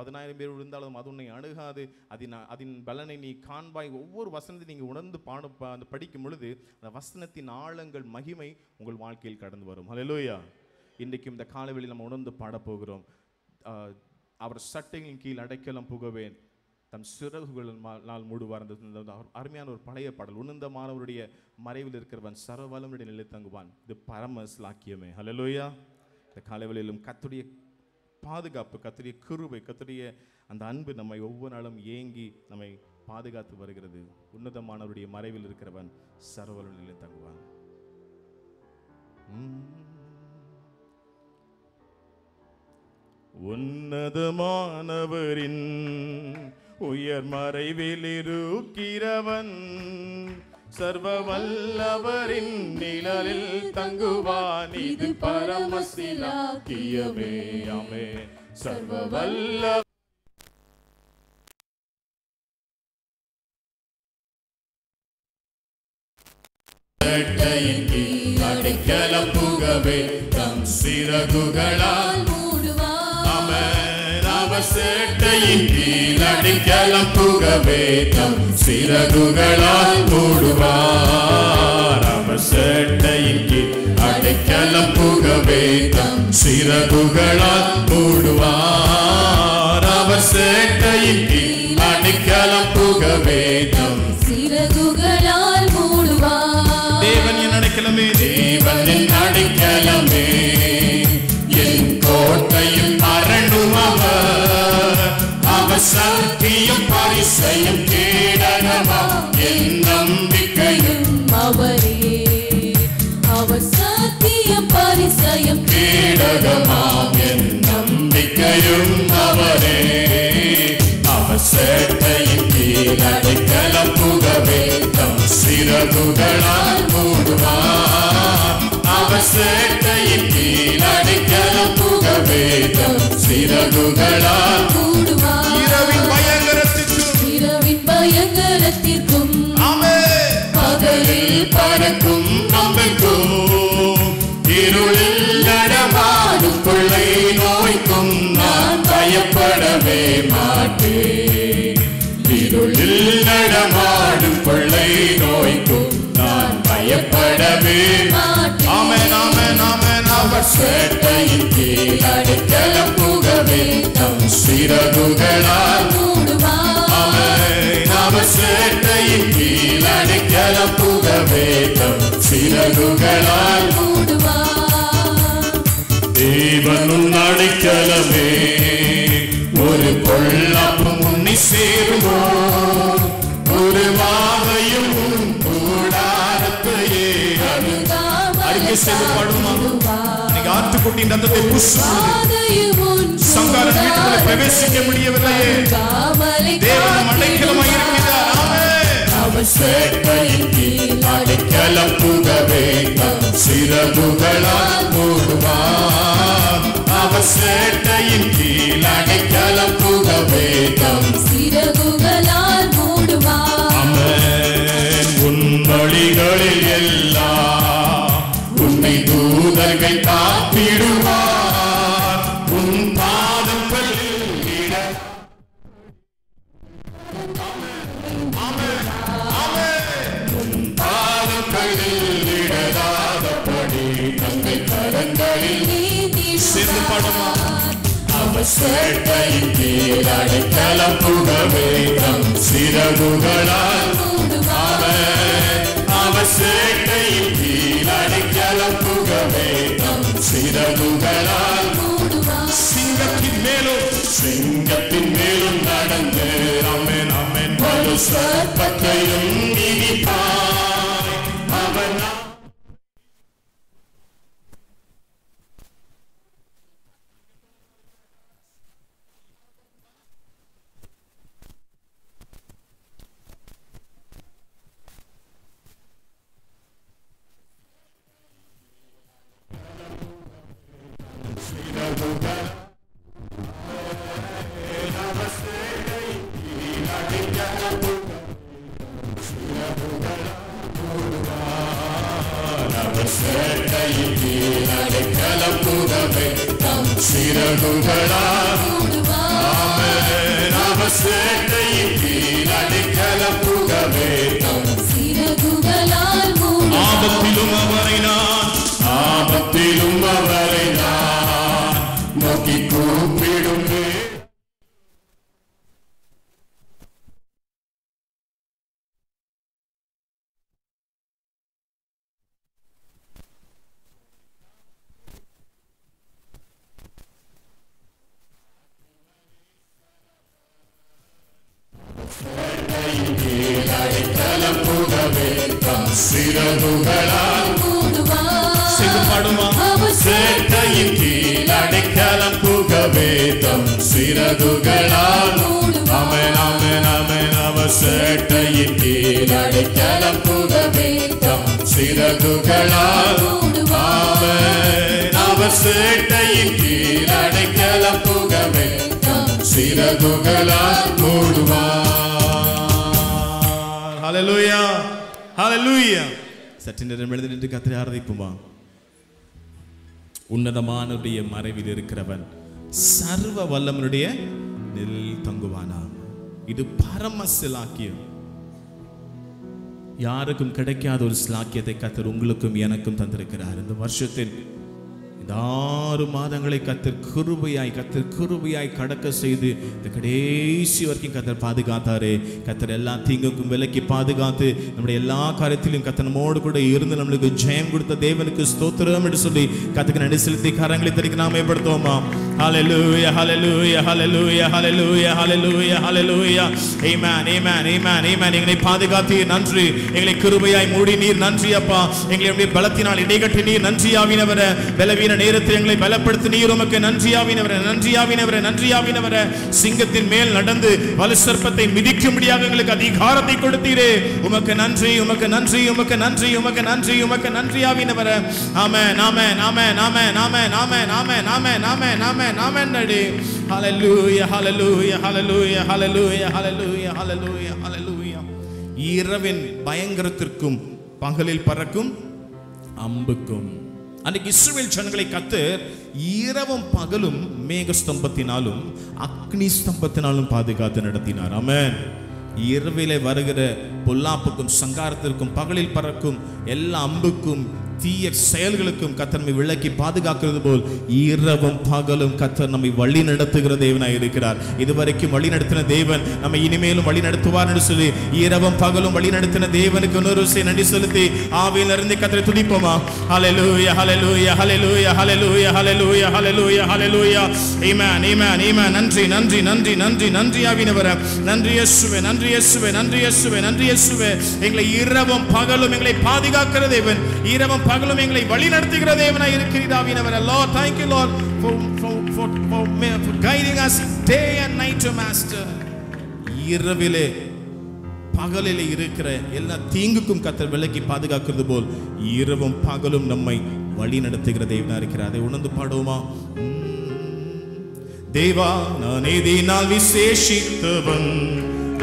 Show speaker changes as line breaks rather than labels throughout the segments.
பதினாயிரம் பேர் விழுந்தாலும் அது உன்னை அணுகாது அதன் அதன் பலனை நீ காண்பாய் ஒவ்வொரு வசனத்தை நீங்கள் உணர்ந்து பாடு அந்த படிக்கும் பொழுது அந்த வசனத்தின் ஆழங்கள் மகிமை உங்கள் வாழ்க்கையில் கடந்து வரும் ஹலோயா இன்றைக்கும் இந்த காலவெளியில் நம்ம உணர்ந்து பாடப்போகிறோம் அவர் சட்டையின் கீழ் அடைக்கலம் புகவேன் தம் நாள் மூடுவார் அந்த அருமையான ஒரு பழைய பாடல் உணர்ந்த மாணவருடைய மறைவில் இருக்கிறவன் சர்வவளமுடைய நிலை தங்குவான் இது பரம ஸ்லாக்கியமே ஹலலோயா இந்த காலவெளியிலும் கத்துடைய பாதுகாப்பு கத்திரிய கிருவை கத்திரிய அந்த அன்பு நம்மை ஒவ்வொரு நாளும் ஏங்கி நம்மை பாதுகாத்து வருகிறது உன்னதமானவருடைய மறைவில் இருக்கிறவன் சர்வலுநிலையில் தங்குவான் உன்னதமானவரின் உயர் மறைவில் இருக்கிறவன்
சர்வவல்லவரின் நிழலில் தங்குவான் இது
பரமசிலாக்கியமே
அமே சர்வவல்ல அடைக்கலம் புகவே தம் சிறகுகளால் பாவசேட்டையின் கீழடிக்கலாம் புகவேதம் சிறகுகளால் மூடுவார் அவசேட்டையின் கீழ் அடைக்கலம் புகவேதம் சிறகுகளால் மூடுவார் சத்தியம் பரிசையும் கேடனமா என் நம்பிக்கையும்
அவரே அவர் சத்தியம் பரிசையும்
கேடனமா என் நம்பிக்கையும் அவரே அவர் சேட்டையின் கீழடை கலப்புகவே தம் சிறகுகளால் மூடுவார் அவர் சேட்டையின் கீழடை கலப்புகவே தம் சிறகுகளால் கடலில் பறக்கும் நம்பிக்கும் இருளில் நடமாடும் பிள்ளை நோய்க்கும் நான் பயப்படவே மாட்டேன் இருளில் நடமாடும் பிள்ளை நோய்க்கும் நான் பயப்படவே ஆமன் ஆமன் ஆமன் அவர் சேட்டையின் கீழ் புகவே தம் சிறகுகளால் அவர் சேட்டையின் கீழ் புக வேதம் சிறகுகளால் மூடுவார்
தேவனும் அடைக்கலமே
ஒரு பொல்லாப்பு முன்னி சேருமோ ஒரு வாகையும் கூடாரத்தையே
வீட்டுக்குள்ள பிரவேசிக்க
முடியவில்லையே தேவன் இருக்கிறார்
அவன் சேர்க்கையின் கீழ் அடைக்கலம் புகவே நம் சிறகுகளால் மூடுவார் அவர் சேட்டையின் கீழ் அடைக்கலம் புகவே நம்
சிறகுகளால் மூடுவார்
அவன் உன் வழிகளில் எல்லாம் உன்னை தூதர்கள் சேர்க்கையின் கீழடைக்கலம் புகவே தம் சிறகுகளால் அவர் சேர்க்கையின் கீழடைக்கலம் புகவே தம் சிறகுகளால் சிங்கத்தின் மேலும் சிங்கத்தின் மேலும் நடந்து அம்மன் அம்மன் வலு சர்ப்பத்தையும்
இனிப்பார்
மறைவில் இருக்கிறவன் சர்வ வல்லமனுடைய நெல் தங்குவானாம் இது பரம சிலாக்கியம் யாருக்கும் கிடைக்காத ஒரு சிலாக்கியத்தை கத்தர் உங்களுக்கும் எனக்கும் தந்திருக்கிறார் இந்த வருஷத்தின் இந்த ஆறு மாதங்களை கத்தர் கிருபையாய் கத்தர் கிருபையாய் கடக்க செய்து இந்த கடைசி வரைக்கும் கத்தர் பாதுகாத்தாரு கத்தர் எல்லா தீங்குக்கும் விலக்கி பாதுகாத்து நம்முடைய எல்லா காரியத்திலும் கத்தர் நம்மோடு கூட இருந்து நம்மளுக்கு ஜெயம் கொடுத்த தேவனுக்கு ஸ்தோத்திரம் என்று சொல்லி கத்துக்கு நடி செலுத்தி கரங்களை தெரிவிக்க நாம ஏற்படுத்துவோமா Hallelujah, hallelujah, hallelujah, hallelujah, hallelujah, hallelujah. Amen, amen, amen, amen. எங்களை பாதுகாத்து நன்றி எங்களை கிருபையாய் மூடி நீர் நன்றி அப்பா எங்களுடைய பலத்தினால் இடைகட்டி நீர் நன்றியாவினவர பலவீன நேரத்தில் எங்களை பலப்படுத்தி நீர் உமக்கு நன்றியாவினவர நன்றியாவினவர நன்றியாவினவர சிங்கத்தின் மேல் நடந்து வலு சர்ப்பத்தை மிதிக்கும்படியாக எங்களுக்கு அதிகாரத்தை கொடுத்தீரே உமக்கு நன்றி உமக்கு நன்றி உமக்கு நன்றி உமக்கு நன்றி உமக்கு நன்றியாவினவர ஆமே நாம நாம நாம நாம நாம நாம நாம நாம நாம நாம நாம் என்னடி ஹலலூய ஹலலூய ஹலலூய ஹலலூய ஹலலூய ஹலலூய ஹலலூய இரவின் பயங்கரத்திற்கும் பகலில் பறக்கும் அம்புக்கும் அன்னைக்கு இஸ்ரேல் ஜனங்களை கத்து இரவும் பகலும் மேக ஸ்தம்பத்தினாலும் அக்னி ஸ்தம்பத்தினாலும் பாதுகாத்து நடத்தினார் அமன் இரவிலே வருகிற பொல்லாப்புக்கும் சங்காரத்திற்கும் பகலில் பறக்கும் எல்லா அம்புக்கும் தீய செயல்களுக்கும் கத்தர் நம்மை விளக்கி பாதுகாக்கிறது போல் இரவும் பகலும் கத்தர் நம்மை வழி நடத்துகிற தேவனாக இருக்கிறார் இதுவரைக்கும் வழி நடத்தின தேவன் நம்ம இனிமேலும் வழி நடத்துவார் என்று சொல்லி இரவும் பகலும் வழி நடத்தின தேவனுக்கு இன்னொரு நன்றி செலுத்தி ஆவியிலிருந்து கத்தரை துடிப்போமா ஹalleluya ஹalleluya ஹalleluya ஹalleluya ஹalleluya ஹalleluya ஹalleluya ஆமென் ஆமென் ஆமென் நன்றி நன்றி நன்றி நன்றி நன்றி ஆவினவர நன்றி எஸ்வே நன்றி எஸ்வே நன்றி எஸ்வே நன்றி எஸ்வே எங்களை இரவும் பகலும் எங்களை பாதுகாக்கிற தேவன் இரவும் பகலும் எங்களை வழி நடத்துகிற தேவனாய் இருக்கிறீராவினவர் Lord thank you Lord for for for for, for guiding us day and master இரவிலே பகலில் இருக்கிற எல்லா தீங்குக்கும் கத்தர் விலக்கி பாதுகாக்கிறது போல் இரவும் பகலும் நம்மை வழி நடத்துகிற தேவனா இருக்கிறார் அதை உணர்ந்து பாடுவோமா தேவா நான் எதினால்
விசேஷித்தவன்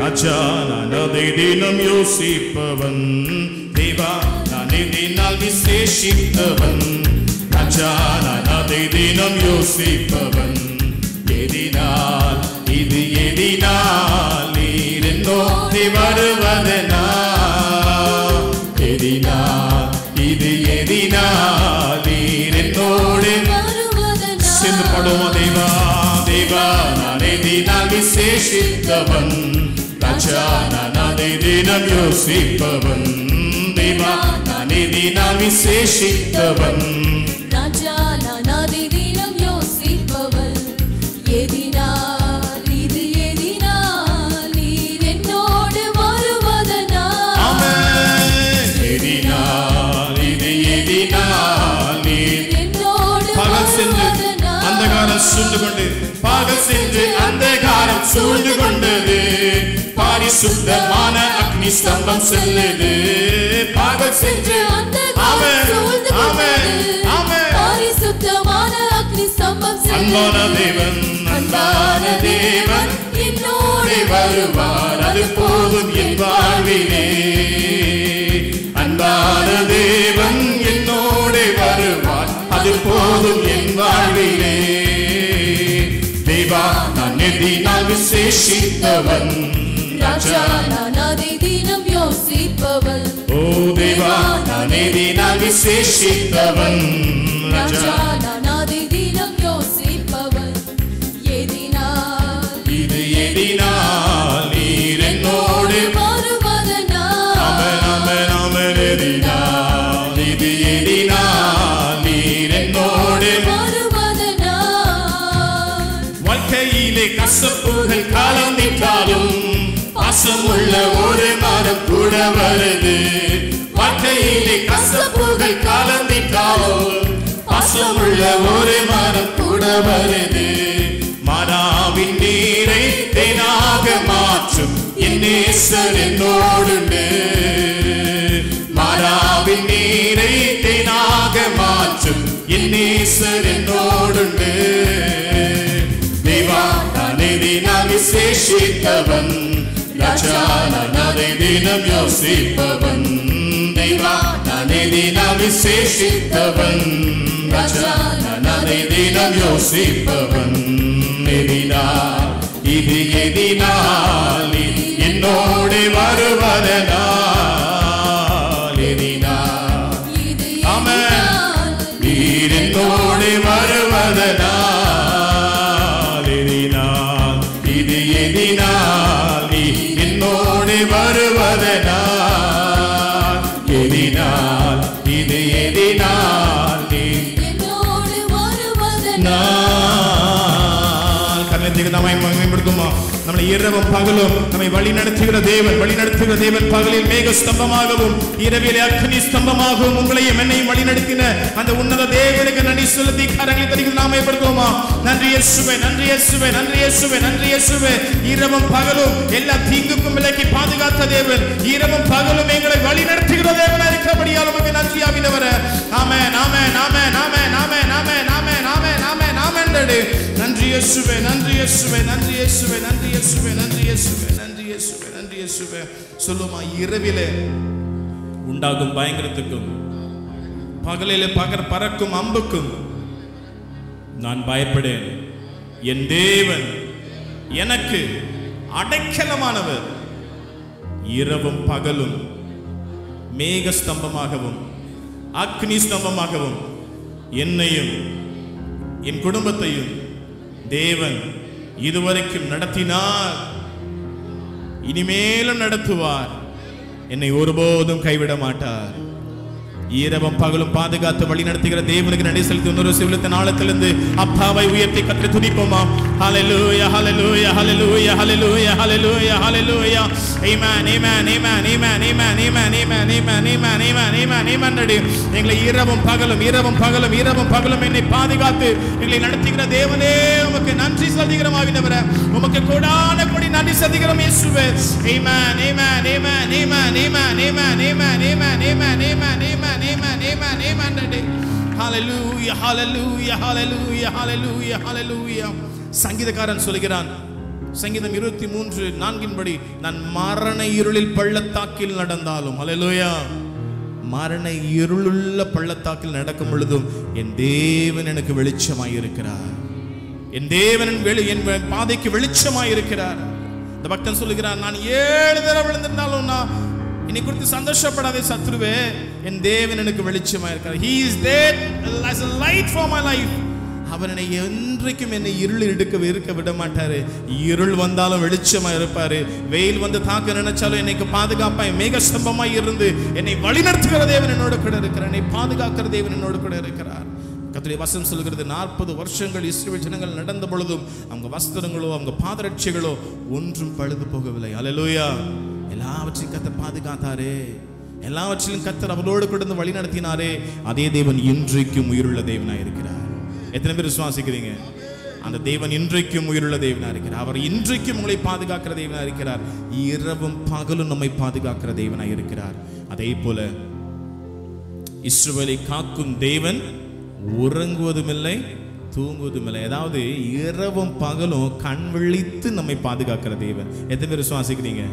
ராஜா நான் அதை தினம் யோசிப்பவன் தேவா தன்னிதினால் விசேஷித்தவன் கஞ்சானான் அதை தினம் யோசிப்பவன் எதினால் இது எதினால் நீர் நோக்கி வருவதனா எதினால் இது எதினால் நீர் என்னோடு சேர்ந்து படுவோம் தேவா தேவா நான் எதினால் விசேஷித்தவன் ராஜா நான் அதை தினம் யோசிப்பவன் దేవా నా నిధినా విశేషిత్తవన్
రాజా నా నా దినం యోసిపవన్ ఎదినా இது எதினா நீர் என்னோடு வருவதனா ஆமென்
எதினா சென்று அந்தகாரம் சூழ்ந்து சூழ்ந்து கொண்டது பரிசுத்தமான நீதி ஸ்தம்பம் செல்லுது பாகல் சென்று அந்த
பரிசுத்தமான அக்னி ஸ்தம்பம்
அன்பான தேவன்
அன்பான
தேவன்
என்னோடு
வருவார் அது போதும் என் வாழ்விலே அன்பான தேவன் என்னோடு வருவார் அது போதும் என் வாழ்விலே தேவா நான் விசேஷித்தவன்
ராஜா நான்
ராஜா நான் எதினால் விசேஷித்தவன் ராஜா
நான் அதிதினம் யோசிப்பவன் எதினால்
இது எதினால் நீர் என்னோடு
மாறுவதனால்
அவன் அவன் அவன் எதினால் இது எதினால் நீர் காலம் நின்றாலும் பாசமுள்ள ஒரு மரம் கூட வருது நீதி கசப்புகள் கலந்திட்டாலோ பாசமுள்ள ஒரு மரம் கூட வருது மனாவின் நீரை தேனாக மாற்றும் என்னேசர் என்னோடுண்டு மனாவின் நீரை தேனாக மாற்றும் என்னேசர் என்னோடுண்டு தேவா நான் விசேஷித்தவன் ராஜா நான் தினம் யோசிப்பவன் ശേഷിപ്പവൻ രാജാനനദിനം യോസിപ്പവൻ എതിനാ ഇത് എതിനാലി എന്നോട് മറുവനാലിനാ അമൻ വീരെന്നോട് മറുവനാ
இரவும் பகலும் நம்மை வழி நடத்துகிற தேவன் வழி நடத்துகிற தேவன் பகலில் மேக ஸ்தம்பமாகவும் இரவில் அக்னி ஸ்தம்பமாகவும் உங்களையும் என்னையும் வழி நடத்தின அந்த உன்னத தேவனுக்கு நன்றி சொல்லி கரங்களை தெரிவித்து நாம ஏற்படுத்துவோமா நன்றி இயேசுவே நன்றி இயேசுவே நன்றி இயேசுவே நன்றி இயேசுவே இரவும் பகலும் எல்லா தீங்குக்கும் விலக்கி பாதுகாத்த தேவன் இரவும் பகலும் எங்களை வழி நடத்துகிற தேவன் இருக்கிறபடியால் நன்றி ஆகினவர ஆமே நாம நாம நாம நாம நாம நாம நாம நாமே கண்டடு நன்றி இயேசுவே நன்றி இயேசுவே நன்றி இயேசுவே நன்றி இயேசுவே நன்றி இயேசுவே நன்றி இயேசுவே நன்றி இயேசுவே சொல்லுமா இரவிலே உண்டாகும் பயங்கரத்துக்கும் பகலிலே பகர் பறக்கும் அம்புக்கும் நான் பயப்படேன் என் தேவன் எனக்கு அடைக்கலமானவர் இரவும் பகலும் மேக ஸ்தம்பமாகவும் அக்னி ஸ்தம்பமாகவும் என்னையும் என் குடும்பத்தையும் தேவன் இதுவரைக்கும் நடத்தினார் இனிமேலும் நடத்துவார் என்னை ஒருபோதும் கைவிட மாட்டார் இரவும் பகலும் பாதுகாத்து வழி நடத்துகிற தேவனுக்கு நடை செலுத்தி ஒரு சிவலத்த நாளத்திலிருந்து அப்பாவை உயர்த்தி கற்று துணிப்போமா ஹalleluya hallelujah hallelujah hallelujah hallelujah hallelujah amen amen amen amen amen amen amen amen amen amen amen amen ready எங்களை இரவும் பகலும் இரவும் பகலும் இரவும் பகலும் என்னை பாதுகாத்து எங்களை நடத்துகிற தேவனே உமக்கு நன்றி சதிகரம் ஆவினவரே உமக்கு கூடான கோடி நன்றி சதிகரம் இயேசுவே amen amen amen amen amen amen amen amen amen amen amen Amen, amen, amen, amen today. Hallelujah, hallelujah, hallelujah, hallelujah, hallelujah. சங்கீதக்காரன் சொல்கிறான் சங்கீதம் இருபத்தி மூன்று நான்கின்படி நான் மரண இருளில் பள்ளத்தாக்கில் நடந்தாலும் அலையலோயா மரண இருளுள்ள பள்ளத்தாக்கில் நடக்கும் பொழுதும் என் தேவன் எனக்கு வெளிச்சமாய் இருக்கிறார் என் தேவன் வெளி என் பாதைக்கு வெளிச்சமாய் இருக்கிறார் இந்த பக்தன் சொல்லுகிறான் நான் ஏழு தடவை விழுந்திருந்தாலும் நான் என்னை குறித்து சந்தோஷப்படாதே சத்ருவே என் தேவன் எனக்கு வெளிச்சமா இருக்கிறார் he is there as a light for my life அவர் என்னை என்றைக்கும் என்னை இருள் எடுக்க இருக்க விட மாட்டாரு இருள் வந்தாலும் வெளிச்சமா இருப்பாரு வெயில் வந்து தாக்க நினைச்சாலும் என்னைக்கு பாதுகாப்பாய் மேக ஸ்தம்பமாய் இருந்து என்னை வழிநடத்துகிற தேவன் என்னோட கூட இருக்கிறார் என்னை பாதுகாக்கிற தேவன் என்னோட கூட இருக்கிறார் கத்திரி வசம் சொல்கிறது நாற்பது வருஷங்கள் இஸ்ரேல் ஜனங்கள் நடந்த பொழுதும் அவங்க வஸ்திரங்களோ அவங்க பாதரட்சிகளோ ஒன்றும் பழுது போகவில்லை அலலூயா எல்லாவற்றையும் கத்த பாதுகாத்தாரே எல்லாவற்றிலும் கத்தர் அவளோடு கொடுத்து வழி நடத்தினாரே அதே தேவன் இன்றைக்கும் உயிருள்ள தேவனாக இருக்கிறார் எத்தனை பேர் விசுவாசிக்கிறீங்க அந்த தேவன் இன்றைக்கும் உயிருள்ள தேவனாக இருக்கிறார் அவர் இன்றைக்கும் உங்களை பாதுகாக்கிற தேவனாக இருக்கிறார் இரவும் பகலும் நம்மை பாதுகாக்கிற தேவனாக இருக்கிறார் அதே போல இஸ்ரோவேலை காக்கும் தேவன் உறங்குவதும் இல்லை தூங்குவதும் இல்லை ஏதாவது இரவும் பகலும் கண் விழித்து நம்மை பாதுகாக்கிற தேவன் எத்தனை பேர் விசுவாசிக்கிறீங்க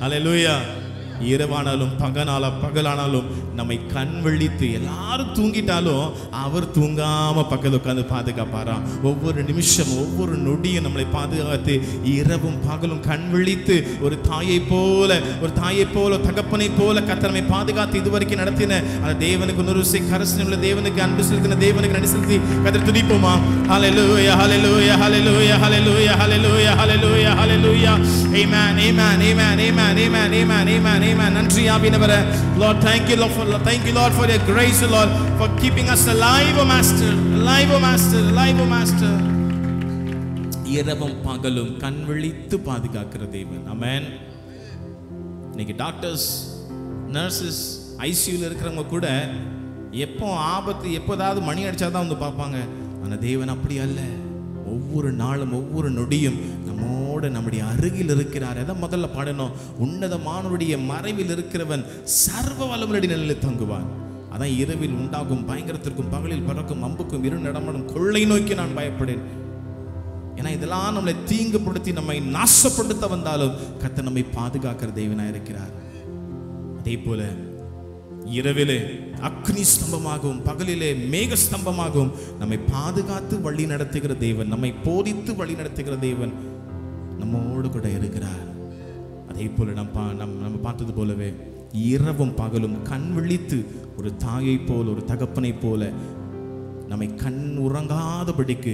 Hallelujah. இரவானாலும் பகனால பகலானாலும் நம்மை கண் விழித்து எல்லாரும் தூங்கிட்டாலும் அவர் தூங்காம பக்கத்து உட்காந்து பாதுகாப்பாராம் ஒவ்வொரு நிமிஷம் ஒவ்வொரு நொடியும் நம்மளை பாதுகாத்து இரவும் பகலும் கண் விழித்து ஒரு தாயை போல ஒரு தாயை போல தகப்பனை போல கத்தனமை பாதுகாத்து இதுவரைக்கும் நடத்தின அந்த தேவனுக்கு நுருசி கரசனை உள்ள தேவனுக்கு அன்பு செலுத்தின தேவனுக்கு நடி செலுத்தி கதிர துடிப்போமா ஹalleluya hallelujah hallelujah hallelujah hallelujah hallelujah hallelujah amen amen amen amen amen amen amen Amen. Lord, thank you, Lord, for, thank you, Lord, for your grace, Lord, for keeping us alive, O Master. Alive, O Master. Alive, O Master. இரவும் பகலும் கண் பாதுகாக்கிற தேவன் அமேன் இன்னைக்கு doctors nurses ஐசியூவில் இருக்கிறவங்க கூட எப்போ ஆபத்து எப்போதாவது மணி அடித்தா தான் வந்து பார்ப்பாங்க ஆனால் தேவன் அப்படி அல்ல ஒவ்வொரு நாளும் ஒவ்வொரு நொடியும் நம்ம கூட நம்முடைய அருகில் இருக்கிறார் எதை முதல்ல பாடணும் உன்னதமானவருடைய மறைவில் இருக்கிறவன் சர்வ வளமுடைய நிலையில் தங்குவான் அதான் இரவில் உண்டாகும் பயங்கரத்திற்கும் பகலில் பறக்கும் அம்புக்கும் இரு நடமாடும் கொள்ளை நோக்கி நான் பயப்படேன் ஏன்னா இதெல்லாம் நம்மளை தீங்குபடுத்தி நம்மை நாசப்படுத்த வந்தாலும் கத்த நம்மை பாதுகாக்கிற தெய்வனா இருக்கிறார் அதே போல இரவிலே அக்னி ஸ்தம்பமாகவும் பகலிலே மேக ஸ்தம்பமாகவும் நம்மை பாதுகாத்து வழி நடத்துகிற தேவன் நம்மை போதித்து வழி நடத்துகிற தேவன் நம்மோடு கூட இருக்கிறார் அதே போல் நம்ம பா நம் நம்ம பார்த்தது போலவே இரவும் பகலும் கண் விழித்து ஒரு தாயை போல் ஒரு தகப்பனை போல நம்மை கண் உறங்காதபடிக்கு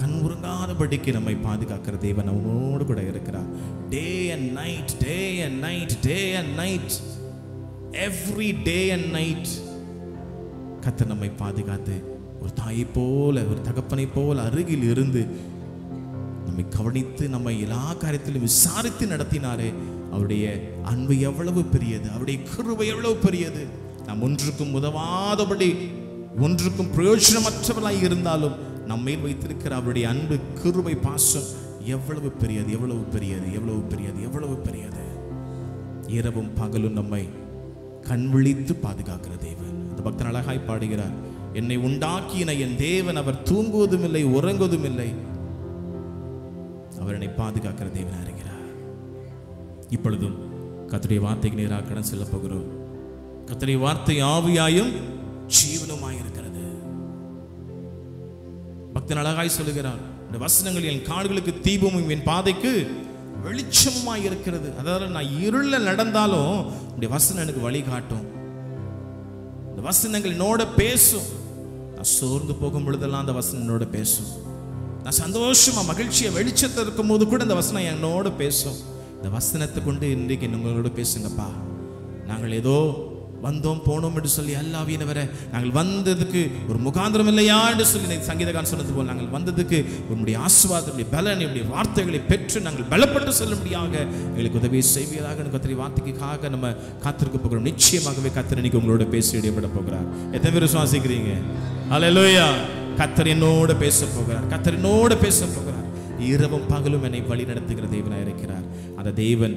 கண் உறங்காதபடிக்கு நம்மை பாதுகாக்கிற தேவன் அவனோடு கூட இருக்கிறார் day and night day and night day and night every day and night கத்தை நம்மை பாதுகாத்து ஒரு தாயை போல ஒரு தகப்பனை போல அருகில் இருந்து நம்மை கவனித்து நம்மை எல்லா காரியத்திலும் விசாரித்து நடத்தினாரே அவருடைய அன்பு எவ்வளவு பெரியது அவருடைய கிருவை எவ்வளவு பெரியது நாம் ஒன்றுக்கும் உதவாதபடி ஒன்றுக்கும் பிரயோஜனமற்றவர்களாக இருந்தாலும் நம்மை வைத்திருக்கிற அவருடைய அன்பு கிருவை பாசம் எவ்வளவு பெரியது எவ்வளவு பெரியது எவ்வளவு பெரியது எவ்வளவு பெரியது இரவும் பகலும் நம்மை கண்விழித்து பாதுகாக்கிற தேவன் அந்த பக்தன் அழகாய் பாடுகிறார் என்னை உண்டாக்கின என் தேவன் அவர் தூங்குவதும் இல்லை உறங்குவதும் இல்லை அவர் என்னை பாதுகாக்கிற தேவனாக இருக்கிறார் இப்பொழுதும் கத்தடைய வார்த்தைக்கு நேராக கடன் செல்ல போகிறோம் கத்தடைய வார்த்தை ஆவியாயும் ஜீவனமாய் இருக்கிறது பக்தன் அழகாய் சொல்லுகிறார் இந்த வசனங்கள் என் கால்களுக்கு தீபமும் என் பாதைக்கு வெளிச்சமாய் இருக்கிறது அதாவது நான் இருள நடந்தாலும் இந்த வசனம் எனக்கு வழிகாட்டும் இந்த வசனங்கள் என்னோட பேசும் நான் சோர்ந்து போகும் பொழுதெல்லாம் அந்த வசனம் என்னோட பேசும் நான் சந்தோஷமா மகிழ்ச்சியை வெளிச்சத்தில் இருக்கும் போது கூட இந்த வசனம் என்னோட பேசும் இந்த வசனத்தை கொண்டு இன்றைக்கு உங்களோட பேசுங்கப்பா நாங்கள் ஏதோ வந்தோம் போனோம் என்று சொல்லி அல்லாவினவரை நாங்கள் வந்ததுக்கு ஒரு முகாந்திரம் இல்லையா என்று சொல்லி சங்கீதகான் சொன்னது போல் நாங்கள் வந்ததுக்கு உன்னுடைய ஆசுவாதனுடைய பலன் என்னுடைய வார்த்தைகளை பெற்று நாங்கள் பலப்பட்டு செல்லும்படியாக எங்களுக்கு உதவி செய்வீராக எனக்கு கத்திரி வார்த்தைக்காக நம்ம காத்திருக்க போகிறோம் நிச்சயமாகவே கத்திரி உங்களோட பேசி இடைப்பட போகிறார் எத்தனை பேர் சுவாசிக்கிறீங்க அலையா கத்தரினோடு பேச போகிறார் கத்தரினோடு பேச போகிறார் இரவும் பகலும் என்னை வழி நடத்துகிற தேவனாக இருக்கிறார் அந்த தேவன்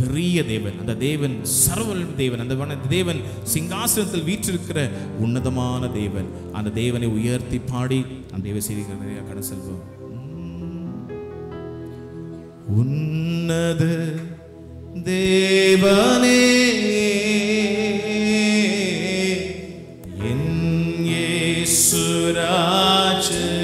பெரிய தேவன் அந்த தேவன் சர்வல் தேவன் அந்த தேவன் சிங்காசனத்தில் வீற்றிருக்கிற உன்னதமான தேவன் அந்த தேவனை உயர்த்தி பாடி அந்த தேவ செய்திகள் நிறைய கட செல்வோம் உன்னத தேவனே என் சுராஜன்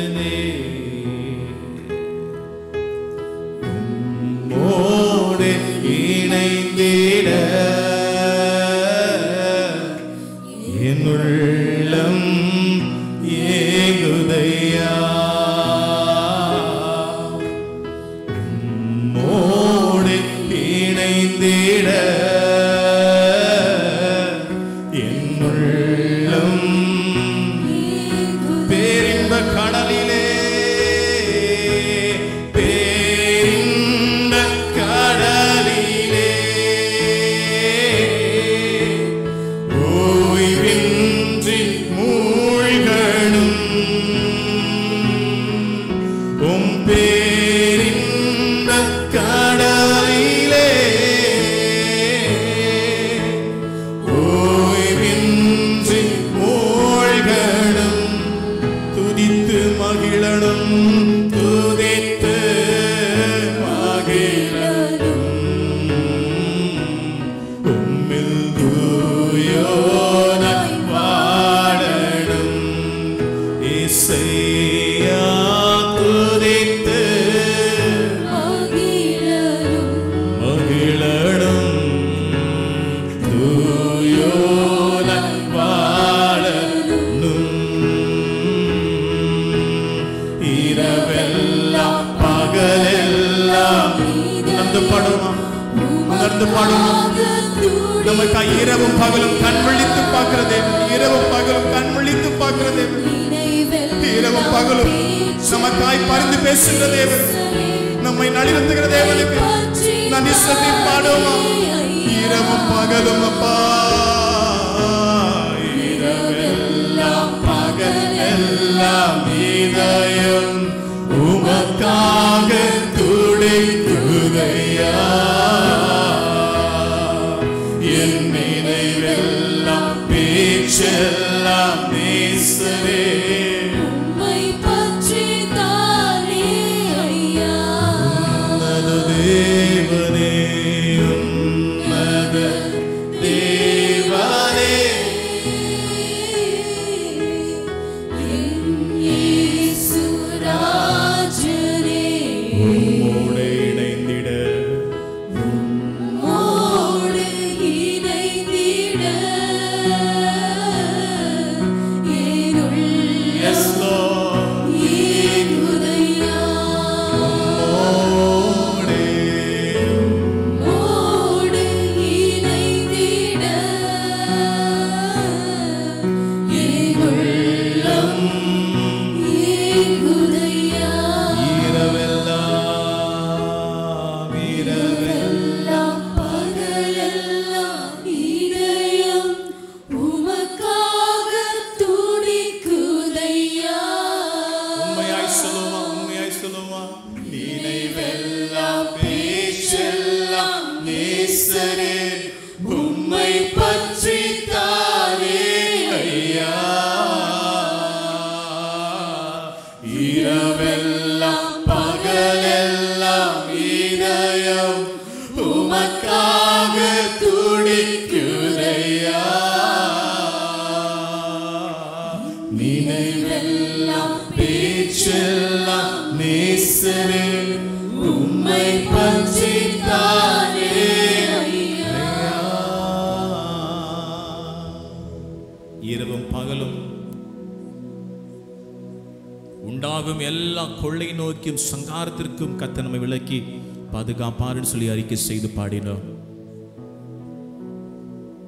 அப்படின்னு சொல்லி அறிக்கை செய்து பாடினோம்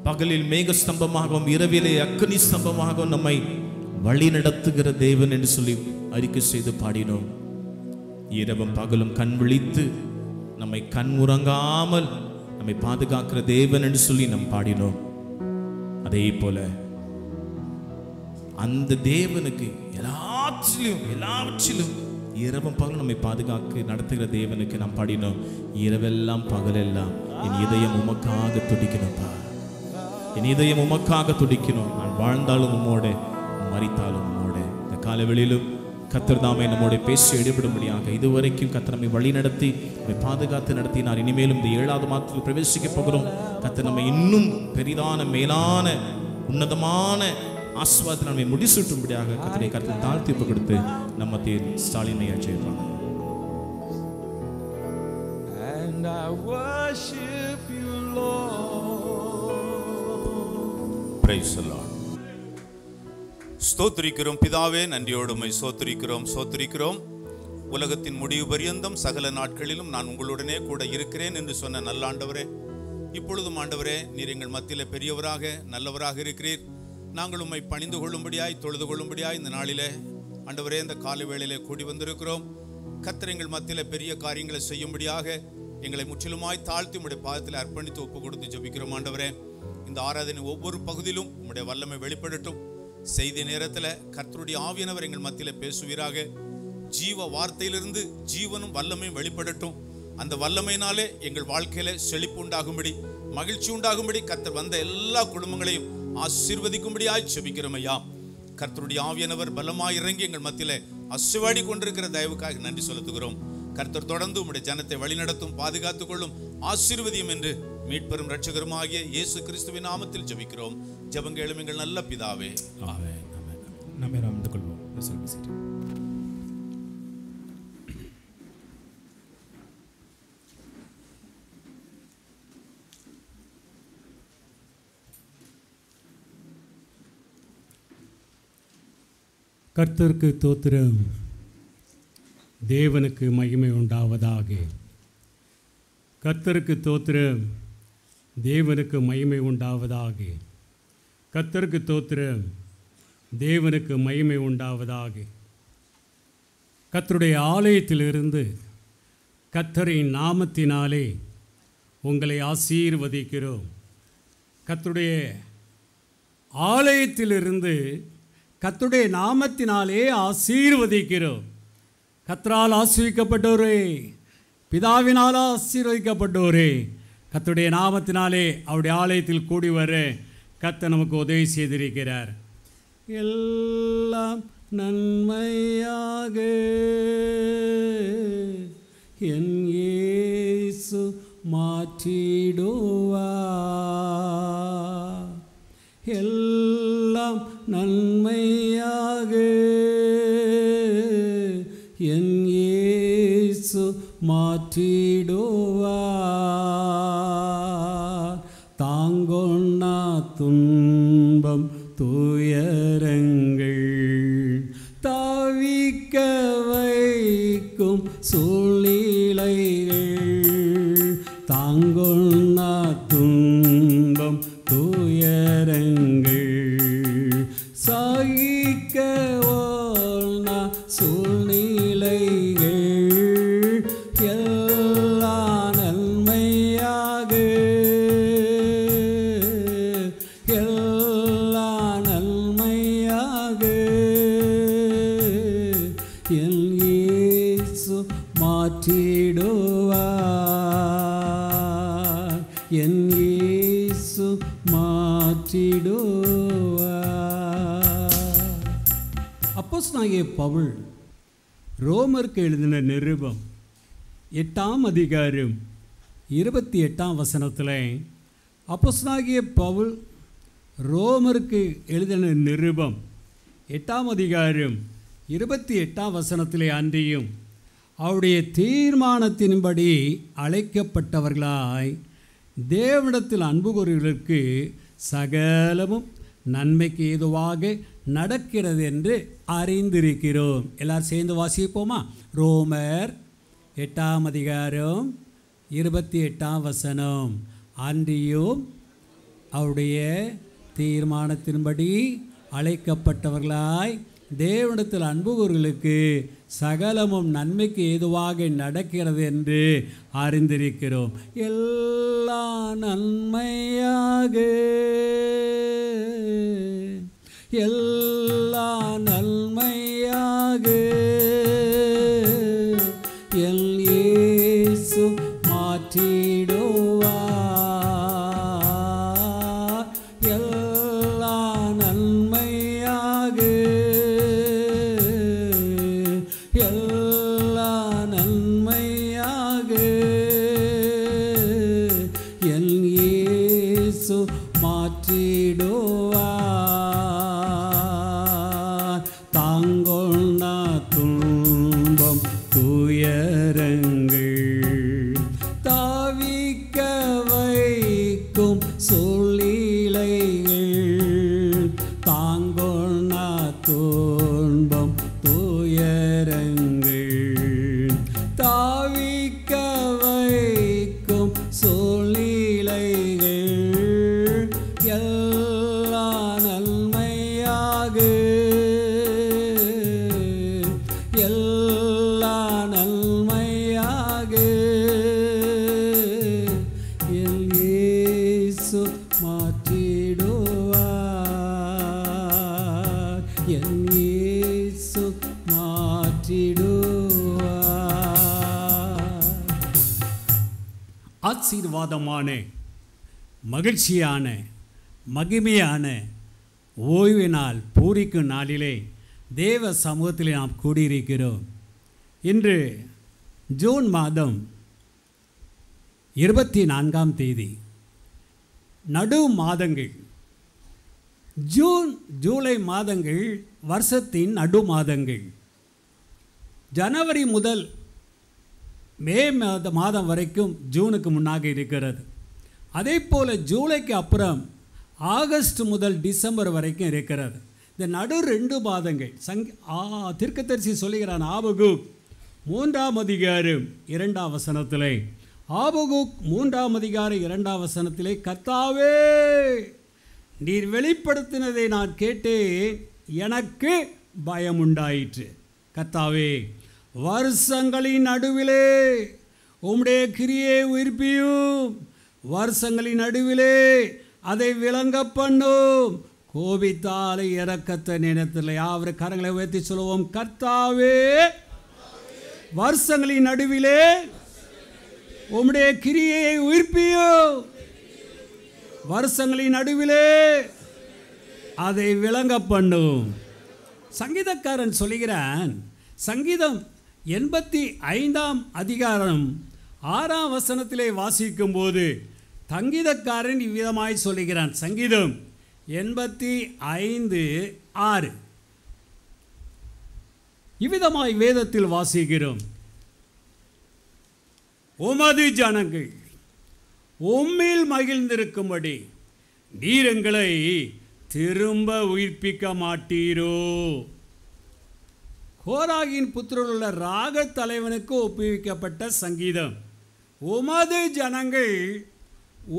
பகலில் மேக ஸ்தம்பமாகவும் இரவிலே அக்னி ஸ்தம்பமாகவும் நம்மை வழி நடத்துகிற தேவன் என்று சொல்லி அறிக்கை செய்து பாடினோம் இரவும் பகலும் கண் விழித்து நம்மை கண் உறங்காமல் நம்மை பாதுகாக்கிற தேவன் என்று சொல்லி நம் பாடினோம் அதே போல அந்த தேவனுக்கு எல்லாத்திலும் எல்லாவற்றிலும் இரவும் பகலும் நம்மை பாதுகாக்க நடத்துகிற தேவனுக்கு நாம் பாடினோம் இரவெல்லாம் பகலெல்லாம் என் இதயம் உமக்காக துடிக்கணும்ப்பா என் இதயம் உமக்காக துடிக்கணும் நான் வாழ்ந்தாலும் உம்மோட மறித்தாலும் உம்மோட இந்த கால வெளியிலும் கத்தர் தாமே நம்மோட பேசி எடுபடும்படியாக இதுவரைக்கும் கத்தர் நம்மை வழி நடத்தி நம்மை பாதுகாத்து நடத்தினார் இனிமேலும் இந்த ஏழாவது மாதத்தில் பிரவேசிக்க போகிறோம் கத்தர் நம்மை இன்னும் பெரிதான மேலான உன்னதமான ஆஸ்வாதத்தில் நம்மை முடிசூட்டும்படியாக கத்தனை கருத்து தாழ்த்தி கொடுத்து நம்ம தேர் ஸ்டாலினை செய்யறாங்க
And I worship you, Lord.
Praise the Lord. ஸ்தோத்திரிக்கிறோம் பிதாவே நன்றியோடுமை சோத்திரிக்கிறோம் சோத்திரிக்கிறோம் உலகத்தின் முடிவு பரியந்தம் சகல நாட்களிலும் நான் உங்களுடனே கூட இருக்கிறேன் என்று சொன்ன நல்ல ஆண்டவரே இப்பொழுதும் ஆண்டவரே நீர் எங்கள் மத்தியில் பெரியவராக நல்லவராக இருக்கிறீர் நாங்கள் உம்மை பணிந்து கொள்ளும்படியாய் தொழுது கொள்ளும்படியாய் இந்த நாளிலே அண்டவரே இந்த காலை வேளையிலே கூடி வந்திருக்கிறோம் கத்திரங்கள் எங்கள் மத்தியில் பெரிய காரியங்களை செய்யும்படியாக எங்களை முற்றிலுமாய் தாழ்த்தி உடைய பாதத்தில் அர்ப்பணித்து ஒப்பு கொடுத்து ஜபிக்கிறோம் ஆண்டவரே இந்த ஆராதனை ஒவ்வொரு பகுதியிலும் உம்முடைய வல்லமை வெளிப்படட்டும் செய்தி நேரத்தில் கர்த்தருடைய ஆவியனவர் எங்கள் மத்தியில் பேசுவீராக ஜீவ வார்த்தையிலிருந்து ஜீவனும் வல்லமையும் வெளிப்படட்டும் அந்த வல்லமையினாலே எங்கள் வாழ்க்கையில் செழிப்பு உண்டாகும்படி மகிழ்ச்சி உண்டாகும்படி கத்தர் வந்த எல்லா குடும்பங்களையும் ஆசீர்வதிக்கும்படியாய் செபிக்கிறோம் ஐயா கர்த்தருடைய ஆவியானவர் பலமாய் இறங்கி எங்கள் மத்தியில் அசுவாடி கொண்டிருக்கிற தயவுக்காக நன்றி செலுத்துகிறோம் கர்த்தர் தொடர்ந்து உம்முடைய ஜனத்தை வழிநடத்தும் பாதுகாத்துக் கொள்ளும் ஆசீர்வதியும் என்று மீட்பெரும் ரட்சகரும் ஆகிய இயேசு கிறிஸ்துவின் நாமத்தில் ஜபிக்கிறோம் ஜபங்க எங்கள் நல்ல பிதாவே ஆமே
நம்ம நாம் கொள்வோம்
கர்த்தருக்கு தோத்திரம் தேவனுக்கு மகிமை உண்டாவதாக கர்த்தருக்கு தோத்திரம் தேவனுக்கு மகிமை உண்டாவதாக கர்த்தருக்கு தோத்திரம் தேவனுக்கு மகிமை உண்டாவதாக கத்தருடைய ஆலயத்திலிருந்து கத்தரின் நாமத்தினாலே உங்களை ஆசீர்வதிக்கிறோம் கத்தருடைய ஆலயத்திலிருந்து கத்துடைய நாமத்தினாலே ஆசீர்வதிக்கிறோம் கத்தரால் ஆசீர்விக்கப்பட்டோரே பிதாவினால் ஆசீர்வதிக்கப்பட்டோரே கத்துடைய நாமத்தினாலே அவருடைய ஆலயத்தில் கூடி வர கத்தை நமக்கு உதவி செய்திருக்கிறார்
எல்லாம் நன்மையாக என் மாற்றிடுவா எல்லாம் நன்மையாக
என் ஏசு மாற்றிடுவா தாங்கொண்ணா துன் எட்டாம் அதிகாரம் இருபத்தி எட்டாம் வசனத்தில் அப்போஸ்னாகிய பவுல் ரோமருக்கு எழுதின நிருபம் எட்டாம் அதிகாரம் இருபத்தி எட்டாம் வசனத்திலே அன்றியும் அவருடைய தீர்மானத்தின்படி அழைக்கப்பட்டவர்களாய் தேவனத்தில் அன்பு சகலமும் நன்மைக்கு ஏதுவாக நடக்கிறது என்று அறிந்திருக்கிறோம் எல்லாரும் சேர்ந்து வாசிப்போமா ரோமர் எட்டாம் அதிகாரம் இருபத்தி எட்டாம் வசனம் அன்றியும் அவருடைய தீர்மானத்தின்படி அழைக்கப்பட்டவர்களாய் தேவனிடத்தில் அன்புகூர்களுக்கு சகலமும் நன்மைக்கு ஏதுவாக நடக்கிறது என்று அறிந்திருக்கிறோம்
எல்லா நன்மையாக எல்லா நன்மையாக
ஆசீர்வாதமான மகிழ்ச்சியான மகிமையான ஓய்வினால் பூரிக்கும் நாளிலே தேவ சமூகத்தில் நாம் கூடியிருக்கிறோம் இன்று ஜூன் மாதம் இருபத்தி நான்காம் தேதி நடு மாதங்கள் ஜூன் ஜூலை மாதங்கள் வருஷத்தின் நடு மாதங்கள் ஜனவரி முதல் மே மாத மாதம் வரைக்கும் ஜூனுக்கு முன்னாக இருக்கிறது அதே போல் ஜூலைக்கு அப்புறம் ஆகஸ்ட் முதல் டிசம்பர் வரைக்கும் இருக்கிறது இந்த நடு ரெண்டு மாதங்கள் சங் திருக்கத்தரிசி சொல்லுகிறான் ஆபகு மூன்றாம் அதிகாரம் இரண்டாம் வசனத்திலே ஆபகுக் மூன்றாம் அதிகாரம் இரண்டாம் வசனத்திலே கத்தாவே நீர் வெளிப்படுத்தினதை நான் கேட்டேன் எனக்கு பயம் உண்டாயிற்று கத்தாவே வருஷங்களின் நடுவிலே உம்முடைய கிரியை உயிர்ப்பியும் வருஷங்களின் நடுவிலே அதை விளங்க பண்ணும் கோபித்தாலை இறக்கத்தை நினைத்தில் யாவரு கரங்களை உயர்த்தி சொல்லுவோம் கர்த்தாவே வருஷங்களின் நடுவிலே உம்முடைய கிரியை உயிர்ப்பியும் வருஷங்களின் நடுவிலே அதை விளங்க பண்ணும் சங்கீதக்காரன் சொல்லுகிறான் சங்கீதம் எண்பத்தி ஐந்தாம் அதிகாரம் ஆறாம் வசனத்திலே வாசிக்கும்போது சங்கீதக்காரன் இவ்விதமாய் சொல்லுகிறான் சங்கீதம் எண்பத்தி ஐந்து ஆறு இவ்விதமாய் வேதத்தில் வாசிக்கிறோம் உமது ஜனங்கள் உம்மில் மகிழ்ந்திருக்கும்படி நீர் எங்களை திரும்ப உயிர்ப்பிக்க மாட்டீரோ கோராகின் புத்திரருள்ள ராக தலைவனுக்கு ஒப்புவிக்கப்பட்ட சங்கீதம் உமது ஜனங்கள்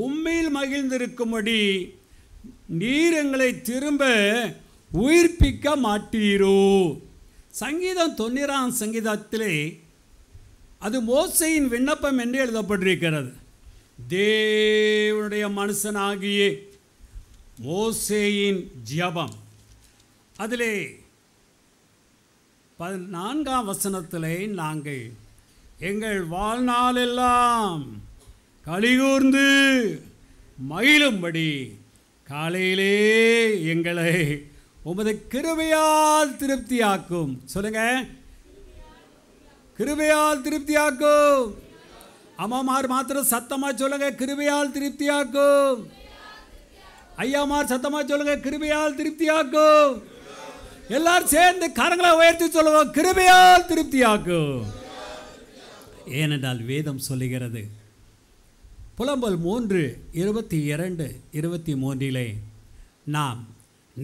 உம்மில் மகிழ்ந்திருக்கும்படி நீர் எங்களை திரும்ப உயிர்ப்பிக்க மாட்டீரோ சங்கீதம் தொண்ணூறாம் சங்கீதத்திலே அது மோசையின் விண்ணப்பம் என்று எழுதப்பட்டிருக்கிறது தேவனுடைய மனுஷனாகியே மோசையின் ஜபம் அதிலே பதினான்காம் வசனத்திலே நாங்கள் எங்கள் வாழ்நாளெல்லாம் கலிகூர்ந்து மயிலும்படி காலையிலே எங்களை உமது கிருபையால் திருப்தியாக்கும் சொல்லுங்க கிருபையால் திருப்தியாக்கும் அம்மாமார் மாத்திரம் சத்தமா சொல்லுங்க கிருபையால் திருப்தியாக்கும் ஐயாமார் சத்தமாக சொல்லுங்க கிருபையால் திருப்தியாக்கும் எல்லாரும் சேர்ந்து கரங்களை உயர்த்தி சொல்லுவோம் கிருபையால் திருப்தியாக்கும் ஏனென்றால் வேதம் சொல்லுகிறது புலம்பல் மூன்று இருபத்தி இரண்டு இருபத்தி மூன்றிலே நாம்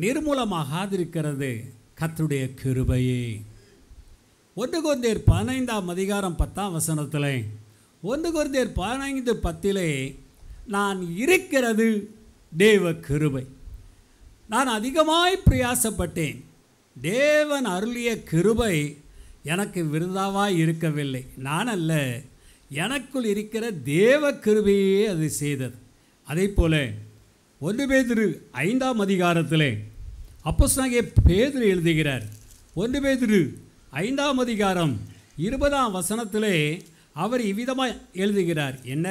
நிர்மூலமாகாதிருக்கிறது கத்துடைய கிருபையே ஒன்று குருந்தேர் பதினைந்தாம் அதிகாரம் பத்தாம் வசனத்தில் ஒன்று குருந்தேர் பதினைந்து பத்திலே நான் இருக்கிறது தேவ கிருபை நான் அதிகமாய் பிரயாசப்பட்டேன் தேவன் அருளிய கிருபை எனக்கு விருதாவாக இருக்கவில்லை நான் அல்ல எனக்குள் இருக்கிற தேவ கிருபையே அது செய்தது அதே போல் ஒன்று பேதிரு ஐந்தாம் அதிகாரத்தில் அப்போஸ் நாங்கள் பேதிரு எழுதுகிறார் ஒன்று பேதிரு ஐந்தாம் அதிகாரம் இருபதாம் வசனத்திலே அவர் இவ்விதமாக எழுதுகிறார் என்ன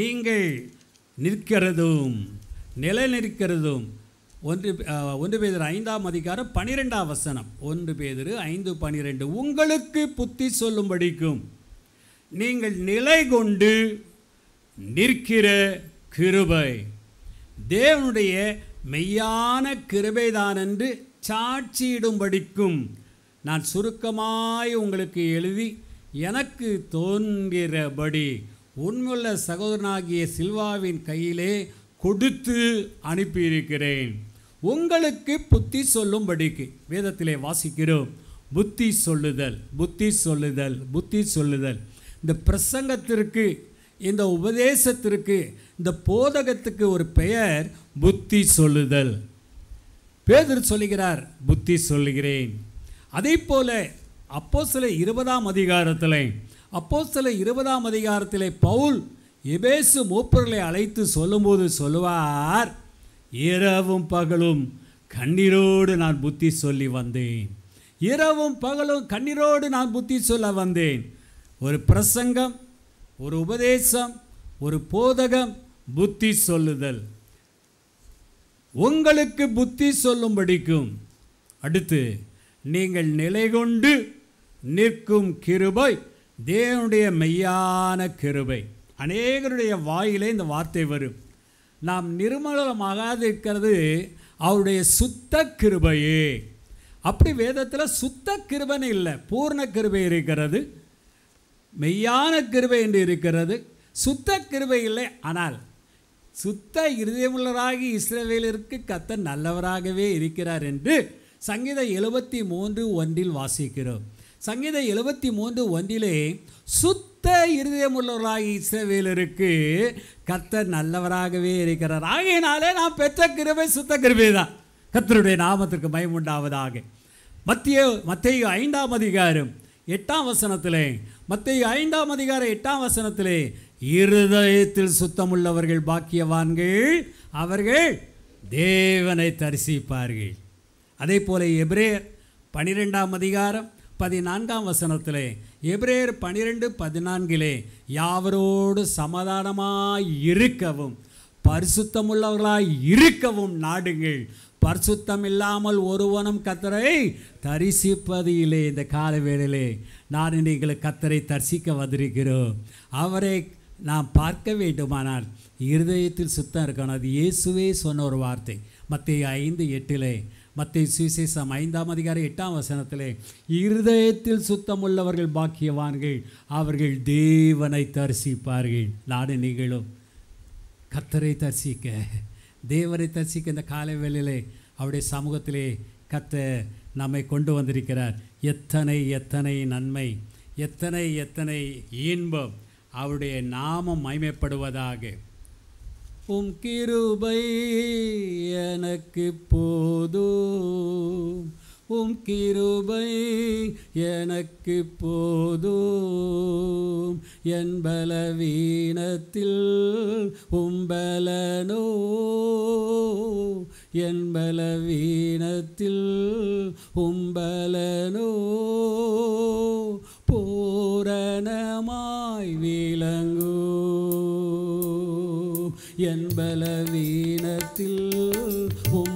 நீங்கள் நிற்கிறதும் நிலை நிற்கிறதும் ஒன்று ஒன்று பேதர் ஐந்தாம் அதிகாரம் பனிரெண்டாம் வசனம் ஒன்று பேதர் ஐந்து பனிரெண்டு உங்களுக்கு புத்தி சொல்லும்படிக்கும் நீங்கள் நிலை கொண்டு நிற்கிற கிருபை தேவனுடைய மெய்யான கிருபைதான் என்று சாட்சியிடும்படிக்கும் நான் சுருக்கமாய் உங்களுக்கு எழுதி எனக்கு தோன்கிறபடி உண்மையுள்ள சகோதரனாகிய சில்வாவின் கையிலே கொடுத்து அனுப்பியிருக்கிறேன் உங்களுக்கு புத்தி சொல்லும்படிக்கு வேதத்திலே வாசிக்கிறோம் புத்தி சொல்லுதல் புத்தி சொல்லுதல் புத்தி சொல்லுதல் இந்த பிரசங்கத்திற்கு இந்த உபதேசத்திற்கு இந்த போதகத்துக்கு ஒரு பெயர் புத்தி சொல்லுதல் பேதர் சொல்லுகிறார் புத்தி சொல்லுகிறேன் அதே போல் அப்போ சில இருபதாம் அதிகாரத்தில் அப்போ சில இருபதாம் அதிகாரத்தில் பவுல் எபேசு மூப்பர்களை அழைத்து சொல்லும்போது சொல்லுவார் இரவும் பகலும் கண்ணீரோடு நான் புத்தி சொல்லி வந்தேன் இரவும் பகலும் கண்ணீரோடு நான் புத்தி சொல்ல வந்தேன் ஒரு பிரசங்கம் ஒரு உபதேசம் ஒரு போதகம் புத்தி சொல்லுதல் உங்களுக்கு புத்தி சொல்லும்படிக்கும் அடுத்து நீங்கள் நிலை கொண்டு நிற்கும் கிருபை தேவனுடைய மெய்யான கிருபை அநேகருடைய வாயிலே இந்த வார்த்தை வரும் நாம் நிர்மலமாகாதிருக்கிறது அவருடைய சுத்த கிருபையே அப்படி வேதத்தில் சுத்த கிருபன் இல்லை பூர்ண கிருபை இருக்கிறது மெய்யான கிருபை என்று இருக்கிறது சுத்த கிருபை இல்லை ஆனால் சுத்த இருதயமுள்ளராகி இஸ்ரவேலிற்கு கத்த நல்லவராகவே இருக்கிறார் என்று சங்கீத எழுபத்தி மூன்று ஒன்றில் வாசிக்கிறோம் சங்கீத எழுபத்தி மூன்று ஒன்றிலே சுத்த சுத்த உள்ளவர்களாக இசைவேலருக்கு கத்தர் நல்லவராகவே இருக்கிறார் ஆகையினாலே நான் பெற்ற கிருபை சுத்த கிருபை தான் கத்தருடைய நாமத்திற்கு பயம் உண்டாவதாக மத்திய மத்திய ஐந்தாம் அதிகாரம் எட்டாம் வசனத்திலே மத்திய ஐந்தாம் அதிகாரம் எட்டாம் வசனத்திலே இருதயத்தில் சுத்தமுள்ளவர்கள் பாக்கியவான்கள் அவர்கள் தேவனை தரிசிப்பார்கள் அதே போல எபிரேயர் பனிரெண்டாம் அதிகாரம் பதினான்காம் வசனத்திலே எப்ரேர் பனிரெண்டு பதினான்கிலே யாவரோடு சமாதானமாக இருக்கவும் பரிசுத்தமுள்ளவர்களாய் இருக்கவும் நாடுங்கள் பரிசுத்தம் இல்லாமல் ஒருவனும் கத்தரை இல்லை இந்த கால வேளையிலே நான் நீங்கள் கத்தரை தரிசிக்க வந்திருக்கிறோம் அவரை நாம் பார்க்க வேண்டுமானால் இருதயத்தில் சுத்தம் இருக்கணும் அது இயேசுவே சொன்ன ஒரு வார்த்தை மற்ற ஐந்து எட்டிலே மத்திய சுவிசேஷம் ஐந்தாம் அதிகாரி எட்டாம் வசனத்தில் இருதயத்தில் சுத்தமுள்ளவர்கள் பாக்கியவான்கள் அவர்கள் தேவனை தரிசிப்பார்கள் நாடு நீங்களும் கத்தரை தரிசிக்க தேவனை தரிசிக்க இந்த காலை வேளையிலே அவருடைய சமூகத்திலே கத்த நம்மை கொண்டு வந்திருக்கிறார் எத்தனை எத்தனை நன்மை எத்தனை எத்தனை இன்பம் அவருடைய நாமம் மைமைப்படுவதாக உம் கிருபை எனக்கு போதும் உம் கிருபை எனக்கு போதும் என் பலவீனத்தில் உம்பலனோ என் பலவீனத்தில் உம்பலனோ பூரணமாய் விளங்கும் ينبل دينتي ام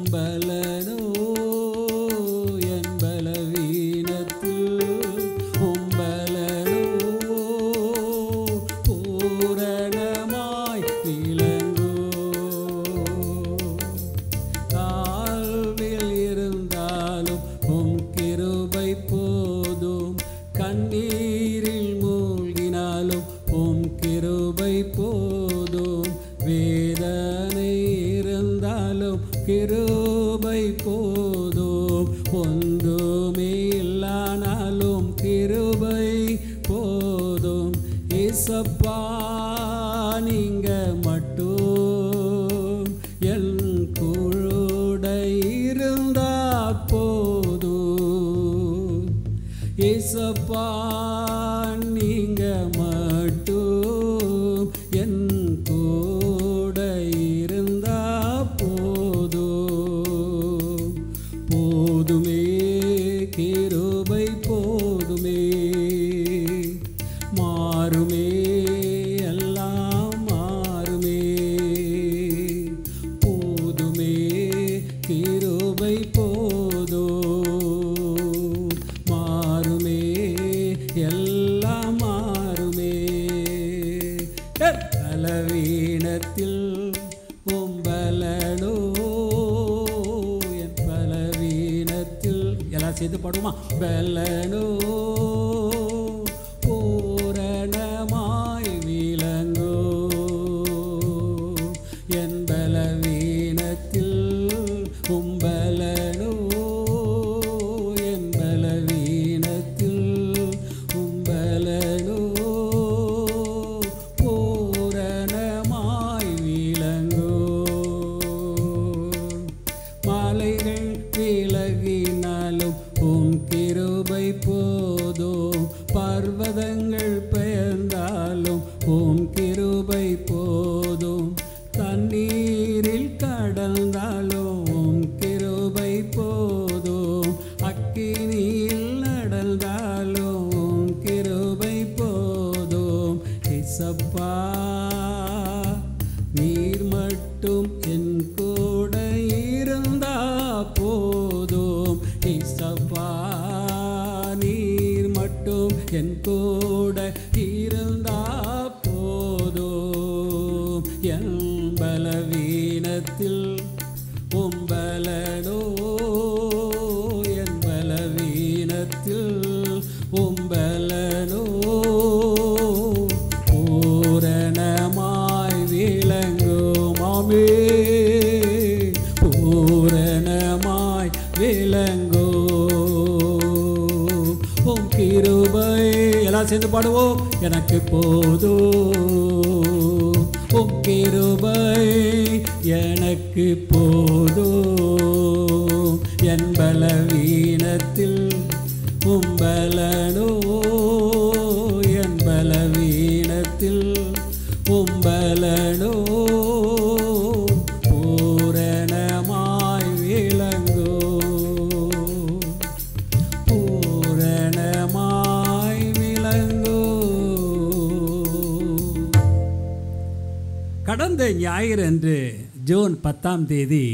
ஒன்பதாம் தேதி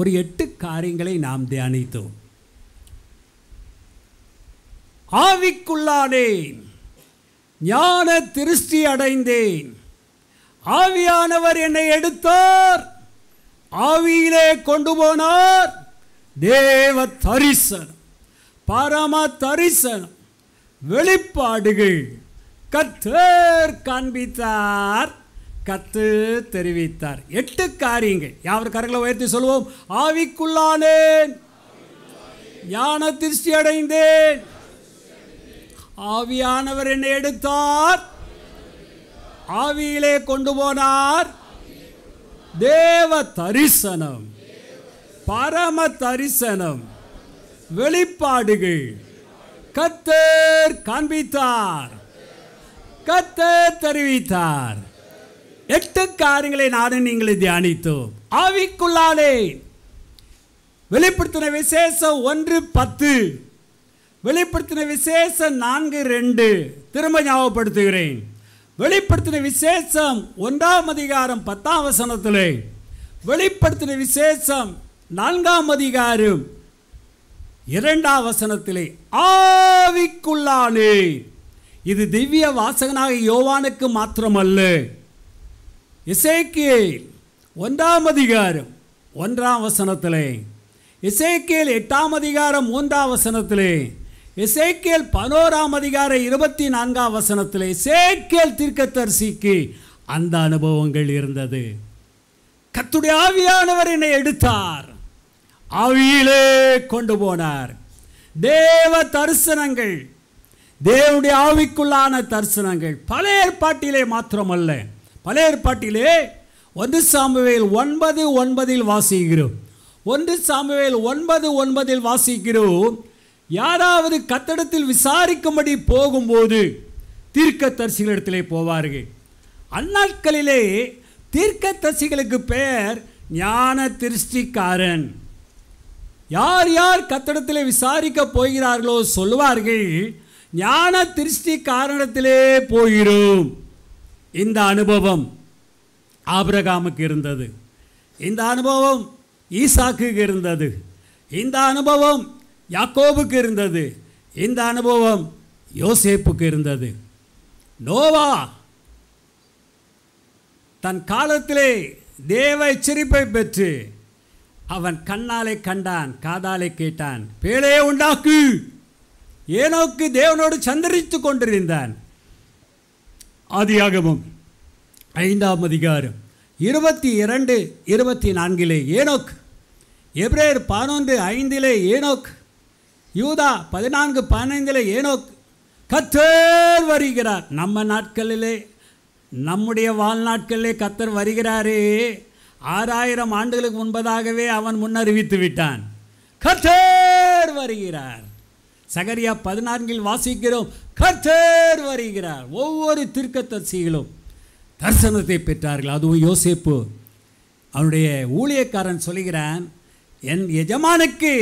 ஒரு எட்டு காரியங்களை நாம் தியானித்தோம் ஆவிக்குள்ளானேன் ஞான திருஷ்டி அடைந்தேன் ஆவியானவர் என்னை எடுத்தார் ஆவியிலே கொண்டு போனார் தேவ தரிசனம் பரம தரிசனம் வெளிப்பாடுகள் கத்தர் காண்பித்தார் கத்து தெரிவித்தார் எட்டு காரியங்கள் யாவர் கரங்களை உயர்த்தி சொல்வோம் ஆவிக்குள்ளானேன் ஞான திருஷ்டி அடைந்தேன் ஆவியானவர் என்னை எடுத்தார் ஆவியிலே கொண்டு போனார் தேவ தரிசனம் பரம தரிசனம் வெளிப்பாடுகள் கத்தர் காண்பித்தார் கத்தர் தெரிவித்தார் எட்டு காரியங்களை நானும் நீங்களை தியானித்தோம் ஆவிக்குள்ளாலே வெளிப்படுத்தின விசேஷம் ஒன்று பத்து வெளிப்படுத்தின விசேஷம் நான்கு ரெண்டு திரும்ப ஞாபகப்படுத்துகிறேன் வெளிப்படுத்தின விசேஷம் ஒன்றாம் அதிகாரம் பத்தாம் வசனத்தில் வெளிப்படுத்தின விசேஷம் நான்காம் அதிகாரம் இரண்டாம் வசனத்திலே ஆவிக்குள்ளானே இது திவ்ய வாசகனாக யோவானுக்கு மாத்திரமல்ல இசைக்கியல் ஒன்றாம் அதிகாரம் ஒன்றாம் வசனத்திலே இசைக்கியல் எட்டாம் அதிகாரம் மூன்றாம் வசனத்திலே இசைக்கியல் பதினோராம் அதிகாரம் இருபத்தி நான்காம் வசனத்தில் இசைக்கியல் தீர்க்கத்தரிசிக்கு அந்த அனுபவங்கள் இருந்தது கத்துடைய ஆவியானவர் என்னை எடுத்தார் ஆவியிலே கொண்டு போனார் தேவ தரிசனங்கள் தேவனுடைய ஆவிக்குள்ளான தரிசனங்கள் பல ஏற்பாட்டிலே மாத்திரமல்ல பழைய ஏற்பாட்டிலே ஒன்று சாமுவேல் ஒன்பது ஒன்பதில் வாசிக்கிறோம் ஒன்று சாமுவேல் ஒன்பது ஒன்பதில் வாசிக்கிறோம் யாராவது கத்தடத்தில் விசாரிக்கும்படி போகும்போது தீர்க்க தரிசிகளிடத்திலே போவார்கள் அந்நாட்களிலே தீர்க்க தரிசிகளுக்கு பெயர் ஞான திருஷ்டிக்காரன் யார் யார் கத்தடத்தில் விசாரிக்க போகிறார்களோ சொல்லுவார்கள் ஞான திருஷ்டி காரணத்திலே போகிறோம் இந்த அனுபவம் ஆபிரகாமுக்கு இருந்தது இந்த அனுபவம் ஈசாக்குக்கு இருந்தது இந்த அனுபவம் யாக்கோபுக்கு இருந்தது இந்த அனுபவம் யோசேப்புக்கு இருந்தது நோவா தன் காலத்திலே தேவ எச்சரிப்பை பெற்று அவன் கண்ணாலே கண்டான் காதாலே கேட்டான் பேழையை உண்டாக்கு ஏனோக்கு தேவனோடு சந்தரித்து கொண்டிருந்தான் ஆதியாகவும் ஐந்தாம் அதிகாரம் இருபத்தி இரண்டு இருபத்தி நான்கிலே ஏனோக் எப்ரேர் பதினொன்று ஐந்திலே ஏனோக் யூதா பதினான்கு பதினைந்திலே ஏனோக் கத்தர் வருகிறார் நம்ம நாட்களிலே நம்முடைய வாழ்நாட்களிலே கத்தர் வருகிறாரே ஆறாயிரம் ஆண்டுகளுக்கு முன்பதாகவே அவன் முன்னறிவித்து விட்டான் கத்தர் வருகிறார் சகரியா பதினான்கில் வாசிக்கிறோம் கர்த்தர் வருகிறார் ஒவ்வொரு திருக்கத்தரசிகளும் தரிசனத்தை பெற்றார்கள் அதுவும் யோசிப்பு அவனுடைய ஊழியக்காரன் சொல்கிறான் என் எஜமானுக்கு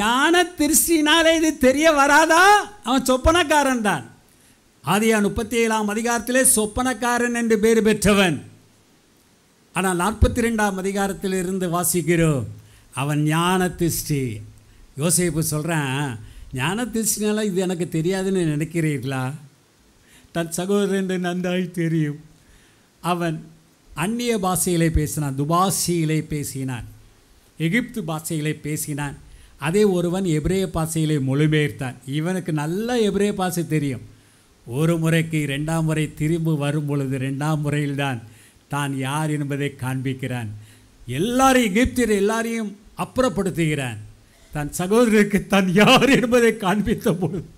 ஞான திருஷ்டினாலே இது தெரிய வராதா அவன் சொப்பனக்காரன் தான் ஆதியா முப்பத்தி ஏழாம் அதிகாரத்திலே சொப்பனக்காரன் என்று பேர் பெற்றவன் ஆனால் நாற்பத்தி ரெண்டாம் அதிகாரத்தில் இருந்து வாசிக்கிறோம் அவன் ஞான திருஷ்டி யோசிப்பு சொல்கிறேன் ஞான திருஷ்டினால இது எனக்கு தெரியாதுன்னு நினைக்கிறீர்களா தன் சகோதரன் நன்றாய் தெரியும் அவன் அந்நிய பாஷைகளை பேசினான் துபாஷிகளை பேசினான் எகிப்து பாஷைகளை பேசினான் அதே ஒருவன் எபிரேய பாஷையிலே மொழிபெயர்த்தான் இவனுக்கு நல்ல எபிரேய பாஷை தெரியும் ஒரு முறைக்கு ரெண்டாம் முறை திரும்பி வரும் பொழுது ரெண்டாம் முறையில்தான் தான் யார் என்பதை காண்பிக்கிறான் எல்லாரையும் எகிப்தியர் எல்லாரையும் அப்புறப்படுத்துகிறான் தன் சகோதரருக்கு தன் யார் என்பதை காண்பித்த பொழுது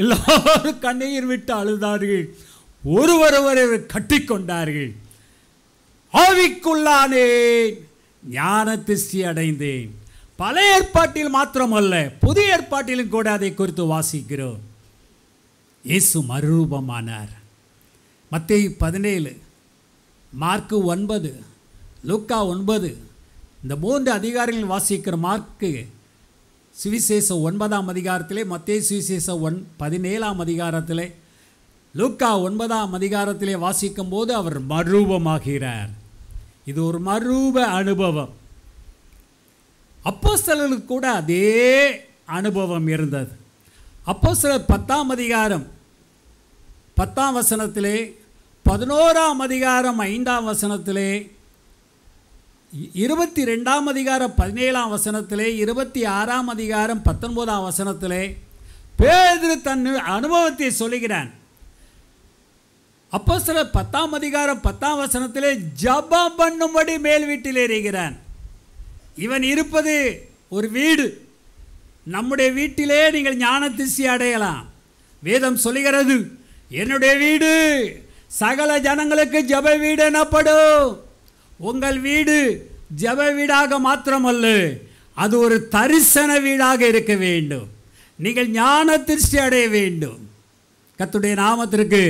எல்லாரும் கண்ணீர் விட்டு அழுதார்கள் ஒருவர் கட்டி கட்டிக்கொண்டார்கள் ஆவிக்குள்ளானே ஞான திருஷ்டி அடைந்தேன் பல ஏற்பாட்டில் மாத்திரமல்ல புதிய ஏற்பாட்டிலும் கூட அதை குறித்து வாசிக்கிறோம் இயேசு மறுரூபமானார் மத்திய பதினேழு மார்க்கு ஒன்பது லூக்கா ஒன்பது இந்த மூன்று அதிகாரிகள் வாசிக்கிற மார்க்கு சுவிசேஷ ஒன்பதாம் அதிகாரத்திலே மத்திய சுவிசேஷ ஒன் பதினேழாம் அதிகாரத்திலே லூக்கா ஒன்பதாம் அதிகாரத்திலே வாசிக்கும் போது அவர் மரூபமாகிறார் இது ஒரு மரூப அனுபவம் அப்போ சிலருக்கு கூட அதே அனுபவம் இருந்தது அப்போ சிலர் பத்தாம் அதிகாரம் பத்தாம் வசனத்திலே பதினோராம் அதிகாரம் ஐந்தாம் வசனத்திலே இருபத்தி ரெண்டாம் அதிகாரம் பதினேழாம் வசனத்திலே இருபத்தி ஆறாம் அதிகாரம் பத்தொன்பதாம் வசனத்திலே பேதிரு தன் அனுபவத்தை சொல்லுகிறான் அப்போ சில பத்தாம் அதிகாரம் பத்தாம் வசனத்திலே ஜபம் பண்ணும்படி மேல் வீட்டில் எறிகிறான் இவன் இருப்பது ஒரு வீடு நம்முடைய வீட்டிலே நீங்கள் ஞான திசி அடையலாம் வேதம் சொல்லுகிறது என்னுடைய வீடு சகல ஜனங்களுக்கு ஜப வீடு எனப்படும் உங்கள் வீடு ஜப வீடாக மாத்திரமல்ல அது ஒரு தரிசன வீடாக இருக்க வேண்டும் நீங்கள் ஞான திருஷ்டி அடைய வேண்டும் கத்துடைய நாமத்திற்கு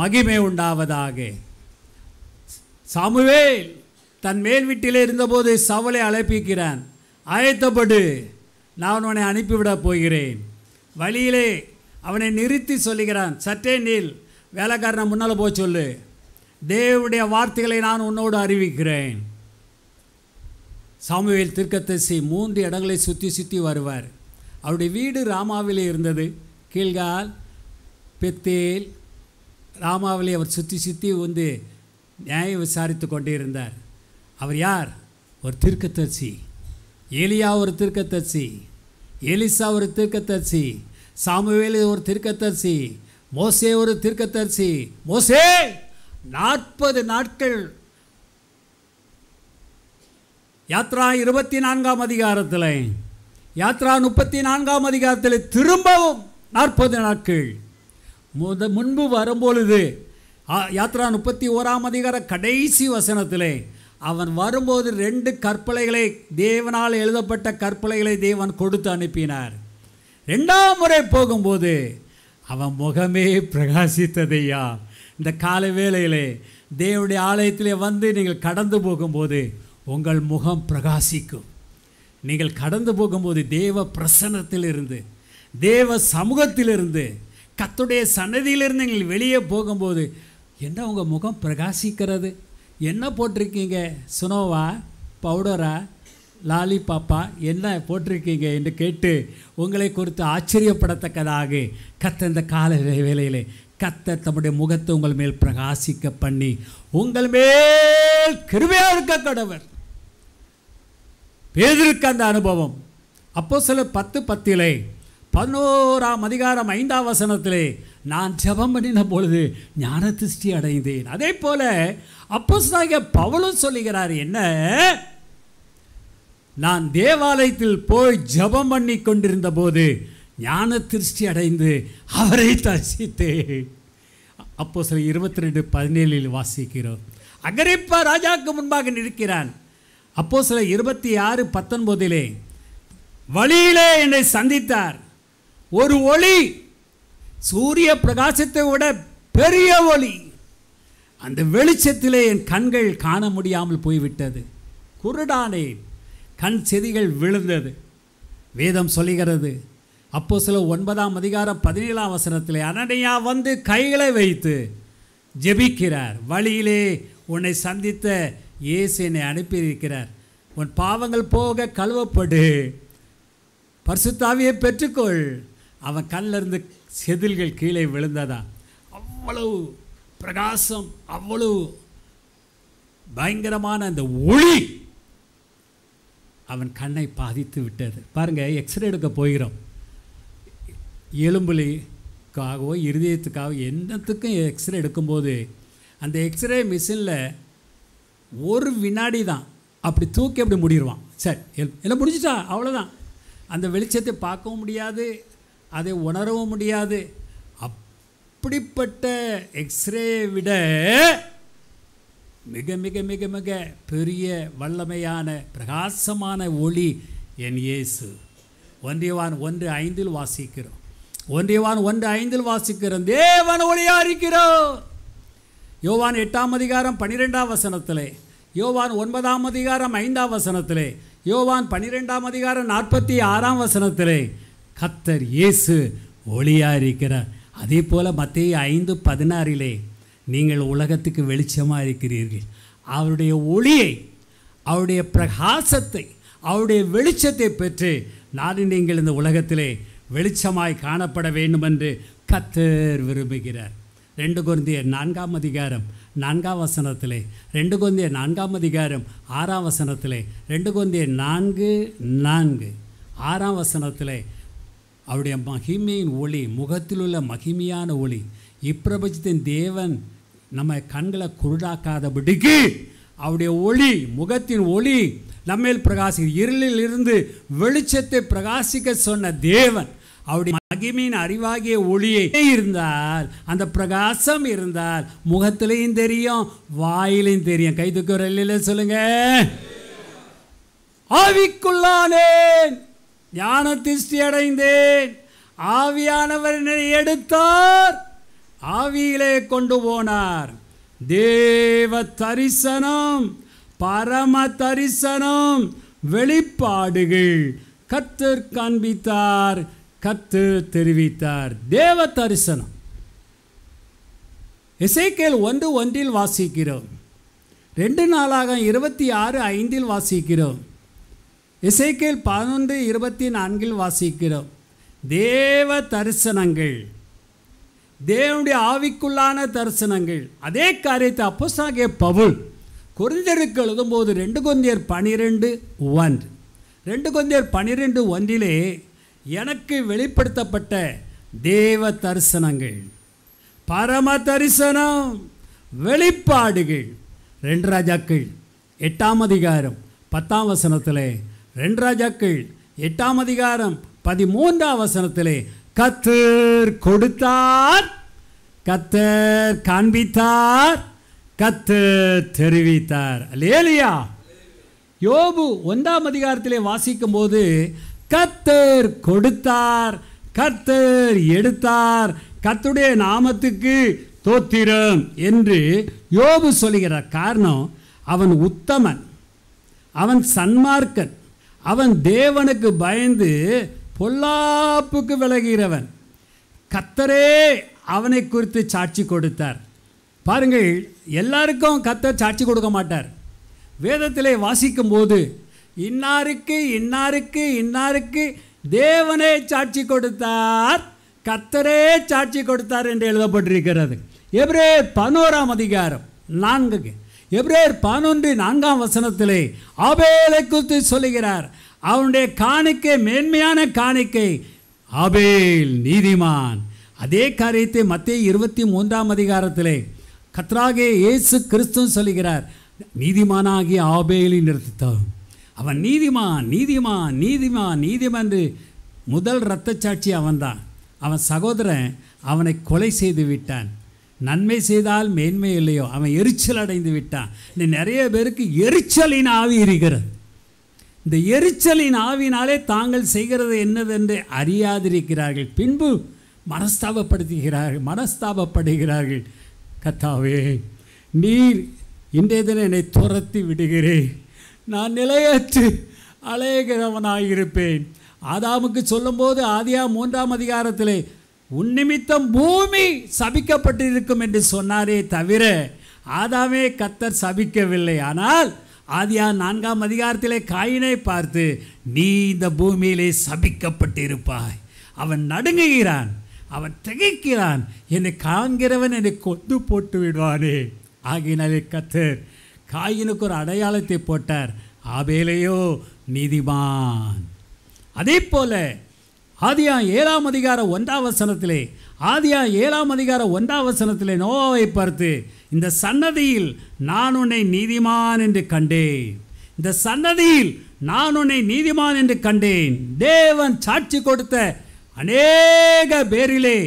மகிமை உண்டாவதாக சமுவேல் தன் மேல் வீட்டில் இருந்தபோது சவலை அழைப்பிக்கிறான் அழைத்தப்படு நான் உன்னை அனுப்பிவிடப் போகிறேன் வழியிலே அவனை நிறுத்தி சொல்லுகிறான் சற்றே நீல் வேலைக்காரனை முன்னால் போய் சொல்லு தேவனுடைய வார்த்தைகளை நான் உன்னோடு அறிவிக்கிறேன் சாமுவேல் திருக்கத்தசி மூன்று இடங்களை சுற்றி சுற்றி வருவார் அவருடைய வீடு ராமாவிலே இருந்தது கீழ்கால் பெத்தேல் ராமாவிலே அவர் சுற்றி சுற்றி வந்து நியாயம் விசாரித்து கொண்டே இருந்தார் அவர் யார் ஒரு திருக்கத்தர்சி ஏலியா ஒரு திருக்கத்தர்சி எலிசா ஒரு திருக்கத்தர்சி சாமுவேல் ஒரு திருக்கத்தர்சி மோசே ஒரு திருக்கத்தர்சி மோசே நாற்பது நாட்கள் யாத்ரா இருபத்தி நான்காம் அதிகாரத்தில் யாத்ரா முப்பத்தி நான்காம் அதிகாரத்தில் திரும்பவும் நாற்பது நாட்கள் முத முன்பு வரும்பொழுது யாத்ரா முப்பத்தி ஓராம் அதிகார கடைசி வசனத்தில் அவன் வரும்போது ரெண்டு கற்பலைகளை தேவனால் எழுதப்பட்ட கற்பலைகளை தேவன் கொடுத்து அனுப்பினார் ரெண்டாம் முறை போகும்போது அவன் முகமே பிரகாசித்ததையா இந்த காலை வேளையிலே தேவனுடைய ஆலயத்திலே வந்து நீங்கள் கடந்து போகும்போது உங்கள் முகம் பிரகாசிக்கும் நீங்கள் கடந்து போகும்போது தேவ பிரசன்னத்திலிருந்து தேவ சமூகத்திலிருந்து கத்துடைய சன்னதியிலிருந்து நீங்கள் வெளியே போகும்போது என்ன உங்கள் முகம் பிரகாசிக்கிறது என்ன போட்டிருக்கீங்க சுனோவா பவுடரா லாலி பாப்பா என்ன போட்டிருக்கீங்க என்று கேட்டு உங்களை குறித்து ஆச்சரியப்படத்தக்கதாக கத்த இந்த கால வேலையிலே கத்த தம்முடைய முகத்தை உங்கள் மேல் பிரகாசிக்க பண்ணி உங்கள் மேல் கிருமையாக இருக்க கடவர் பேதிருக்க அந்த அனுபவம் அப்போ சில பத்து பத்திலே பதினோராம் அதிகாரம் ஐந்தாம் வசனத்திலே நான் ஜபம் பண்ணின பொழுது ஞான திருஷ்டி அடைந்தேன் அதே போல அப்போ அப்போஸ்தாகிய பவலும் சொல்லுகிறார் என்ன நான் தேவாலயத்தில் போய் ஜபம் பண்ணி கொண்டிருந்த போது ஞான திருஷ்டி அடைந்து அவரை தரிசித்தே அப்போ சில இருபத்தி ரெண்டு பதினேழில் வாசிக்கிறோம் அகரிப்பா ராஜாவுக்கு முன்பாக நிற்கிறான் அப்போ சில இருபத்தி ஆறு பத்தொன்பதிலே வழியிலே என்னை சந்தித்தார் ஒரு ஒளி சூரிய பிரகாசத்தை விட பெரிய ஒளி அந்த வெளிச்சத்திலே என் கண்கள் காண முடியாமல் போய்விட்டது குருடானே கண் செதிகள் விழுந்தது வேதம் சொல்லுகிறது அப்போ சில ஒன்பதாம் அதிகாரம் பதினேழாம் வசனத்தில் அனனையா வந்து கைகளை வைத்து ஜெபிக்கிறார் வழியிலே உன்னை சந்தித்த இயேசு என்னை அனுப்பியிருக்கிறார் உன் பாவங்கள் போக கழுவப்படு பரிசுத்தாவியை பெற்றுக்கொள் அவன் கண்ணிலிருந்து செதில்கள் கீழே விழுந்ததா அவ்வளவு பிரகாசம் அவ்வளவு பயங்கரமான அந்த ஒளி அவன் கண்ணை பாதித்து விட்டது பாருங்கள் எக்ஸ்ரே எடுக்க போகிறோம் எலும்புலிக்காகவோ இருதயத்துக்காக என்னத்துக்கும் எக்ஸ்ரே எடுக்கும்போது அந்த எக்ஸ்ரே மிஷினில் ஒரு வினாடி தான் அப்படி தூக்கி அப்படி முடிடுவான் சரி எல்லாம் முடிஞ்சிட்டா அவ்வளோதான் அந்த வெளிச்சத்தை பார்க்கவும் முடியாது அதை உணரவும் முடியாது அப்படிப்பட்ட எக்ஸ்ரே விட மிக மிக மிக மிக பெரிய வல்லமையான பிரகாசமான ஒளி என் இயேசு ஒன்றியவான் ஒன்று ஐந்தில் வாசிக்கிறோம் ஒன்றியவான் ஒன்று ஐந்தில் வாசிக்கிறோம் தேவன் ஒளியாக இருக்கிறோம் யோவான் எட்டாம் அதிகாரம் பன்னிரெண்டாம் வசனத்திலே யோவான் ஒன்பதாம் அதிகாரம் ஐந்தாம் வசனத்திலே யோவான் பன்னிரெண்டாம் அதிகாரம் நாற்பத்தி ஆறாம் வசனத்திலே கத்தர் இயேசு ஒளியா இருக்கிறார் அதே போல் மத்திய ஐந்து பதினாறிலே நீங்கள் உலகத்துக்கு வெளிச்சமாக இருக்கிறீர்கள் அவருடைய ஒளியை அவருடைய பிரகாசத்தை அவருடைய வெளிச்சத்தை பெற்று நான் நீங்கள் இந்த உலகத்திலே வெளிச்சமாய் காணப்பட வேண்டும் என்று கத்தர் விரும்புகிறார் ரெண்டு குருந்தியர் நான்காம் அதிகாரம் நான்காம் வசனத்திலே ரெண்டு குருந்தியர் நான்காம் அதிகாரம் ஆறாம் வசனத்திலே ரெண்டு குருந்தியர் நான்கு நான்கு ஆறாம் வசனத்திலே அவருடைய மகிமையின் ஒளி முகத்தில் உள்ள மகிமையான ஒளி இப்பிரபஞ்சத்தின் தேவன் நம்ம கண்களை குருடாக்காதபடிக்கு அவருடைய ஒளி முகத்தின் ஒளி நம்மேல் பிரகாசி இருளில் இருந்து வெளிச்சத்தை பிரகாசிக்க சொன்ன தேவன் அவருடைய மகிமையின் அறிவாகிய ஒளியை இருந்தால் அந்த பிரகாசம் இருந்தால் முகத்திலையும் தெரியும் வாயிலையும் தெரியும் கைதுக்கு ஒரு இல்லையில சொல்லுங்க ஆவிக்குள்ளானேன் ஞான திருஷ்டி அடைந்தேன் ஆவியானவர் எடுத்தார் ஆவியிலே கொண்டு போனார் தேவ தரிசனம் பரம தரிசனம் வெளிப்பாடுகள் கத்தர் காண்பித்தார் கத்து தெரிவித்தார் தேவ தரிசனம் இசைக்கேல் ஒன்று ஒன்றில் வாசிக்கிறோம் ரெண்டு நாளாக இருபத்தி ஆறு ஐந்தில் வாசிக்கிறோம் இசைக்கேல் பதினொன்று இருபத்தி நான்கில் வாசிக்கிறோம் தேவ தரிசனங்கள் தேவனுடைய ஆவிக்குள்ளான தரிசனங்கள் அதே காரியத்தை சாகிய பவுல் குறைந்தருக்கு எழுதும்போது ரெண்டு கொந்தியர் பனிரெண்டு ஒன்று ரெண்டு கொந்தியர் பனிரெண்டு ஒன்றிலே எனக்கு வெளிப்படுத்தப்பட்ட தேவ தரிசனங்கள் பரம தரிசனம் வெளிப்பாடுகள் ரெண்டு ராஜாக்கள் எட்டாம் அதிகாரம் பத்தாம் வசனத்தில் ரெண்டு ராஜாக்கள் எட்டாம் அதிகாரம் பதிமூன்றாம் வசனத்தில் கத்தர் கொடுத்தார் கத்தர் காண்பித்தார் கத்து தெரிவித்தார் அல்லையா யோபு ஒன்றாம் அதிகாரத்திலே வாசிக்கும் போது கத்தர் கொடுத்தார் கத்தர் எடுத்தார் கத்துடைய நாமத்துக்கு தோத்திரம் என்று யோபு சொல்லுகிற காரணம் அவன் உத்தமன் அவன் சன்மார்க்கன் அவன் தேவனுக்கு பயந்து பொல்லாப்புக்கு விலகிறவன் கத்தரே அவனை குறித்து சாட்சி கொடுத்தார் பாருங்கள் எல்லாருக்கும் கத்தர் சாட்சி கொடுக்க மாட்டார் வேதத்திலே வாசிக்கும் போது இன்னாருக்கு இன்னாருக்கு இன்னாருக்கு தேவனே சாட்சி கொடுத்தார் கத்தரே சாட்சி கொடுத்தார் என்று எழுதப்பட்டிருக்கிறது எப்ரேர் பதினோராம் அதிகாரம் நான்கு எப்ரேர் பதினொன்று நான்காம் வசனத்திலே ஆபேலை குறித்து சொல்லுகிறார் அவனுடைய காணிக்கை மேன்மையான காணிக்கை ஆபேல் நீதிமான் அதே காரியத்தை மத்திய இருபத்தி மூன்றாம் அதிகாரத்திலே கத்ராகே இயேசு கிறிஸ்து சொல்லுகிறார் நீதிமானாகிய ஆபேலின் நிறுத்தித்தான் அவன் நீதிமான் நீதிமான் நீதிமான் நீதிமான் என்று முதல் சாட்சி அவன்தான் அவன் சகோதரன் அவனை கொலை செய்து விட்டான் நன்மை செய்தால் மேன்மை இல்லையோ அவன் எரிச்சல் அடைந்து விட்டான் இந்த நிறைய பேருக்கு எரிச்சலின் ஆவி இருக்கிறது இந்த எரிச்சலின் ஆவினாலே தாங்கள் செய்கிறது என்னதென்று அறியாதிருக்கிறார்கள் பின்பு மனஸ்தாபப்படுத்துகிறார்கள் மனஸ்தாபப்படுகிறார்கள் கத்தாவே நீர் இன்றைய தினம் என்னை துரத்தி விடுகிறேன் நான் நிலையற்று இருப்பேன் ஆதாமுக்கு சொல்லும்போது ஆதியா மூன்றாம் அதிகாரத்திலே உன்னிமித்தம் பூமி சபிக்கப்பட்டிருக்கும் என்று சொன்னாரே தவிர ஆதாமே கத்தர் சபிக்கவில்லை ஆனால் ஆதியா நான்காம் அதிகாரத்திலே காயினை பார்த்து நீ இந்த பூமியிலே சபிக்கப்பட்டிருப்பாய் அவன் நடுங்குகிறான் அவன் திகைக்கிறான் என்னை காண்கிறவன் என்னை கொண்டு போட்டு விடுவானே ஆகினாலே கத்தர் காயினுக்கு ஒரு அடையாளத்தை போட்டார் ஆபேலையோ நீதிமான் அதே போல ஆதியா ஏழாம் அதிகார ஒன்றாம் வசனத்திலே ஆதியா ஏழாம் அதிகார ஒன்றாம் வசனத்திலே நோவை பார்த்து இந்த சன்னதியில் நான் உன்னை நீதிமான் என்று கண்டேன் இந்த சன்னதியில் நான் உன்னை நீதிமான் என்று கண்டேன் தேவன் சாட்சி கொடுத்த அநேக பேரிலே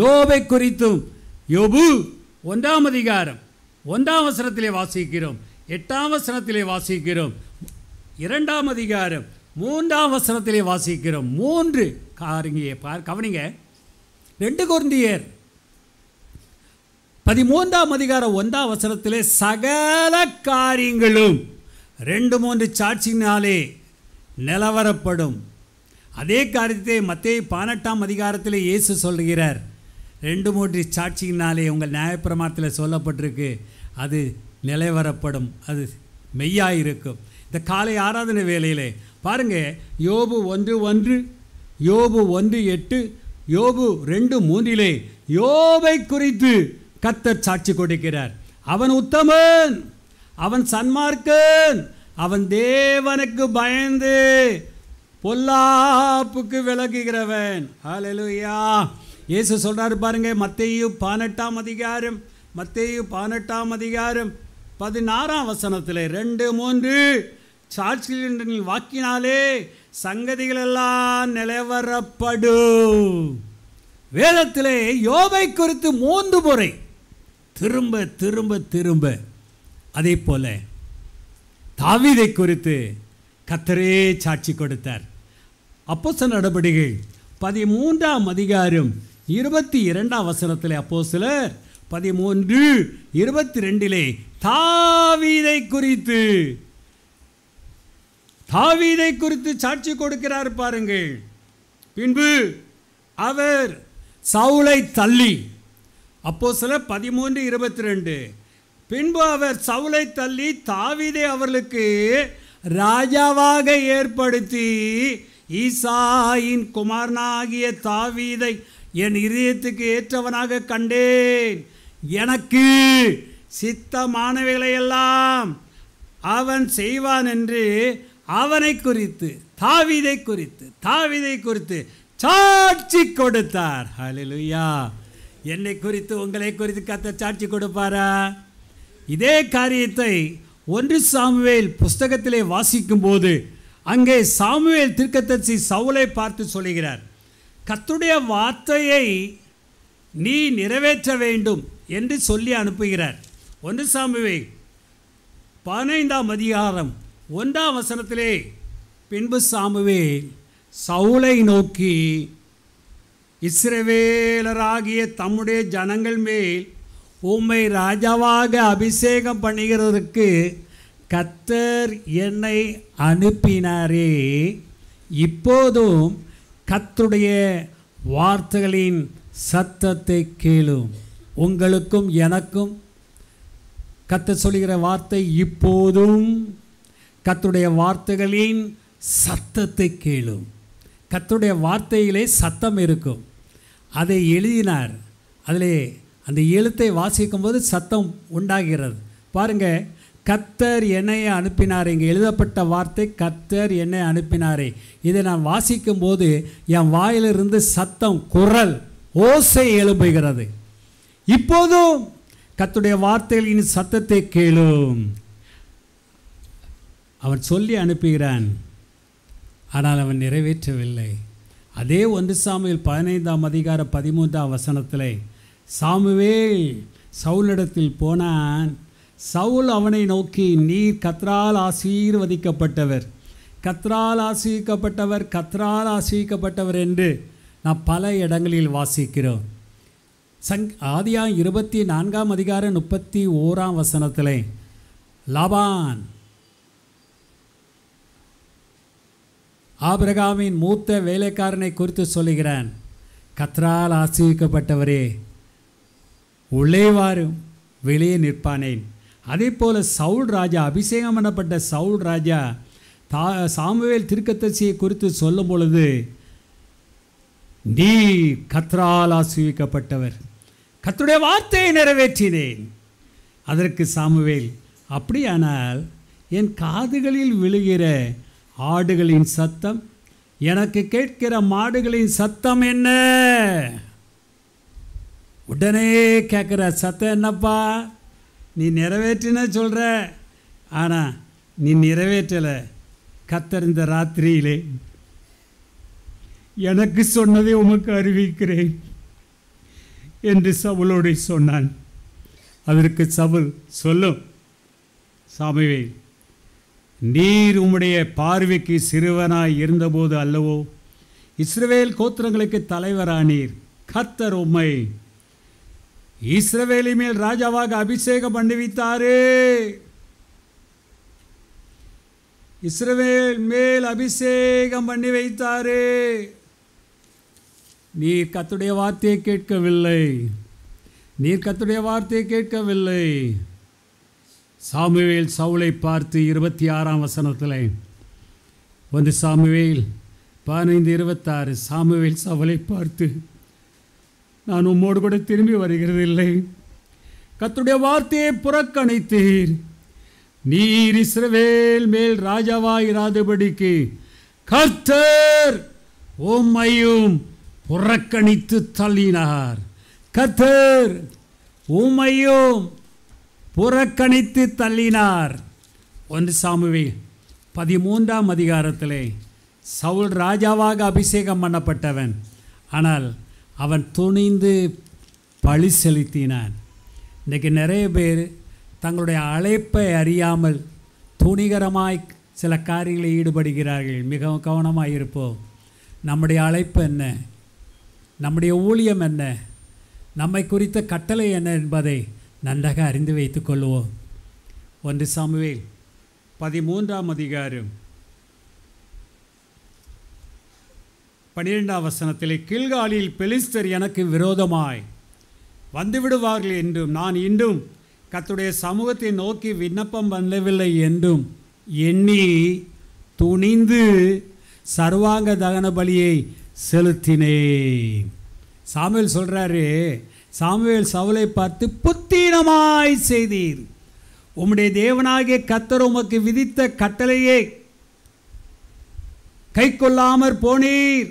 யோபை குறித்தும் யோபு ஒன்றாம் அதிகாரம் ஒன்றாம் அவசரத்திலே வாசிக்கிறோம் எட்டாம் வசனத்திலே வாசிக்கிறோம் இரண்டாம் அதிகாரம் மூன்றாம் வசனத்திலே வாசிக்கிறோம் மூன்று காரிங்க பார் கவனிங்க ரெண்டு குருந்தியர் பதிமூன்றாம் அதிகாரம் ஒன்றாம் வசனத்திலே சகல காரியங்களும் ரெண்டு மூன்று சாட்சியினாலே நிலவரப்படும் அதே காரியத்தை மத்திய பதினெட்டாம் அதிகாரத்தில் இயேசு சொல்கிறார் ரெண்டு மூன்று சாட்சியினாலே உங்கள் நியாயப்பிரமாணத்தில் சொல்லப்பட்டிருக்கு அது நிலைவரப்படும் அது மெய்யாக இருக்கும் இந்த காலை ஆராதனை வேலையிலே பாருங்கள் யோபு ஒன்று ஒன்று யோபு ஒன்று எட்டு யோபு ரெண்டு மூன்றிலே யோபை குறித்து கத்தர் சாட்சி கொடுக்கிறார் அவன் உத்தமன் அவன் சன்மார்க்கன் அவன் தேவனுக்கு பயந்து பொல்லாப்புக்கு விளக்குகிறவன் ஹலலுயா இயேசு சொல்கிறார் பாருங்க மத்தையும் பானெட்டாம் அதிகாரம் மத்தையும் பானெட்டாம் அதிகாரம் பதினாறாம் வசனத்தில் ரெண்டு மூன்று சாட்சிகளின் வாக்கினாலே சங்கதிகள் எல்லாம் நிலவரப்படும் வேதத்திலே யோபை குறித்து மூன்று முறை திரும்ப திரும்ப திரும்ப அதே போல தாவிதை குறித்து கத்தரே சாட்சி கொடுத்தார் அப்போச நடபடிகள் பதிமூன்றாம் அதிகாரம் இருபத்தி இரண்டாம் வசனத்தில் அப்போ சிலர் பதிமூன்று இருபத்தி ரெண்டிலே தாவீதை குறித்து தாவீதை குறித்து சாட்சி கொடுக்கிறார் பாருங்கள் பின்பு அவர் சவுளை தள்ளி அப்போ சில பதிமூன்று இருபத்தி ரெண்டு பின்பு அவர் சவுளை தள்ளி தாவீதை அவர்களுக்கு ராஜாவாக ஏற்படுத்தி ஈசாயின் குமாரனாகிய தாவீதை என் இதயத்துக்கு ஏற்றவனாக கண்டேன் எனக்கு சித்தமானவைகளையெல்லாம் அவன் செய்வான் என்று அவனை குறித்து தாவிதை குறித்து தாவிதை குறித்து சாட்சி கொடுத்தார் ஹலிலுயா என்னை குறித்து உங்களை குறித்து கத்த சாட்சி கொடுப்பாரா இதே காரியத்தை ஒன்று சாமுவேல் புஸ்தகத்திலே வாசிக்கும்போது அங்கே சாமுவேல் திருக்கத்தி சவுலை பார்த்து சொல்கிறார் கத்துடைய வார்த்தையை நீ நிறைவேற்ற வேண்டும் என்று சொல்லி அனுப்புகிறார் ஒன்று சாமுவே பதினைந்தாம் அதிகாரம் ஒன்றாம் வசனத்திலே பின்பு சாமுவே சவுளை நோக்கி இஸ்ரவேலராகிய தம்முடைய ஜனங்கள் மேல் உம்மை ராஜாவாக அபிஷேகம் பண்ணுகிறதற்கு கத்தர் என்னை அனுப்பினாரே இப்போதும் கத்துடைய வார்த்தைகளின் சத்தத்தை கேளும் உங்களுக்கும் எனக்கும் கத்து சொல்கிற வார்த்தை இப்போதும் கத்துடைய வார்த்தைகளின் சத்தத்தை கேளும் கத்துடைய வார்த்தையிலே சத்தம் இருக்கும் அதை எழுதினார் அதிலே அந்த எழுத்தை வாசிக்கும்போது சத்தம் உண்டாகிறது பாருங்கள் கத்தர் என்னை அனுப்பினார் இங்கே எழுதப்பட்ட வார்த்தை கத்தர் என்னை அனுப்பினாரே இதை நான் வாசிக்கும்போது என் வாயிலிருந்து சத்தம் குரல் ஓசை எழும்புகிறது இப்போதும் கத்துடைய வார்த்தைகளின் சத்தத்தை கேளும் அவன் சொல்லி அனுப்புகிறான் ஆனால் அவன் நிறைவேற்றவில்லை அதே ஒன்று சாமியில் பதினைந்தாம் அதிகார பதிமூன்றாம் வசனத்தில் சாமுவேல் சவுலிடத்தில் போனான் சவுல் அவனை நோக்கி நீர் கத்ரால் ஆசீர்வதிக்கப்பட்டவர் கத்ரால் ஆசீர்க்கப்பட்டவர் கத்ரால் ஆசீர்க்கப்பட்டவர் என்று நாம் பல இடங்களில் வாசிக்கிறோம் சங் ஆதியாம் இருபத்தி நான்காம் அதிகாரம் முப்பத்தி ஓராம் வசனத்தில் லாபான் ஆபிரகாமின் மூத்த வேலைக்காரனை குறித்து சொல்லுகிறான் கத்ரால் ஆசிரியக்கப்பட்டவரே உள்ளே வாரும் வெளியே நிற்பானேன் அதே போல் சவுல் ராஜா அபிஷேகம் பண்ணப்பட்ட சவுல் ராஜா தா சாமுவேல் திருக்கத்தசியை குறித்து சொல்லும் பொழுது நீ கத்ரால் ஆசிரியக்கப்பட்டவர் கத்துடைய வார்த்தையை நிறைவேற்றினேன் அதற்கு சாமுவேல் அப்படியானால் என் காதுகளில் விழுகிற ஆடுகளின் சத்தம் எனக்கு கேட்கிற மாடுகளின் சத்தம் என்ன உடனே கேட்குற சத்தம் என்னப்பா நீ நிறைவேற்றின சொல்கிற ஆனால் நீ நிறைவேற்றலை கத்தறிந்த ராத்திரியிலே எனக்கு சொன்னதை உமக்கு அறிவிக்கிறேன் என்று சவுலோடு சொன்னான் அதற்கு சவுல் சொல்லும் சாமிவே நீர் உம்முடைய பார்வைக்கு சிறுவனாய் இருந்தபோது அல்லவோ இஸ்ரவேல் கோத்திரங்களுக்கு தலைவரானீர் கத்தர் உம்மை இஸ்ரவேலி மேல் ராஜாவாக அபிஷேகம் பண்ணுவித்தாரே இஸ்ரவேல் மேல் அபிஷேகம் பண்ணி வைத்தாரே நீர் கத்துடைய வார்த்தையை கேட்கவில்லை நீர் கத்துடைய வார்த்தையை கேட்கவில்லை சாமுவேல் சவுளை பார்த்து இருபத்தி ஆறாம் வசனத்தில் வந்து சாமுவேல் பதினைந்து இருபத்தாறு சாமுவேல் சவுளை பார்த்து நான் உம்மோடு கூட திரும்பி வருகிறதில்லை கத்துடைய வார்த்தையை புறக்கணித்தீர் நீர் இஸ்ரவேல் மேல் ராஜாவாயிராதபடிக்கு கர்த்தர் ஓம் ஐயும் புறக்கணித்து தள்ளினார் கத்தர் உமையும் புறக்கணித்து தள்ளினார் ஒன்று சாமுவி பதிமூன்றாம் அதிகாரத்திலே சவுல் ராஜாவாக அபிஷேகம் பண்ணப்பட்டவன் ஆனால் அவன் துணிந்து பழி செலுத்தினான் இன்றைக்கு நிறைய பேர் தங்களுடைய அழைப்பை அறியாமல் துணிகரமாய் சில காரியங்களில் ஈடுபடுகிறார்கள் மிகவும் கவனமாக இருப்போம் நம்முடைய அழைப்பு என்ன நம்முடைய ஊழியம் என்ன நம்மை குறித்த கட்டளை என்ன என்பதை நன்றாக அறிந்து வைத்து கொள்வோம் ஒன்று சாமுவேல் பதிமூன்றாம் அதிகாரம் பனிரெண்டாம் வசனத்திலே கீழ்காலில் பெலிஸ்தர் எனக்கு விரோதமாய் வந்துவிடுவார்கள் என்றும் நான் இன்றும் கத்துடைய சமூகத்தை நோக்கி விண்ணப்பம் வந்தவில்லை என்றும் எண்ணி துணிந்து சர்வாங்க தகன பலியை செலுத்தினேன் சாமுவேல் சொல்கிறாரு சாமுவேல் சவலை பார்த்து புத்தீனமாய் செய்தீர் உம்முடைய தேவனாகிய கத்தர் உமக்கு விதித்த கட்டளையை கை கொள்ளாமற் போனீர்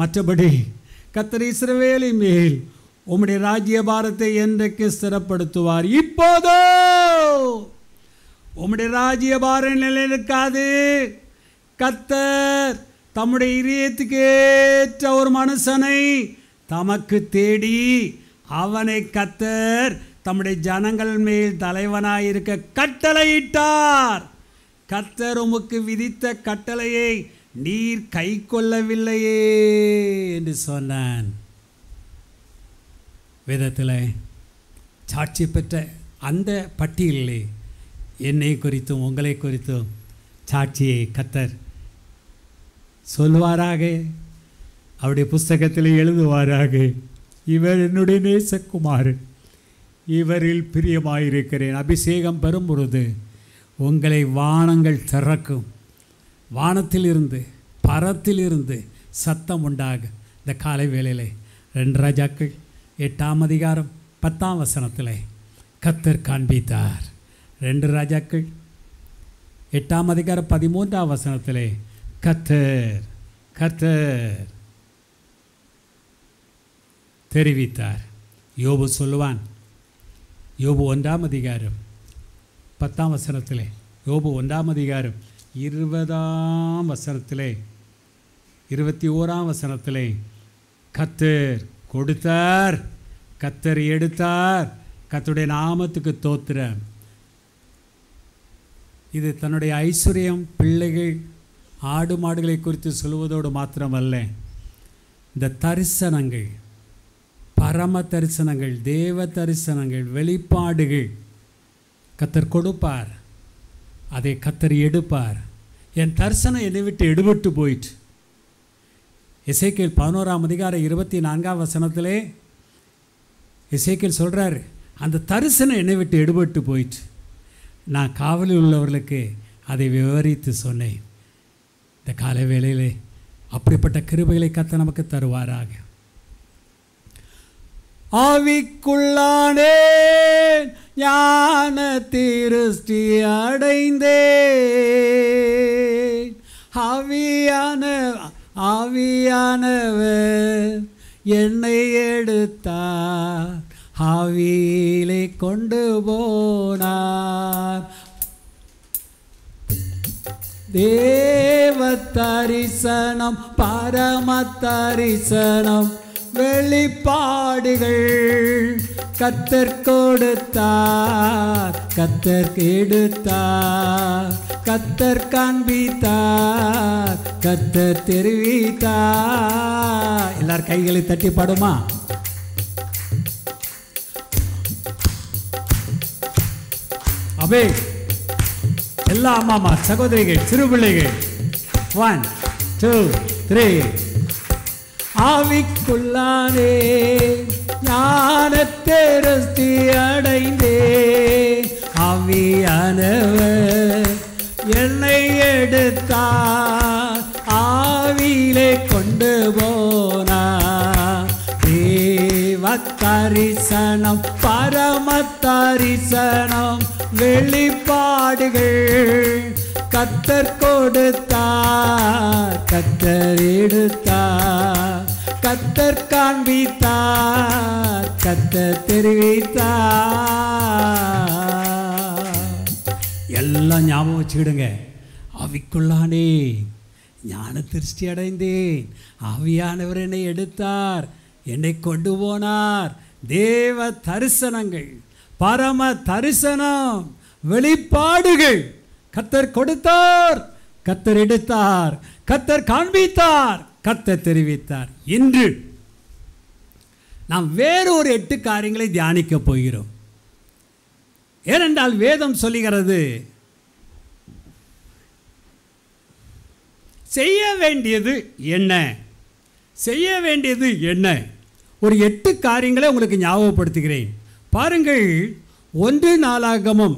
மற்றபடி கத்தர் இஸ்ரவேலி மேல் உம்முடைய ராஜ்ய பாரத்தை என்றைக்கு ஸ்திரப்படுத்துவார் இப்போதோ உம்முடைய ராஜ்ய பாரம் இருக்காது கத்தர் தம்முடைய இதயத்துக்கேற்ற ஒரு மனுஷனை தமக்கு தேடி அவனை கத்தர் தம்முடைய ஜனங்கள் மேல் தலைவனாயிருக்க கட்டளையிட்டார் கத்தர் உமக்கு விதித்த கட்டளையை நீர் கை கொள்ளவில்லையே என்று சொன்னான் விதத்தில் சாட்சி பெற்ற அந்த பட்டியலே என்னை குறித்தும் உங்களை குறித்தும் சாட்சியை கத்தர் சொல்வாராக அவருடைய புஸ்தகத்தில் எழுதுவாராக இவர் என்னுடைய நேசக்குமார் இவரில் பிரியமாயிருக்கிறேன் அபிஷேகம் பெறும் பொழுது உங்களை வானங்கள் திறக்கும் வானத்திலிருந்து பரத்திலிருந்து சத்தம் உண்டாக இந்த காலை வேளையில் ரெண்டு ராஜாக்கள் எட்டாம் அதிகாரம் பத்தாம் வசனத்தில் கத்தர் காண்பித்தார் ரெண்டு ராஜாக்கள் எட்டாம் அதிகாரம் பதிமூன்றாம் வசனத்தில் கத்தர் கத்தர் தெரிவித்தார் யோபு சொல்லுவான் யோபு ஒன்றாம் அதிகாரம் பத்தாம் வசனத்திலே யோபு ஒன்றாம் அதிகாரம் இருபதாம் வசனத்திலே இருபத்தி ஓராம் வசனத்திலே கத்தர் கொடுத்தார் கத்தர் எடுத்தார் கத்துடைய நாமத்துக்கு தோத்துற இது தன்னுடைய ஐஸ்வர்யம் பிள்ளைகள் ஆடு மாடுகளை குறித்து சொல்வதோடு மாத்திரமல்ல இந்த தரிசனங்கள் பரம தரிசனங்கள் தேவ தரிசனங்கள் வெளிப்பாடுகள் கத்தர் கொடுப்பார் அதை கத்தர் எடுப்பார் என் தரிசனம் என்னை விட்டு எடுபட்டு போயிட்டு இசைக்கேல் பதினோராம் அதிகார இருபத்தி நான்காம் வசனத்திலே இசைக்கேல் சொல்கிறார் அந்த தரிசனம் என்னை விட்டு எடுபட்டு போயிட்டு நான் காவலில் உள்ளவர்களுக்கு அதை விவரித்து சொன்னேன் இந்த காலை வேளையிலே அப்படிப்பட்ட கிருபைகளை கத்த நமக்கு தருவாராக ஆவிக்குள்ளானேன் ஞான திருஷ்டி
அடைந்தேன் ஆவியான
ஆவியானவர் என்னை எடுத்தார் ஆவியிலே கொண்டு போனார் தேவ தரிசனம்
பரம தரிசனம் வெளிப்பாடுகள்
கத்தர் கொடுத்தார் கத்தர் எடுத்தார் கத்தர் காண்பித்தார் கத்தர் தெரிவித்தார் எல்லார் கைகளை தட்டி பாடுமா அபே எல்லா அம்மா அம்மா சகோதரிகள் சிறு பிள்ளைகள் ஒன் டூ த்ரீ ஆவிக்குள்ளானே
ஞானத்தேரஸ்தி அடைந்தே ஆவியானவர் என்னை எடுத்தா ஆவியிலே கொண்டு போ பரம தரிசனம் வெளிப்பாடுகள் கத்தர் கொடுத்தா கத்தர் எடுத்தா கத்தர் காண்பித்தா கத்தர்
தெரிவித்தா எல்லாம் ஞாபகம் வச்சுக்கிடுங்க அவிக்குள்ளானே ஞான திருஷ்டி அடைந்தேன் ஆவியானவர் என்னை எடுத்தார் என்னை கொண்டு போனார் தேவ தரிசனங்கள் பரம தரிசனம் வெளிப்பாடுகள் கத்தர் கொடுத்தார் கத்தர் எடுத்தார் கத்தர் காண்பித்தார் கத்தர் தெரிவித்தார் இன்று நாம் வேறு ஒரு எட்டு காரியங்களை தியானிக்கப் போகிறோம் ஏனென்றால் வேதம் சொல்லுகிறது செய்ய வேண்டியது என்ன செய்ய வேண்டியது என்ன ஒரு எட்டு காரியங்களை உங்களுக்கு ஞாபகப்படுத்துகிறேன் பாருங்கள் ஒன்று நாளாகமும்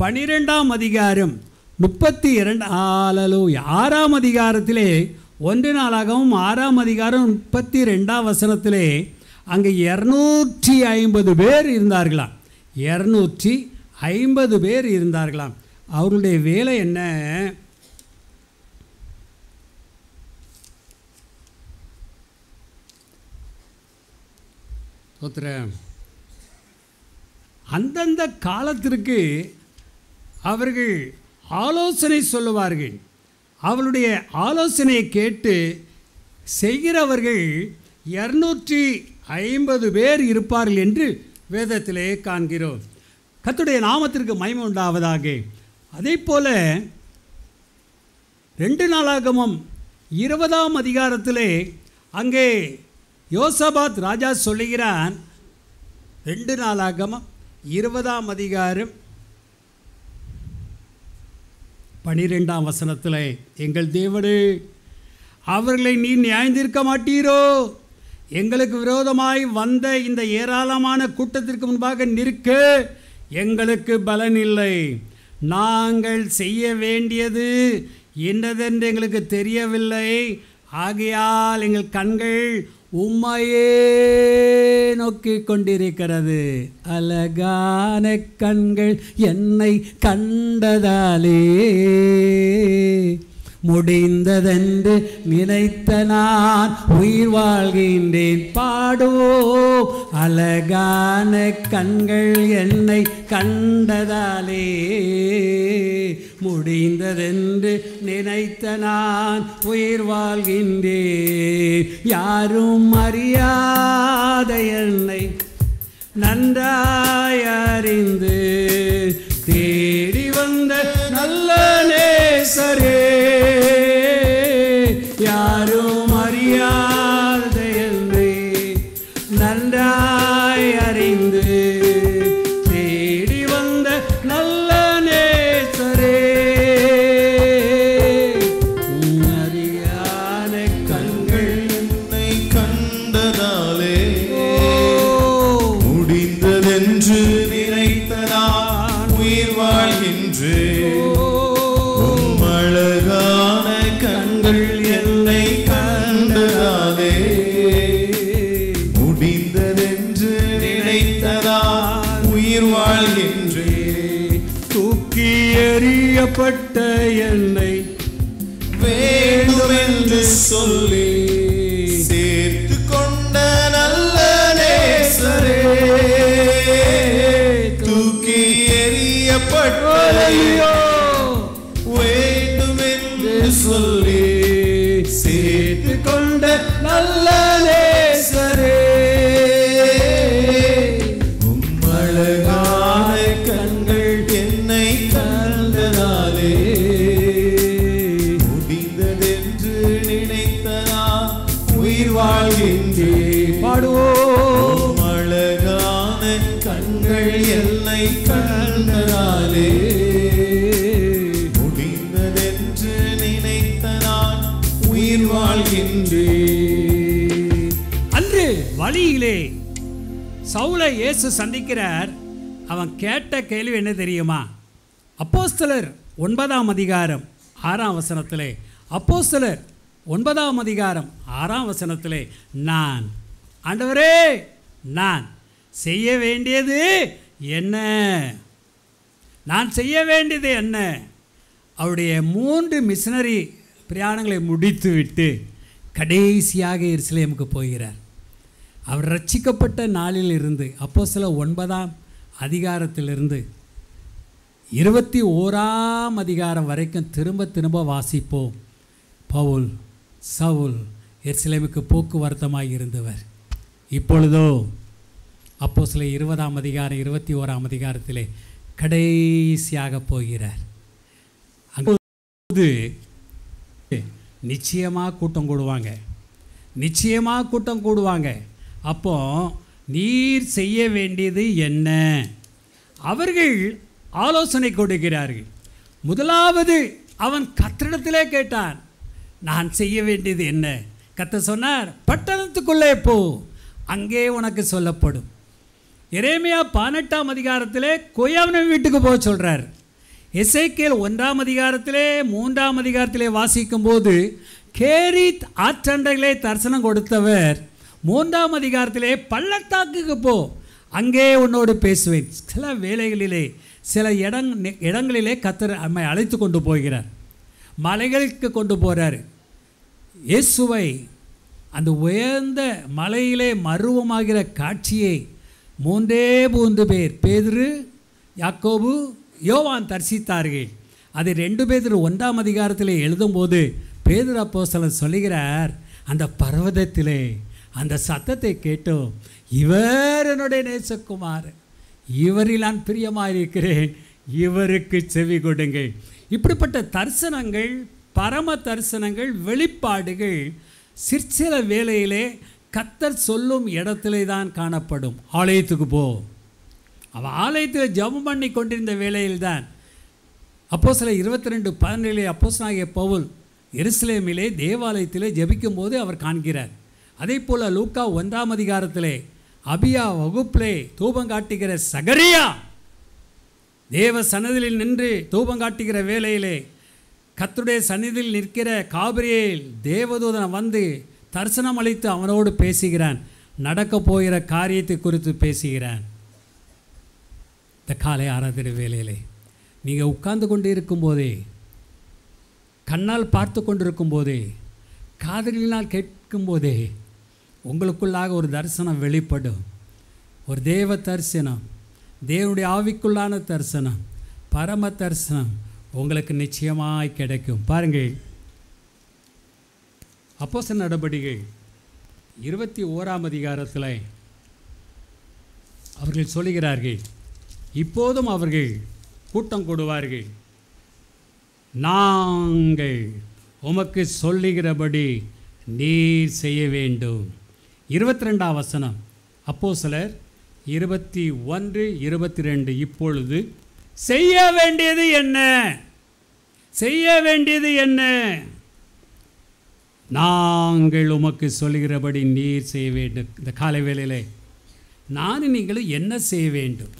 பனிரெண்டாம் அதிகாரம் முப்பத்தி இரண்டு ஆலலோ ஆறாம் அதிகாரத்திலே ஒன்று நாளாகவும் ஆறாம் அதிகாரம் முப்பத்தி ரெண்டாம் வசனத்திலே அங்கே இரநூற்றி ஐம்பது பேர் இருந்தார்களாம் இரநூற்றி ஐம்பது பேர் இருந்தார்களாம் அவருடைய வேலை என்ன ஸ்தோத்திரம் அந்தந்த காலத்திற்கு அவர்கள் ஆலோசனை சொல்லுவார்கள் அவளுடைய ஆலோசனையை கேட்டு செய்கிறவர்கள் இரநூற்றி ஐம்பது பேர் இருப்பார்கள் என்று வேதத்திலே காண்கிறோம் கத்துடைய நாமத்திற்கு மயம் உண்டாவதாக அதே போல் ரெண்டு நாளாகமும் இருபதாம் அதிகாரத்திலே அங்கே யோசபாத் ராஜா சொல்லுகிறான் ரெண்டு நாளாகமம் இருபதாம் அதிகாரம் பனிரெண்டாம் வசனத்தில் எங்கள் தேவடு அவர்களை நீ நியாயந்திருக்க மாட்டீரோ எங்களுக்கு விரோதமாய் வந்த இந்த ஏராளமான கூட்டத்திற்கு முன்பாக நிற்க எங்களுக்கு பலன் இல்லை நாங்கள் செய்ய வேண்டியது என்னதென்று எங்களுக்கு தெரியவில்லை ஆகையால் எங்கள் கண்கள் உம்மையே நோக்கி கொண்டிருக்கிறது அழகான கண்கள் என்னை கண்டதாலே முடிந்ததென்று நினைத்த நான் உயிர் வாழ்கின்றேன் பாடுவோ அழகான கண்கள் என்னை கண்டதாலே முடிந்ததென்று நினைத்த நான் உயிர் வாழ்கின்றேன் யாரும் அறியாத என்னை
நன்றாய் அறிந்து தேடி வந்த நல்ல நேசரே
சவுளை இயேசு சந்திக்கிறார் அவன் கேட்ட கேள்வி என்ன தெரியுமா சிலர் ஒன்பதாம் அதிகாரம் ஆறாம் வசனத்திலே சிலர் ஒன்பதாம் அதிகாரம் ஆறாம் வசனத்திலே நான் ஆண்டவரே நான் செய்ய வேண்டியது என்ன நான் செய்ய வேண்டியது என்ன அவருடைய மூன்று மிஷினரி பிரயாணங்களை முடித்துவிட்டு கடைசியாக இருசிலேமுக்கு போகிறார் அவர் ரட்சிக்கப்பட்ட நாளில் இருந்து அப்போ சில ஒன்பதாம் அதிகாரத்திலிருந்து இருபத்தி ஓராம் அதிகாரம் வரைக்கும் திரும்ப திரும்ப வாசிப்போம் பவுல் சவுல் எர்சிலேமுக்கு போக்குவரத்தமாக இருந்தவர் இப்பொழுதோ அப்போ சில இருபதாம் அதிகாரம் இருபத்தி ஓராம் அதிகாரத்திலே கடைசியாக போகிறார் அங்கு நிச்சயமாக கூட்டம் கூடுவாங்க நிச்சயமாக கூட்டம் கூடுவாங்க அப்போ நீர் செய்ய வேண்டியது என்ன அவர்கள் ஆலோசனை கொடுக்கிறார்கள் முதலாவது அவன் கத்திரத்திலே கேட்டான் நான் செய்ய வேண்டியது என்ன கத்த சொன்னார் பட்டணத்துக்குள்ளே போ அங்கே உனக்கு சொல்லப்படும் எரேமியா பதினெட்டாம் அதிகாரத்திலே கொய்யாவின வீட்டுக்கு போக சொல்கிறார் இசைக்கேல் ஒன்றாம் அதிகாரத்திலே மூன்றாம் அதிகாரத்திலே வாசிக்கும் போது கேரித் ஆற்றண்டைகளை தரிசனம் கொடுத்தவர் மூன்றாம் அதிகாரத்திலே பள்ளத்தாக்குக்கு போ அங்கே உன்னோடு பேசுவேன் சில வேலைகளிலே சில இடங் இடங்களிலே கத்தர் அம்மை அழைத்து கொண்டு போகிறார் மலைகளுக்கு கொண்டு போகிறார் இயேசுவை அந்த உயர்ந்த மலையிலே மருவமாகிற காட்சியை மூன்றே மூன்று பேர் பேதிரு யாக்கோபு யோவான் தரிசித்தார்கள் அது ரெண்டு பேர் ஒன்றாம் அதிகாரத்தில் எழுதும்போது பேதுரப்போ சிலர் சொல்லுகிறார் அந்த பர்வதத்திலே அந்த சத்தத்தை கேட்டோ இவர் என்னுடைய நேசக்குமார் இவரில் நான் பிரியமாக இருக்கிறேன் இவருக்கு செவி கொடுங்கள் இப்படிப்பட்ட தரிசனங்கள் பரம தரிசனங்கள் வெளிப்பாடுகள் சிற்சில வேலையிலே கத்தர் சொல்லும் இடத்திலே தான் காணப்படும் ஆலயத்துக்கு போ அவள் ஆலயத்தில் ஜபம் பண்ணி கொண்டிருந்த வேலையில்தான் தான் அப்போ சில இருபத்தி ரெண்டு பதினேழு அப்போ ஆகிய பவுல் எருசலேமிலே தேவாலயத்திலே ஜபிக்கும் போது அவர் காண்கிறார் அதே போல் லூக்கா ஒன்றாம் அதிகாரத்திலே அபியா வகுப்பிலே தூபம் காட்டுகிற சகரியா தேவ சன்னதியில் நின்று தூபம் காட்டுகிற வேலையிலே கத்துடைய சன்னதியில் நிற்கிற காவிரியில் தேவதூதனை வந்து தரிசனம் அளித்து அவனோடு பேசுகிறான் நடக்க போகிற காரியத்தை குறித்து பேசுகிறான் இந்த காலை ஆராதனை வேலையிலே நீங்கள் உட்கார்ந்து கொண்டு இருக்கும்போதே கண்ணால் பார்த்து கொண்டிருக்கும் போதே காதலினால் கேட்கும்போதே உங்களுக்குள்ளாக ஒரு தரிசனம் வெளிப்படும் ஒரு தேவ தரிசனம் தேவனுடைய ஆவிக்குள்ளான தரிசனம் பரம தரிசனம் உங்களுக்கு நிச்சயமாய் கிடைக்கும் பாருங்கள் அப்போச நடவடிக்கை இருபத்தி ஓராம் அதிகாரத்தில் அவர்கள் சொல்லுகிறார்கள் இப்போதும் அவர்கள் கூட்டம் கூடுவார்கள் நாங்கள் உமக்கு சொல்லுகிறபடி நீர் செய்ய வேண்டும் இருபத்தி ரெண்டாம் வசனம் அப்போ சிலர் இருபத்தி ஒன்று இருபத்தி ரெண்டு இப்பொழுது செய்ய வேண்டியது என்ன செய்ய வேண்டியது என்ன நாங்கள் உமக்கு சொல்கிறபடி நீர் செய்ய வேண்டும் இந்த காலை வேளையில் நான் நீங்களும் என்ன செய்ய வேண்டும்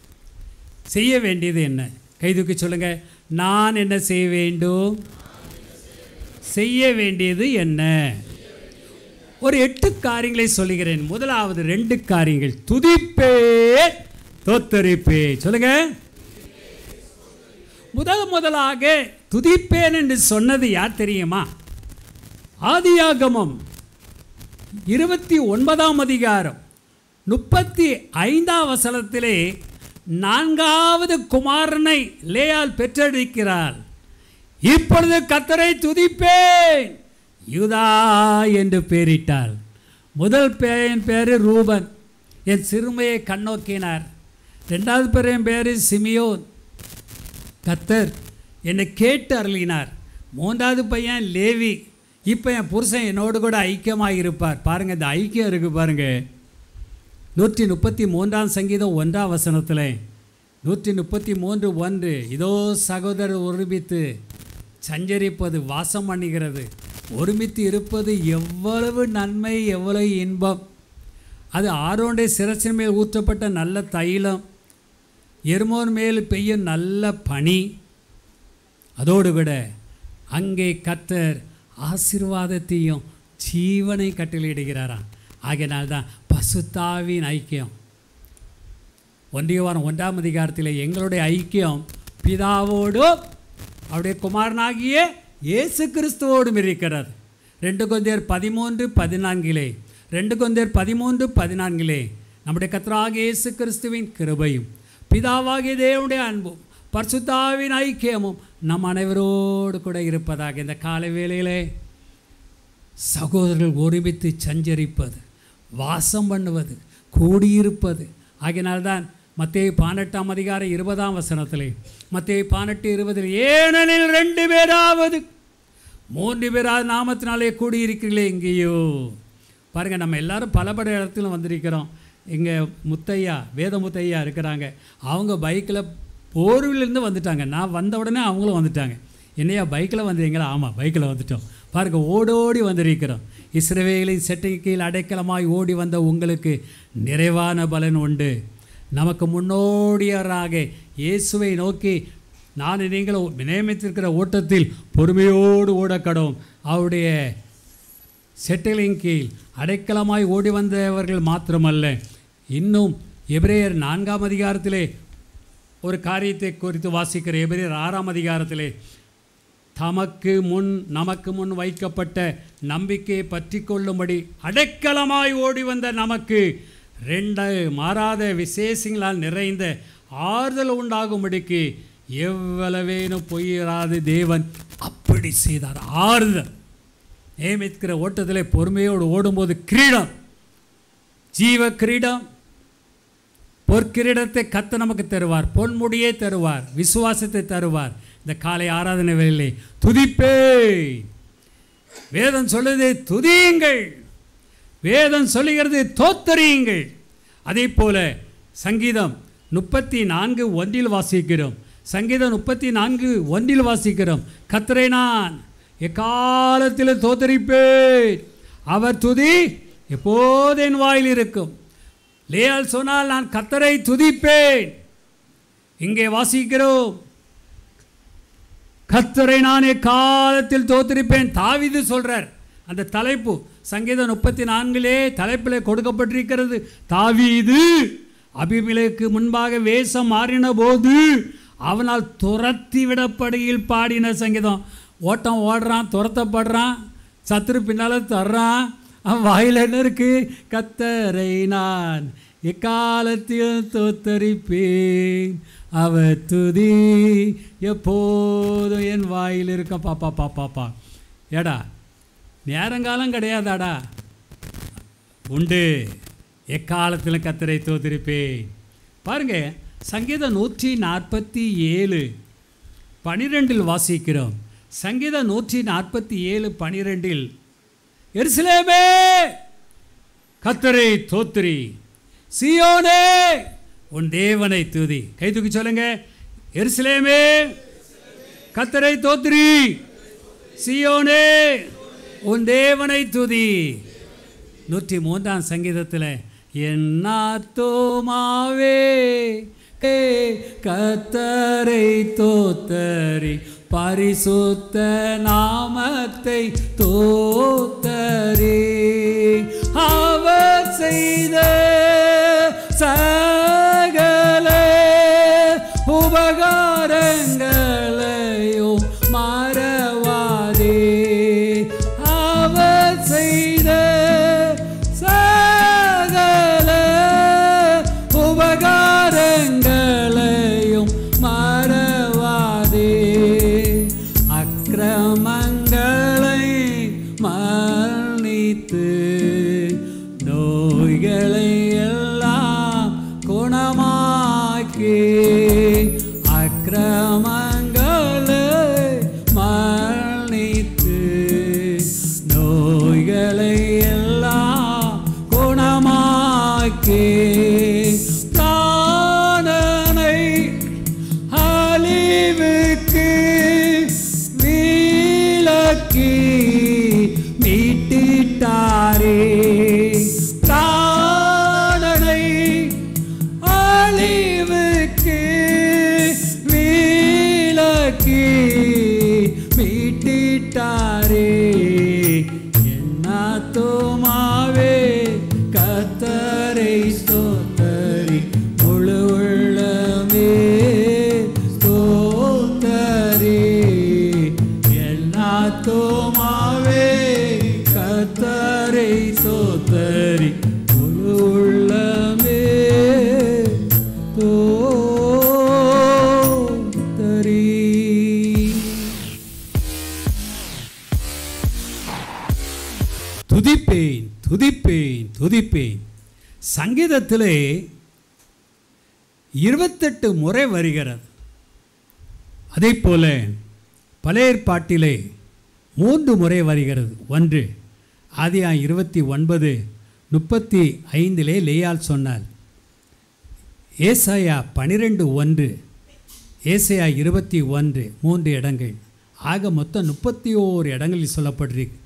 செய்ய வேண்டியது என்ன கைதுக்கு சொல்லுங்கள் நான் என்ன செய்ய வேண்டும் செய்ய வேண்டியது என்ன ஒரு எட்டு காரியங்களை சொல்லுகிறேன் முதலாவது ரெண்டு காரியங்கள் துதிப்பே தோத்தரிப்பே சொல்லுங்க முதல் முதலாக துதிப்பேன் என்று சொன்னது யார் தெரியுமா ஆதியாகமம் இருபத்தி ஒன்பதாம் அதிகாரம் முப்பத்தி ஐந்தாம் வசனத்திலே நான்காவது குமாரனை லேயால் பெற்றெடுக்கிறாள் இப்பொழுது கத்தரை துதிப்பேன் யூதா என்று பெயரிட்டாள் முதல் பேரின் பேர் ரூபன் என் சிறுமையை கண்ணோக்கினார் ரெண்டாவது பேரின் பேர் சிமியோன் கத்தர் என்னை கேட்டு அருளினார் மூன்றாவது பையன் லேவி இப்போ என் புருஷன் என்னோடு கூட ஐக்கியமாக இருப்பார் பாருங்கள் இந்த ஐக்கியம் இருக்குது பாருங்கள் நூற்றி முப்பத்தி மூன்றாம் சங்கீதம் ஒன்றாம் வசனத்தில் நூற்றி முப்பத்தி மூன்று ஒன்று இதோ சகோதரர் ஒருமித்து சஞ்சரிப்பது வாசம் பண்ணுகிறது ஒருமித்து இருப்பது எவ்வளவு நன்மை எவ்வளவு இன்பம் அது ஆரோண்டை சிரசின் மேல் ஊற்றப்பட்ட நல்ல தைலம் எருமோன் மேல் பெய்யும் நல்ல பனி அதோடு விட அங்கே கத்தர் ஆசிர்வாதத்தையும் ஜீவனை கட்டளையிடுகிறாராம் தான் பசுத்தாவின் ஐக்கியம் ஒன்றிய வாரம் ஒன்றாம் அதிகாரத்தில் எங்களுடைய ஐக்கியம் பிதாவோடு அவருடைய குமாரனாகியே இயேசு கிறிஸ்துவோடும் இருக்கிறார் ரெண்டு கொந்தையர் பதிமூன்று பதினான்கிலே ரெண்டு கொந்தையர் பதிமூன்று பதினான்கிலே நம்முடைய கத்தராக இயேசு கிறிஸ்துவின் கிருபையும் பிதாவாகிய தேவனுடைய அன்பும் பர்சுத்தாவின் ஐக்கியமும் நம் அனைவரோடு கூட இருப்பதாக இந்த காலை வேளையிலே சகோதரர்கள் ஒருமித்து சஞ்சரிப்பது வாசம் பண்ணுவது கூடியிருப்பது ஆகினால்தான் மத்திய பதினெட்டாம் அதிகார இருபதாம் வசனத்திலே மத்திய பதினெட்டு இருபதில் ஏனெனில் ரெண்டு பேராவது மூன்று பேராவது நாமத்தினாலே கூடியிருக்கிறீர்களே எங்கேயோ பாருங்கள் நம்ம எல்லோரும் பல பல இடத்துல வந்திருக்கிறோம் இங்கே முத்தையா வேத முத்தையா இருக்கிறாங்க அவங்க பைக்கில் போர்விலேருந்து வந்துட்டாங்க நான் வந்த உடனே அவங்களும் வந்துட்டாங்க என்னையா பைக்கில் வந்தீங்களா ஆமாம் பைக்கில் வந்துட்டோம் பாருங்கள் ஓடோடி வந்திருக்கிறோம் இஸ்ரவேலின் செட்டை கீழ் அடைக்கலமாய் ஓடி வந்த உங்களுக்கு நிறைவான பலன் உண்டு நமக்கு முன்னோடியராக இயேசுவை நோக்கி நான் நீங்களும் நியமித்திருக்கிற ஓட்டத்தில் பொறுமையோடு ஓடக்கடும் அவருடைய செட்டிலின் கீழ் அடைக்கலமாய் ஓடி வந்தவர்கள் மாத்திரமல்ல இன்னும் எபிரேயர் நான்காம் அதிகாரத்திலே ஒரு காரியத்தை குறித்து வாசிக்கிற எபிரேயர் ஆறாம் அதிகாரத்திலே தமக்கு முன் நமக்கு முன் வைக்கப்பட்ட நம்பிக்கையை பற்றி கொள்ளும்படி அடைக்கலமாய் ஓடி வந்த நமக்கு ரெண்டு மாறாத விசேஷங்களால் நிறைந்த ஆறுதல் உண்டாகும்படிக்கு எவ்வளவேனும் பொய்யிராது தேவன் அப்படி செய்தார் ஆறுதல் நியமிக்கிற ஓட்டத்திலே பொறுமையோடு ஓடும்போது கிரீடம் ஜீவ கிரீடம் பொற்கிரீடத்தை கத்த நமக்கு தருவார் பொன்முடியே தருவார் விசுவாசத்தை தருவார் இந்த காலை ஆராதனை வேலையிலே துதிப்பே வேதம் சொல்லுது துதியுங்கள் வேதம் சொல்லுகிறது தோத்தறியுங்கள் அதே போல சங்கீதம் முப்பத்தி நான்கு ஒன்றில் வாசிக்கிறோம் சங்கீதம் முப்பத்தி நான்கு ஒன்றில் வாசிக்கிறோம் கத்தரை நான் எக்காலத்தில் தோத்தரிப்பேன் அவர் துதி எப்போது என் வாயில் இருக்கும் லேயால் சொன்னால் நான் கத்தரை துதிப்பேன் இங்கே வாசிக்கிறோம் கத்தரை நான் எக்காலத்தில் தோத்திருப்பேன் தாவிது சொல்கிறார் அந்த தலைப்பு சங்கீதம் முப்பத்தி நான்கிலே தலைப்பில் கொடுக்கப்பட்டிருக்கிறது தாவீது அபிமிலைக்கு முன்பாக வேஷம் மாறின போது அவனால் துரத்தி விடப்படுகையில் பாடின சங்கீதம் ஓட்டம் ஓடுறான் துரத்தப்படுறான் சத்துரு பின்னால் தர்றான் அவன் வாயில் என்ன இருக்கு கத்தரை நான் எக்காலத்திலும் தோத்தரிப்பேன் அவ துதி எப்போதும் என் வாயில் இருக்க பாப்பா பாப்பா ஏடா நேரங்காலம் கிடையாதாடா உண்டு எக்காலத்தில் கத்தரை தோத்திருப்பேன் பாருங்கள் சங்கீதம் நூற்றி நாற்பத்தி ஏழு பனிரெண்டில் வாசிக்கிறோம் சங்கீதம் நூற்றி நாற்பத்தி ஏழு பனிரெண்டில் எருசலேமே கத்தரை தோத்திரி சியோனே உன் தேவனை தூதி கை தூக்கி சொல்லுங்க எருசலேமே கத்தரை தோத்திரி சியோனே உன் தேவனை துதி நூற்றி மூன்றாம் சங்கீதத்தில் என்னாத்தோமாவே கத்தரை தோத்தரி பரிசுத்த நாமத்தை தோத்தரி
அவர் செய்த சக
சங்கீதத்திலே இருபத்தெட்டு முறை வருகிறது அதே போல பழையற்பாட்டிலே மூன்று முறை வருகிறது ஒன்று ஆதியா இருபத்தி ஒன்பது முப்பத்தி ஐந்திலே லேயால் சொன்னார் ஏசாயா பனிரெண்டு ஒன்று ஏசையா இருபத்தி ஒன்று மூன்று இடங்கள் ஆக மொத்தம் முப்பத்தி ஓரு இடங்களில் சொல்லப்பட்டிருக்கு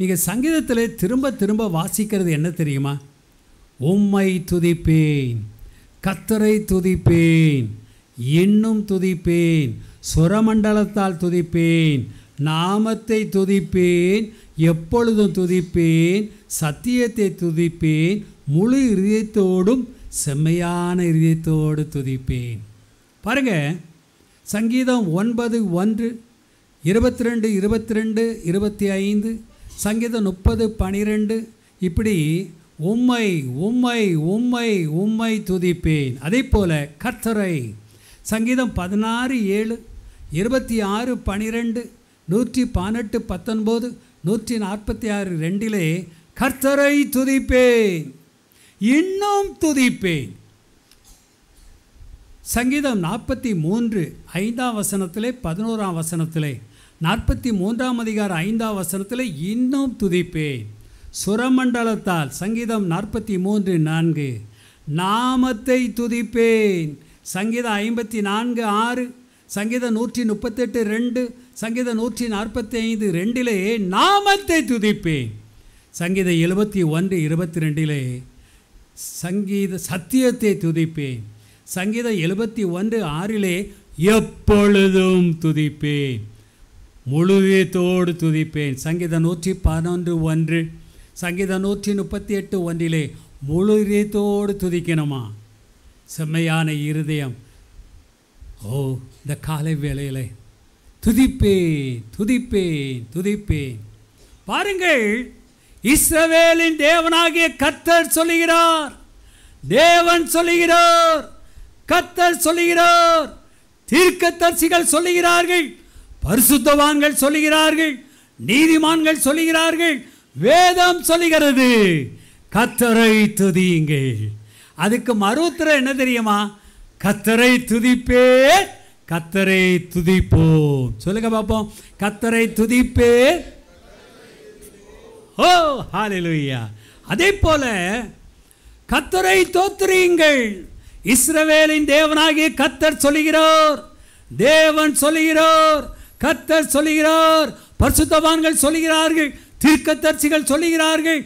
நீங்கள் சங்கீதத்தில் திரும்ப திரும்ப வாசிக்கிறது என்ன தெரியுமா உம்மை துதிப்பேன் கத்தரை துதிப்பேன் இன்னும் துதிப்பேன் சுரமண்டலத்தால் துதிப்பேன் நாமத்தை துதிப்பேன் எப்பொழுதும் துதிப்பேன் சத்தியத்தை துதிப்பேன் முழு இருதயத்தோடும் செம்மையான இருதயத்தோடு துதிப்பேன் பாருங்க சங்கீதம் ஒன்பது ஒன்று இருபத்தி ரெண்டு இருபத்தி ரெண்டு இருபத்தி ஐந்து சங்கீதம் முப்பது பனிரெண்டு இப்படி உம்மை உம்மை உம்மை உம்மை துதிப்பேன் அதே போல் கர்த்தரை சங்கீதம் பதினாறு ஏழு இருபத்தி ஆறு பனிரெண்டு நூற்றி பதினெட்டு பத்தொன்பது நூற்றி நாற்பத்தி ஆறு ரெண்டிலே கர்த்தரை துதிப்பேன் இன்னும் துதிப்பேன் சங்கீதம் நாற்பத்தி மூன்று ஐந்தாம் வசனத்திலே பதினோராம் வசனத்திலே நாற்பத்தி மூன்றாம் அதிகார ஐந்தாம் வசனத்தில் இன்னும் துதிப்பேன் சுரமண்டலத்தால் சங்கீதம் நாற்பத்தி மூன்று நான்கு நாமத்தை துதிப்பேன் சங்கீதம் ஐம்பத்தி நான்கு ஆறு சங்கீதம் நூற்றி முப்பத்தெட்டு ரெண்டு சங்கீதம் நூற்றி நாற்பத்தி ஐந்து ரெண்டிலே நாமத்தை துதிப்பேன் சங்கீதம் எழுபத்தி ஒன்று இருபத்தி ரெண்டிலே சங்கீத சத்தியத்தை துதிப்பேன் சங்கீதம் எழுபத்தி ஒன்று ஆறிலே எப்பொழுதும் துதிப்பேன் முழுவத்தோடு துதிப்பேன் சங்கீதம் நூற்றி பதினொன்று ஒன்று சங்கீதம் நூற்றி முப்பத்தி எட்டு ஒன்றிலே முழு இதயத்தோடு துதிக்கணுமா செம்மையான இருதயம் ஓ இந்த காலை வேலையிலே துதிப்பேன் துதிப்பேன் துதிப்பேன் பாருங்கள் இஸ்ரவேலின் தேவனாகிய கத்தர் சொல்லுகிறார் தேவன் சொல்லுகிறார் கத்தர் சொல்லுகிறார் தீர்க்கத்தர்சிகள் சொல்லுகிறார்கள் பரிசுத்தவான்கள் சொல்லுகிறார்கள் நீதிமான்கள் சொல்லுகிறார்கள் வேதம் சொல்லுகிறது கத்தரை துதியுங்கள் அதுக்கு மறுத்திரம் என்ன தெரியுமா கத்தரை துதிப்பே கத்தரை துதிப்போம் சொல்லுங்க பார்ப்போம் கத்தரை துதிப்பே ஓ ஹாலிலுயா அதே போல கத்தரை தோத்துறியுங்கள் இஸ்ரவேலின் தேவனாகிய கத்தர் சொல்லுகிறார் தேவன் சொல்லுகிறார் கத்தர் சொல்லுகிறார் பரிசுத்தவான்கள் சொல்லுகிறார்கள் தீர்க்கதர்சிகள் சொல்லுகிறார்கள்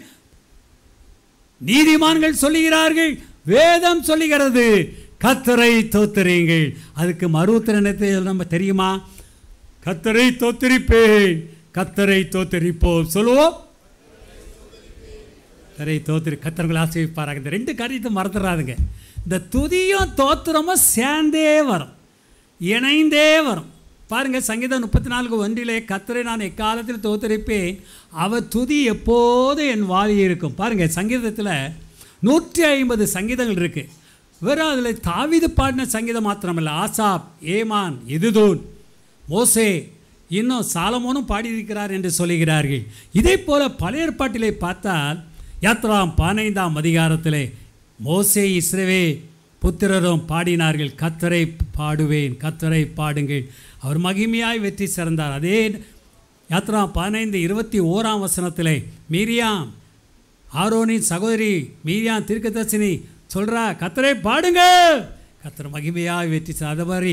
நீதிமான்கள் சொல்லுகிறார்கள் வேதம் சொல்லுகிறது கத்தரை தோத்துறீங்கள் அதுக்கு மறுத்திரணத்தை நம்ம தெரியுமா கத்தரை தோத்திரிப்பேன் கத்தரை தோத்தரிப்போம் சொல்லுவோம் கத்தரை தோத்திரி கத்தர்கள் ஆசிரிப்பாராங்க இந்த ரெண்டு காரியத்தை மறந்துடாதுங்க இந்த துதியும் தோத்திரமும் சேர்ந்தே வரும் இணைந்தே வரும் பாருங்கள் சங்கீதம் முப்பத்தி நான்கு ஒன்றிலே கத்தரை நான் எக்காலத்தில் தோத்தரிப்பேன் அவர் துதி எப்போது என் வாரி இருக்கும் பாருங்கள் சங்கீதத்தில் நூற்றி ஐம்பது சங்கீதங்கள் இருக்குது வெறும் அதில் தாவிது பாடின சங்கீதம் மாத்திரமில்லை ஆசாப் ஏமான் எதுதோன் மோசே இன்னும் சாலமோனும் பாடியிருக்கிறார் என்று சொல்லுகிறார்கள் இதே போல் பழைய ஏற்பாட்டிலே பார்த்தால் யாத்ராம் பதினைந்தாம் அதிகாரத்தில் மோசே இஸ்ரவே புத்திரரும் பாடினார்கள் கத்தரை பாடுவேன் கத்தரை பாடுங்கள் அவர் மகிமையாய் வெற்றி சிறந்தார் அதே யாத்ரா பதினைந்து இருபத்தி ஓராம் வசனத்தில் மீரியாம் ஆரோனின் சகோதரி மீரியாம் தீர்க்கதர்சினி சொல்கிறா கத்தரை பாடுங்க கத்தர் மகிமையாக வெற்றி அதை மாதிரி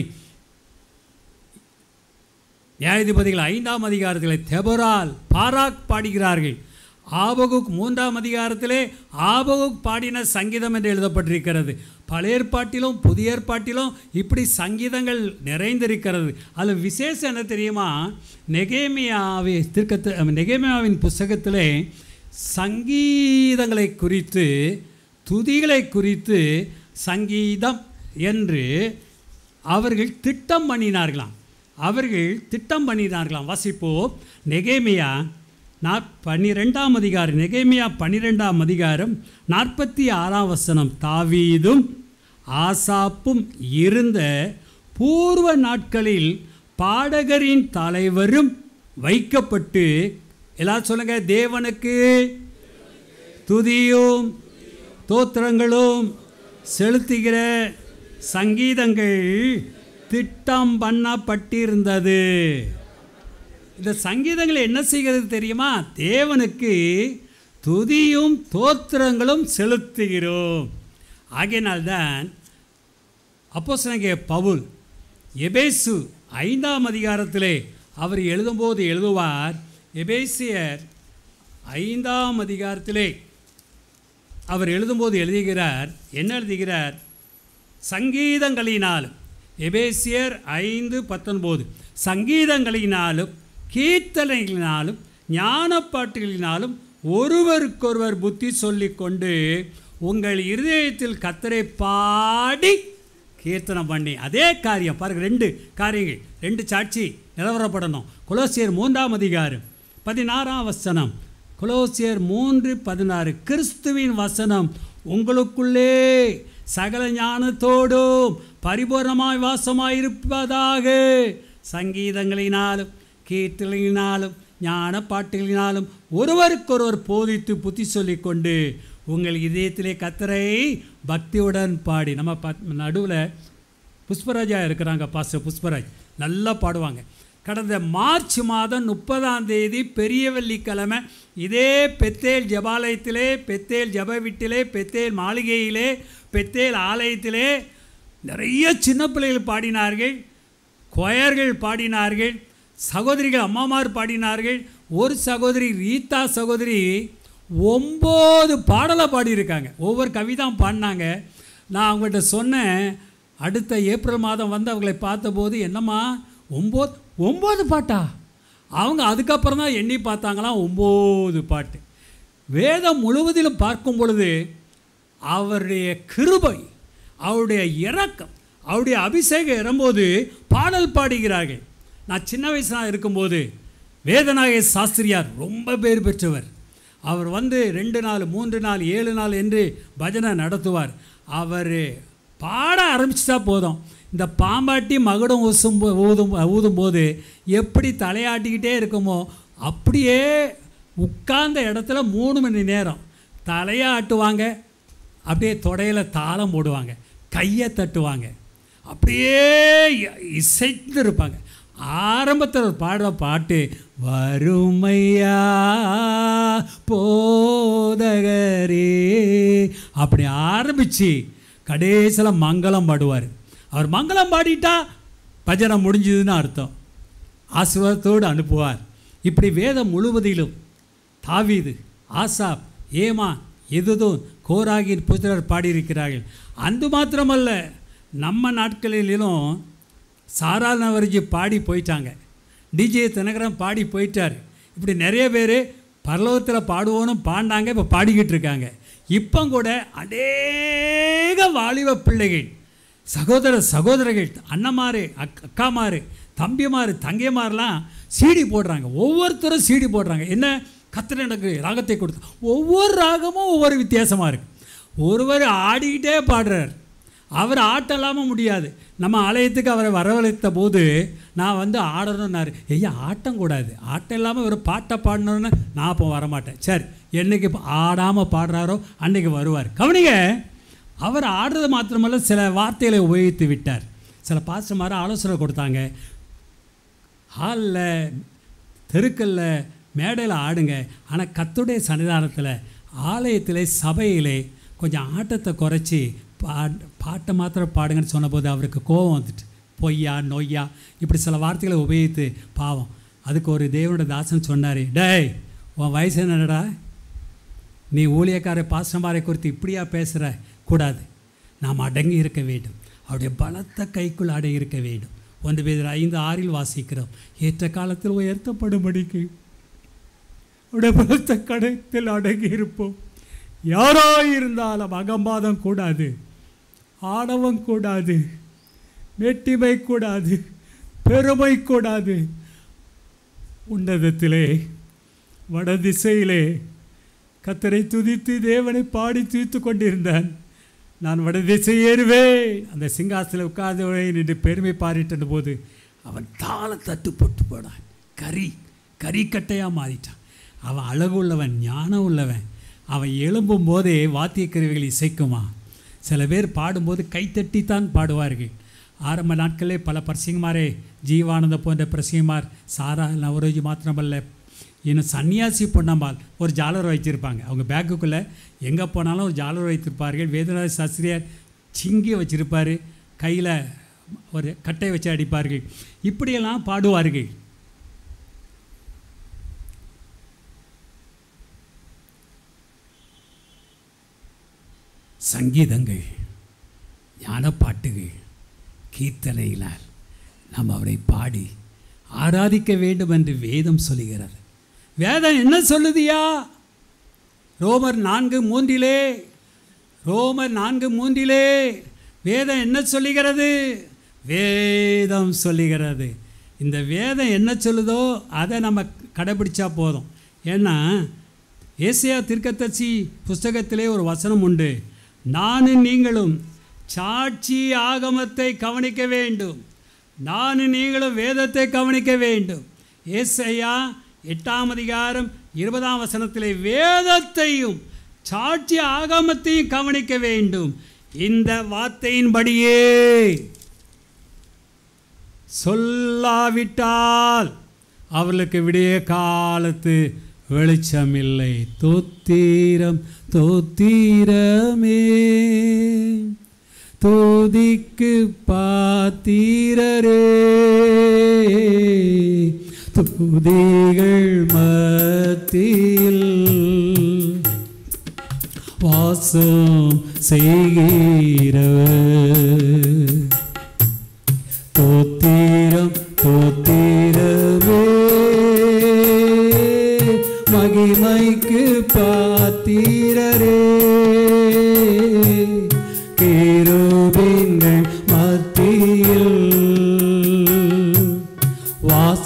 நியாயாதிபதிகள் ஐந்தாம் அதிகாரத்தில் தெபரால் பாராக் பாடுகிறார்கள் ஆபகுக் மூன்றாம் அதிகாரத்திலே ஆபகுக் பாடின சங்கீதம் என்று எழுதப்பட்டிருக்கிறது பழைய ஏற்பாட்டிலும் புதிய ஏற்பாட்டிலும் இப்படி சங்கீதங்கள் நிறைந்திருக்கிறது அதில் விசேஷம் என்ன தெரியுமா நெகேமியாவை திருக்கத்து நெகேமியாவின் புஸ்தகத்தில் சங்கீதங்களை குறித்து துதிகளை குறித்து சங்கீதம் என்று அவர்கள் திட்டம் பண்ணினார்களாம் அவர்கள் திட்டம் பண்ணினார்களாம் வசிப்போ நெகேமியா நாற் பனிரெண்டாம் அதிகாரம் நெகைமையா பனிரெண்டாம் அதிகாரம் நாற்பத்தி ஆறாம் வசனம் தாவீதும் ஆசாப்பும் இருந்த பூர்வ நாட்களில் பாடகரின் தலைவரும் வைக்கப்பட்டு எல்லாரும் சொல்லுங்க தேவனுக்கு துதியும் தோத்திரங்களும் செலுத்துகிற சங்கீதங்கள் திட்டம் பண்ணப்பட்டிருந்தது இந்த சங்கீதங்களை என்ன செய்கிறது தெரியுமா தேவனுக்கு துதியும் தோத்திரங்களும் செலுத்துகிறோம் ஆகையினால்தான் அப்போ சொன்னாங்க பவுல் எபேசு ஐந்தாம் அதிகாரத்திலே அவர் எழுதும்போது எழுதுவார் எபேசியர் ஐந்தாம் அதிகாரத்திலே அவர் எழுதும்போது எழுதுகிறார் என்ன எழுதுகிறார் சங்கீதங்களினாலும் எபேசியர் ஐந்து பத்தொன்பது சங்கீதங்களினாலும் கீர்த்தனைகளினாலும் ஞானப்பாட்டுகளினாலும் ஒருவருக்கொருவர் புத்தி சொல்லிக்கொண்டு உங்கள் இருதயத்தில் கத்தரை பாடி கீர்த்தனம் பண்ணி அதே காரியம் பாருங்கள் ரெண்டு காரியங்கள் ரெண்டு சாட்சி நிலவரப்படணும் குலோசியர் மூன்றாம் அதிகாரம் பதினாறாம் வசனம் குலோசியர் மூன்று பதினாறு கிறிஸ்துவின் வசனம் உங்களுக்குள்ளே சகல ஞானத்தோடும் பரிபூர்ணமாய் வாசமாயிருப்பதாக சங்கீதங்களினாலும் கீர்த்தனையினாலும் ஞான பாட்டுகளினாலும் ஒருவருக்கொருவர் போதித்து புத்தி சொல்லிக்கொண்டு உங்கள் இதயத்திலே கத்தரை பக்தியுடன் பாடி நம்ம ப நடுவில் புஷ்பராஜா இருக்கிறாங்க பாச புஷ்பராஜ் நல்லா பாடுவாங்க கடந்த மார்ச் மாதம் முப்பதாம் தேதி பெரிய வெள்ளிக்கிழமை இதே பெத்தேல் ஜபாலயத்திலே பெத்தேல் ஜப வீட்டிலே பெத்தேல் மாளிகையிலே பெத்தேல் ஆலயத்திலே நிறைய சின்ன பிள்ளைகள் பாடினார்கள் கொயர்கள் பாடினார்கள் சகோதரிகள் அம்மாமார் பாடினார்கள் ஒரு சகோதரி ரீதா சகோதரி ஒம்பது பாடலாக பாடியிருக்காங்க ஒவ்வொரு கவிதாம் பாடினாங்க நான் அவங்கள்ட்ட சொன்னேன் அடுத்த ஏப்ரல் மாதம் வந்து அவங்களை பார்த்தபோது என்னம்மா ஒம்பது ஒம்பது பாட்டா அவங்க அதுக்கப்புறம் தான் எண்ணி பார்த்தாங்களாம் ஒம்பது பாட்டு வேதம் முழுவதிலும் பார்க்கும் பொழுது அவருடைய கிருபை அவருடைய இறக்கம் அவருடைய அபிஷேகம் இறம்போது பாடல் பாடுகிறார்கள் நான் சின்ன வயசாக இருக்கும்போது வேதநாயக சாஸ்திரியார் ரொம்ப பேர் பெற்றவர் அவர் வந்து ரெண்டு நாள் மூன்று நாள் ஏழு நாள் என்று பஜனை நடத்துவார் அவர் பாட ஆரம்பிச்சிட்டா போதும் இந்த பாம்பாட்டி மகுடம் ஊசும் ஊதும் ஊதும் போது எப்படி தலையாட்டிக்கிட்டே இருக்குமோ அப்படியே உட்கார்ந்த இடத்துல மூணு மணி நேரம் தலையாட்டுவாங்க அப்படியே தொடையில் தாளம் போடுவாங்க கையை தட்டுவாங்க அப்படியே இசைந்து இருப்பாங்க ஆரம்பத்தில் பாடுற பாட்டு வறுமையா போதகரே அப்படி ஆரம்பித்து கடைசியில் மங்களம் பாடுவார் அவர் மங்களம் பாடிட்டா பஜனை முடிஞ்சதுன்னு அர்த்தம் ஆசீர்வாதத்தோடு அனுப்புவார் இப்படி வேதம் முழுவதிலும் தாவீது ஆசாப் ஏமா எதுதும் கோராகின் புத்திரர் பாடியிருக்கிறார்கள் அந்த மாத்திரமல்ல நம்ம நாட்களிலும் சாரா நவர்ஜி பாடி போயிட்டாங்க டிஜே தினகரன் பாடி போயிட்டார் இப்படி நிறைய பேர் பரலோகத்தில் பாடுவோன்னு பாண்டாங்க இப்போ பாடிக்கிட்டு இருக்காங்க இப்போ கூட அநேக வாலிப பிள்ளைகள் சகோதர சகோதரர்கள் அண்ணமாரு அக் அக்காமார் தம்பிமாரு தங்கைமாரெலாம் சீடி போடுறாங்க ஒவ்வொருத்தரும் சீடி போடுறாங்க என்ன கத்திர எனக்கு ராகத்தை கொடுத்து ஒவ்வொரு ராகமும் ஒவ்வொரு வித்தியாசமாக இருக்குது ஒருவர் ஆடிக்கிட்டே பாடுறார் அவர் ஆட்டலாமல் முடியாது நம்ம ஆலயத்துக்கு அவரை வரவழைத்த போது நான் வந்து ஆடணும்னாரு ஐயா ஆட்டம் கூடாது ஆட்டம் இல்லாமல் ஒரு பாட்டை பாடணும்னு நான் அப்போ வரமாட்டேன் சரி என்றைக்கு ஆடாமல் பாடுறாரோ அன்றைக்கு வருவார் கவனிங்க அவர் ஆடுறது மாத்திரமல்ல சில வார்த்தைகளை உபயோகித்து விட்டார் சில மாதிரி ஆலோசனை கொடுத்தாங்க ஹாலில் தெருக்கல்ல மேடையில் ஆடுங்க ஆனால் கத்துடைய சன்னிதானத்தில் ஆலயத்தில் சபையிலே கொஞ்சம் ஆட்டத்தை குறைச்சி பாட் பாட்டை மாத்திரம் பாடுங்கன்னு சொன்னபோது அவருக்கு கோபம் வந்துட்டு பொய்யா நொய்யா இப்படி சில வார்த்தைகளை உபயோகித்து பாவம் அதுக்கு ஒரு தேவனோட தாசன் சொன்னார் டேய் உன் வயசு என்னடா நீ ஊழியக்காரை பாசமாரை குறித்து இப்படியா பேசுகிற கூடாது நாம் அடங்கி இருக்க வேண்டும் அவருடைய பலத்த கைக்குள் அடங்கி இருக்க வேண்டும் ஒன்று பேர் ஐந்து ஆறில் வாசிக்கிறோம் ஏற்ற காலத்தில் படிக்கு அவருடைய பலத்த கடத்தில் அடங்கி இருப்போம் யாராக இருந்தாலும் அகம்பாதம் கூடாது ஆணவம் கூடாது மேட்டிமை கூடாது பெருமை கூடாது உன்னதத்திலே வடதிசையிலே கத்தரை துதித்து தேவனை பாடி துதித்து கொண்டிருந்தான் நான் வடதிசை ஏறுவேன் அந்த சிங்காசத்தில் உட்கார்ந்தவனை நின்று பெருமை பாடிட்டு போது அவன் தாள தட்டு போட்டு போனான் கறி கறிக்கட்டையாக மாறிட்டான் அவன் அழகு உள்ளவன் ஞானம் உள்ளவன் அவன் எழும்பும் போதே வாத்திய கருவிகள் இசைக்குமா சில பேர் பாடும்போது கைத்தட்டித்தான் பாடுவார்கள் ஆரம்ப நாட்களே பல பிரசிங்கமாரே ஜீவானந்த போன்ற பிரசிங்கமார் சாரா நவரோஜி மாத்திரமல்ல இன்னும் சன்னியாசி பொன்னம்மாள் ஒரு ஜாலர் வைத்திருப்பாங்க அவங்க பேக்குக்குள்ளே எங்கே போனாலும் ஒரு ஜாலர் வைத்திருப்பார்கள் வேதநாத சாஸ்திரியார் சிங்கி வச்சுருப்பார் கையில் ஒரு கட்டை வச்சு அடிப்பார்கள் இப்படியெல்லாம் பாடுவார்கள் சங்கீதங்கள் ஞானப்பாட்டுகள் கீர்த்தனையினால் நாம் அவரை பாடி ஆராதிக்க வேண்டும் என்று வேதம் சொல்லுகிறது வேதம் என்ன சொல்லுதியா ரோமர் நான்கு மூன்றிலே ரோமர் நான்கு மூன்றிலே வேதம் என்ன சொல்லுகிறது வேதம் சொல்லுகிறது இந்த வேதம் என்ன சொல்லுதோ அதை நம்ம கடைபிடிச்சா போதும் ஏன்னா ஏசியா திருக்கத்தச்சி புஸ்தகத்திலே ஒரு வசனம் உண்டு நானும் நீங்களும் சாட்சி ஆகமத்தை கவனிக்க வேண்டும் நானும் நீங்களும் வேதத்தை கவனிக்க வேண்டும் ஏசையா எட்டாம் அதிகாரம் இருபதாம் வசனத்தில் வேதத்தையும் சாட்சி ஆகமத்தையும் கவனிக்க வேண்டும் இந்த வார்த்தையின்படியே சொல்லாவிட்டால் அவர்களுக்கு விடிய காலத்து வெளிச்சம் இல்லை தோத்தீரம் தோத்திரமே தோதிக்கு
பாத்திரரே தூதிகள் மத்தியில் வாசம் செய்கிறவர்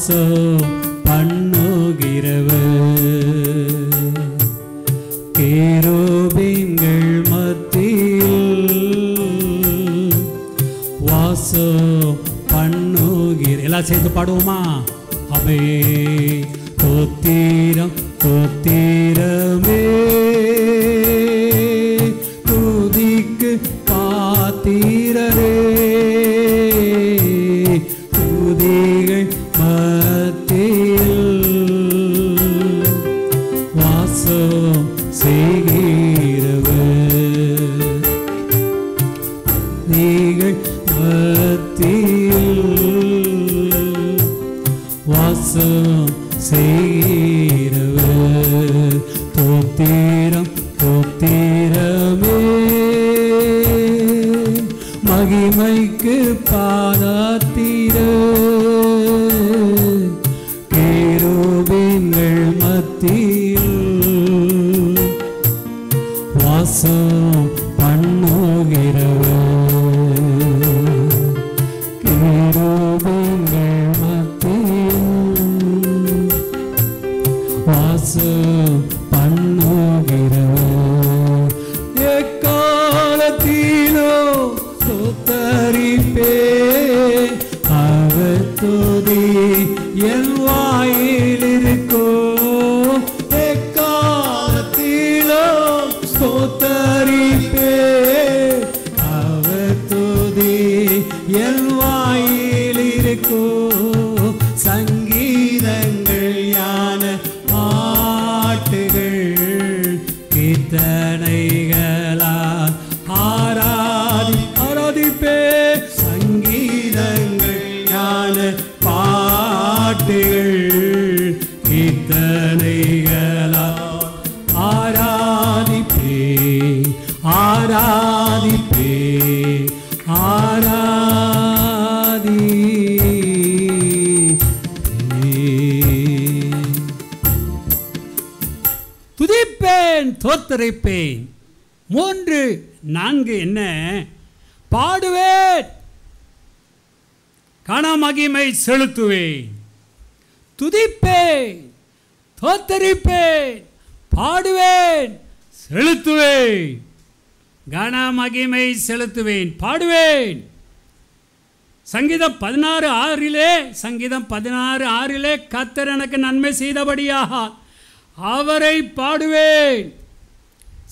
வாசோ பண்ணுகிறவு
கேரோபிங்கள் மத்தியில் வாசோ பண்ணுகிற எல்லாம் சேர்ந்து பாடுவோமா அவே தோத்தீரம் தோத்தீரமே
துதி எல்வாயே
செலுத்துவேன் துதிப்பேன் தோத்தரிப்பேன் பாடுவேன் செலுத்துவேன் கன மகிமை செலுத்துவேன் பாடுவேன் சங்கீதம் பதினாறு ஆறிலே சங்கீதம் பதினாறு ஆறிலே கத்தர் எனக்கு நன்மை செய்தபடியாக அவரை பாடுவேன்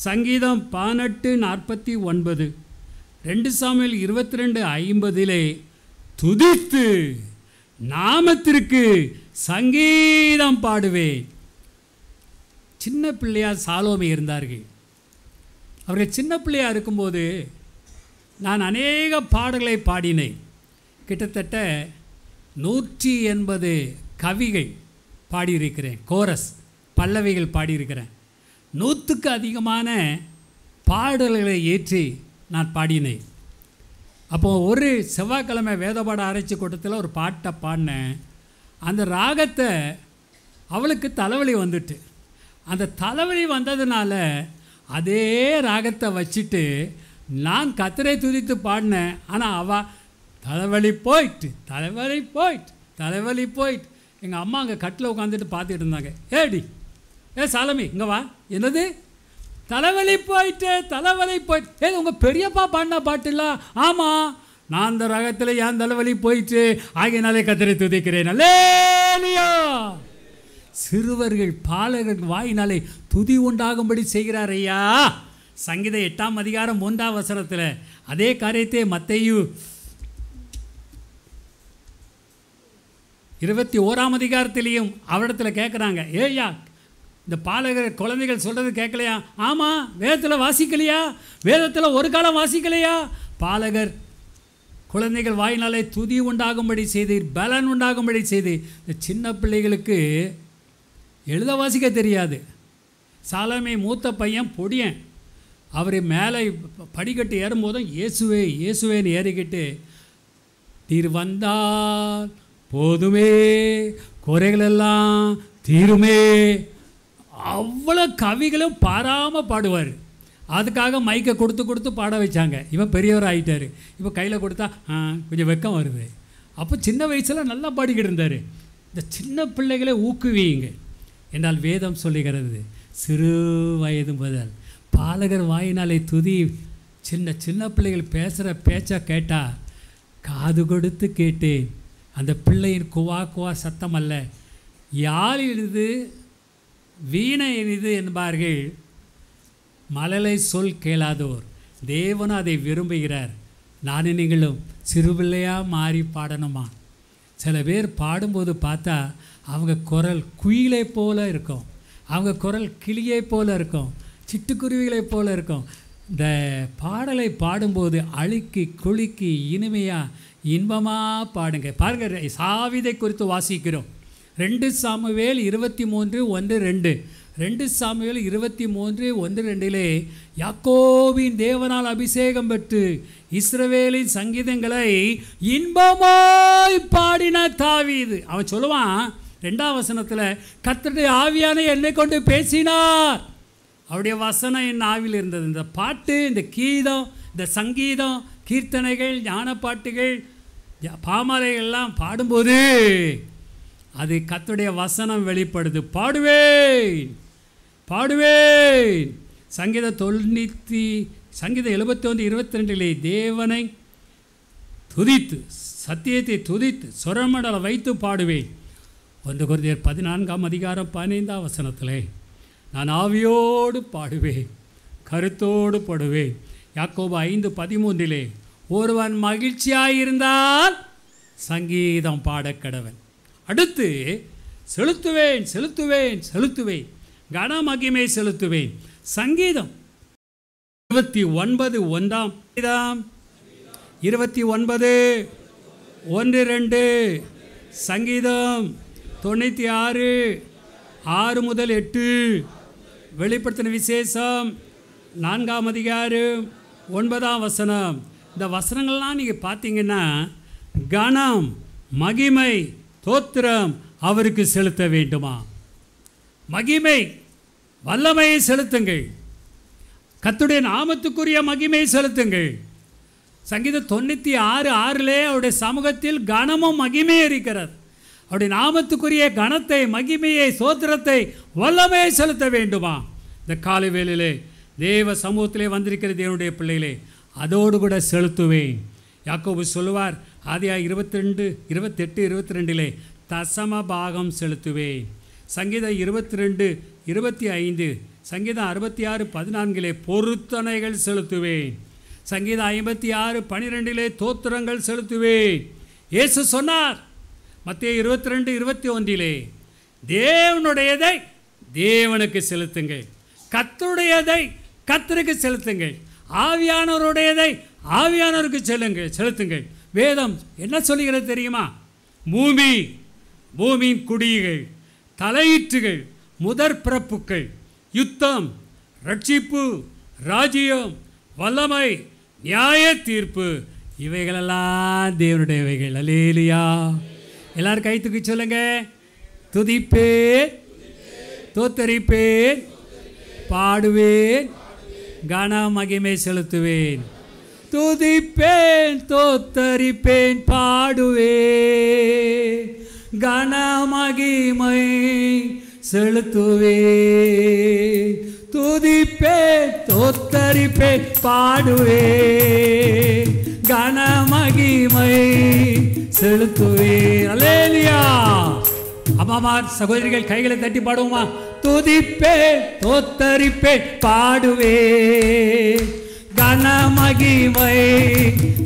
சங்கீதம் பதினெட்டு நாற்பத்தி ஒன்பது ரெண்டு சாமியில் இருபத்தி ரெண்டு ஐம்பதிலே துதித்து நாமத்திற்கு சங்கீதம் பாடுவேன் சின்ன பிள்ளையார் சாலோமி இருந்தார்கள் அவர்கள் சின்ன பிள்ளையாக இருக்கும்போது நான் அநேக பாடல்களை பாடினேன் கிட்டத்தட்ட நூற்றி எண்பது கவிகள் பாடியிருக்கிறேன் கோரஸ் பல்லவிகள் பாடியிருக்கிறேன் நூற்றுக்கு அதிகமான பாடல்களை ஏற்றி நான் பாடினேன் அப்போது ஒரு செவ்வாய்க்கிழமை வேதபாட ஆராய்ச்சி கூட்டத்தில் ஒரு பாட்டை பாடினேன் அந்த ராகத்தை அவளுக்கு தலைவலி வந்துட்டு அந்த தலைவலி வந்ததுனால அதே ராகத்தை வச்சுட்டு நான் கத்திரை துதித்து பாடினேன் ஆனால் அவள் தலைவலி போயிட்டு தலைவலி போயிட்டு தலைவலி போயிட்டு எங்கள் அம்மா அங்கே கட்டில் உட்காந்துட்டு பார்த்துட்டு இருந்தாங்க ஏடி ஏ சாலமி இங்கே வா என்னது தலைவலி போயிட்டு தலைவலி போயிட்டு ஏ உங்கள் பெரியப்பா பாடின பாட்டுல ஆமாம் நான் அந்த ரகத்தில் ஏன் தலைவலி போயிட்டு ஆகியனாலே கத்திரை துதிக்கிறேன் அல்லேலியா சிறுவர்கள் பாலகர்கள் வாயினாலே துதி உண்டாகும்படி செய்கிறார் ஐயா சங்கீத எட்டாம் அதிகாரம் ஒன்றாம் வசனத்தில் அதே காரியத்தை மத்தையு இருபத்தி ஓராம் அதிகாரத்திலையும் அவரிடத்துல கேட்குறாங்க ஏய்யா இந்த பாலகர் குழந்தைகள் சொல்கிறது கேட்கலையா ஆமாம் வேதத்தில் வாசிக்கலையா வேதத்தில் ஒரு காலம் வாசிக்கலையா பாலகர் குழந்தைகள் வாயினாலே துதி உண்டாகும்படி செய்து பலன் உண்டாகும்படி செய்து இந்த சின்ன பிள்ளைகளுக்கு எழுத வாசிக்க தெரியாது சாலமை மூத்த பையன் பொடியன் அவர் மேலே படிக்கட்டு ஏறும்போதும் இயேசுவே இயேசுவேன்னு ஏறிக்கிட்டு நீர் வந்தால் போதுமே குறைகளெல்லாம் தீருமே அவ்வளோ கவிகளும் பாராமல் பாடுவார் அதுக்காக மைக்கை கொடுத்து கொடுத்து பாட வச்சாங்க இவன் பெரியவர் ஆகிட்டார் இப்போ கையில் கொடுத்தா கொஞ்சம் வெக்கம் வருது அப்போ சின்ன வயசில் நல்லா பாடிக்கிட்டு இருந்தார் இந்த சின்ன பிள்ளைகளை ஊக்குவியுங்க என்றால் வேதம் சொல்லுகிறது சிறு வயது முதல் பாலகர் வாயினாலே துதி சின்ன சின்ன பிள்ளைகள் பேசுகிற பேச்சை கேட்டால் காது கொடுத்து கேட்டேன் அந்த பிள்ளையின் குவா குவா சத்தம் அல்ல யாரிலிருந்து வீணை இனிது என்பார்கள் மலலை சொல் கேளாதோர் தேவனும் அதை விரும்புகிறார் நானும் நீங்களும் சிறுபிள்ளையாக மாறி பாடணுமா சில பேர் பாடும்போது பார்த்தா அவங்க குரல் குயிலை போல் இருக்கும் அவங்க குரல் கிளியை போல் இருக்கும் சிட்டுக்குருவிகளை போல் இருக்கும் இந்த பாடலை பாடும்போது அழுக்கி குளிக்கி இனிமையாக இன்பமாக பாடுங்க பாருங்கள் சாவிதை குறித்து வாசிக்கிறோம் ரெண்டு சாமுவேல் இருபத்தி மூன்று ஒன்று ரெண்டு ரெண்டு சாமுவேல் இருபத்தி மூன்று ஒன்று ரெண்டிலே யாக்கோவின் தேவனால் அபிஷேகம் பெற்று இஸ்ரவேலின் சங்கீதங்களை இன்பமாய் பாடின தாவீது அவன் சொல்லுவான் ரெண்டாம் வசனத்தில் கத்தருடைய ஆவியான என்னை கொண்டு பேசினார் அவருடைய வசனம் என் ஆவியில் இருந்தது இந்த பாட்டு இந்த கீதம் இந்த சங்கீதம் கீர்த்தனைகள் ஞான பாட்டுகள் பாமலைகள்லாம் பாடும்போது அது கத்துடைய வசனம் வெளிப்படுது பாடுவேன் பாடுவேன் சங்கீத தொண்ணூற்றி சங்கீத எழுபத்தி ஒன்று இருபத்தி ரெண்டிலே தேவனை துதித்து சத்தியத்தை துதித்து சுரமடலை வைத்து பாடுவேன் ஒன்று குருதியர் பதினான்காம் அதிகாரம் பதினைந்தாம் வசனத்தில் நான் ஆவியோடு பாடுவேன் கருத்தோடு பாடுவேன் யாக்கோபு ஐந்து பதிமூன்றிலே ஒருவன் மகிழ்ச்சியாயிருந்தால் சங்கீதம் பாடக்கடவன் அடுத்து செலுத்துவேன் செலுத்துவேன் செலுத்துவேன் மகிமை செலுத்துவேன் சங்கீதம் இருபத்தி ஒன்பது ஒன்றாம் சங்கீதம் இருபத்தி ஒன்பது ஒன்று ரெண்டு சங்கீதம் தொண்ணூற்றி ஆறு ஆறு முதல் எட்டு வெளிப்படுத்தின விசேஷம் நான்காம் அதிகாரம் ஒன்பதாம் வசனம் இந்த வசனங்கள்லாம் நீங்கள் பார்த்தீங்கன்னா கணம் மகிமை தோத்திரம் அவருக்கு செலுத்த வேண்டுமா மகிமை வல்லமையை செலுத்துங்கள் கத்துடைய நாமத்துக்குரிய மகிமையை செலுத்துங்கள் சங்கீதம் தொண்ணூற்றி ஆறு ஆறிலே அவருடைய சமூகத்தில் கனமும் மகிமே இருக்கிறார் அவருடைய நாமத்துக்குரிய கனத்தை மகிமையை சோத்திரத்தை வல்லமையை செலுத்த வேண்டுமா இந்த காலை வேலையிலே தேவ சமூகத்திலே வந்திருக்கிற தேவனுடைய பிள்ளைகளே அதோடு கூட செலுத்துவேன் யாக்கோபு சொல்லுவார் ஆதியா இருபத்தி ரெண்டு இருபத்தெட்டு இருபத்தி ரெண்டிலே தசம பாகம் செலுத்துவேன் சங்கீதம் இருபத்தி ரெண்டு இருபத்தி ஐந்து சங்கீதம் அறுபத்தி ஆறு பதினான்கிலே பொருத்தனைகள் செலுத்துவேன் சங்கீதம் ஐம்பத்தி ஆறு பனிரெண்டிலே தோத்திரங்கள் செலுத்துவேன் இயேசு சொன்னார் மத்திய இருபத்தி ரெண்டு இருபத்தி ஒன்றிலே தேவனுடையதை தேவனுக்கு செலுத்துங்கள் கத்தருடையதை கத்தருக்கு செலுத்துங்கள் ஆவியானவருடையதை ஆவியானவருக்கு செலுங்கள் செலுத்துங்கள் வேதம் என்ன சொல்லுகிறது தெரியுமா பூமி பூமியின் குடியுகள் தலையீற்றுகள் முதற் பிறப்புக்கள் யுத்தம் ரட்சிப்பு ராஜ்யம் வல்லமை நியாய தீர்ப்பு இவைகளெல்லாம் தேவனுடையவைகள் அலேலியா எல்லாரும் கை தூக்கி சொல்லுங்க துதிப்பேன் தோத்தரிப்பேன் பாடுவேன் கன மகிமை செலுத்துவேன் துதிப்பேன் தோத்தரிப்பேன்
பாடுவே கனமகிமை செலுத்துவே துதிப்பேன் தோத்தரிப்பேன் பாடுவே கனமகிமை
செலுத்துவே அலேலியா அம்மா சகோதரிகள் கைகளை தட்டி பாடுவோமா துதிப்பேன் தோத்தரிப்பேன் பாடுவே கனமகிமை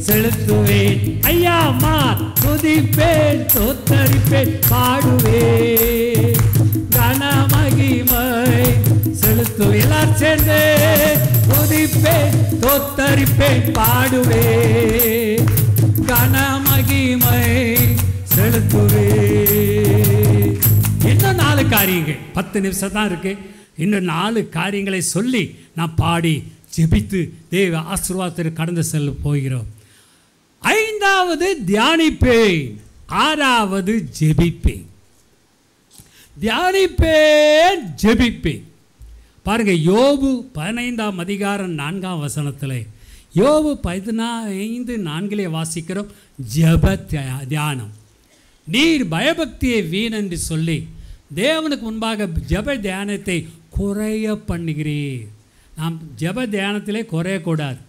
செலுத்துவேன் ஐயா மா துதிப்பேன் தோத்தரிப்பேன் பாடுவேன் கனமகிமை செலுத்து எல்லாம் சேர்ந்து துதிப்பேன் தோத்தரிப்பேன் பாடுவேன் கனமகிமை செலுத்துவேன் இன்னும் நாலு காரியங்கள் பத்து நிமிஷம் தான் இருக்கு இன்னும் நாலு காரியங்களை சொல்லி நான் பாடி ஜெபித்து தேவ ஆசீர்வாதத்தில் கடந்து செல்ல போகிறோம் ஐந்தாவது தியானிப்பேன் ஆறாவது ஜெபிப்பேன் தியானிப்பேன் ஜெபிப்பேன் பாருங்க யோபு பதினைந்தாம் அதிகாரம் நான்காம் வசனத்தில் யோபு பதினைந்து நான்கிலே வாசிக்கிறோம் ஜப தியானம் நீர் பயபக்தியை வீண் என்று சொல்லி தேவனுக்கு முன்பாக ஜப தியானத்தை குறைய பண்ணுகிறீர் நாம் ஜப தியானத்திலே குறையக்கூடாது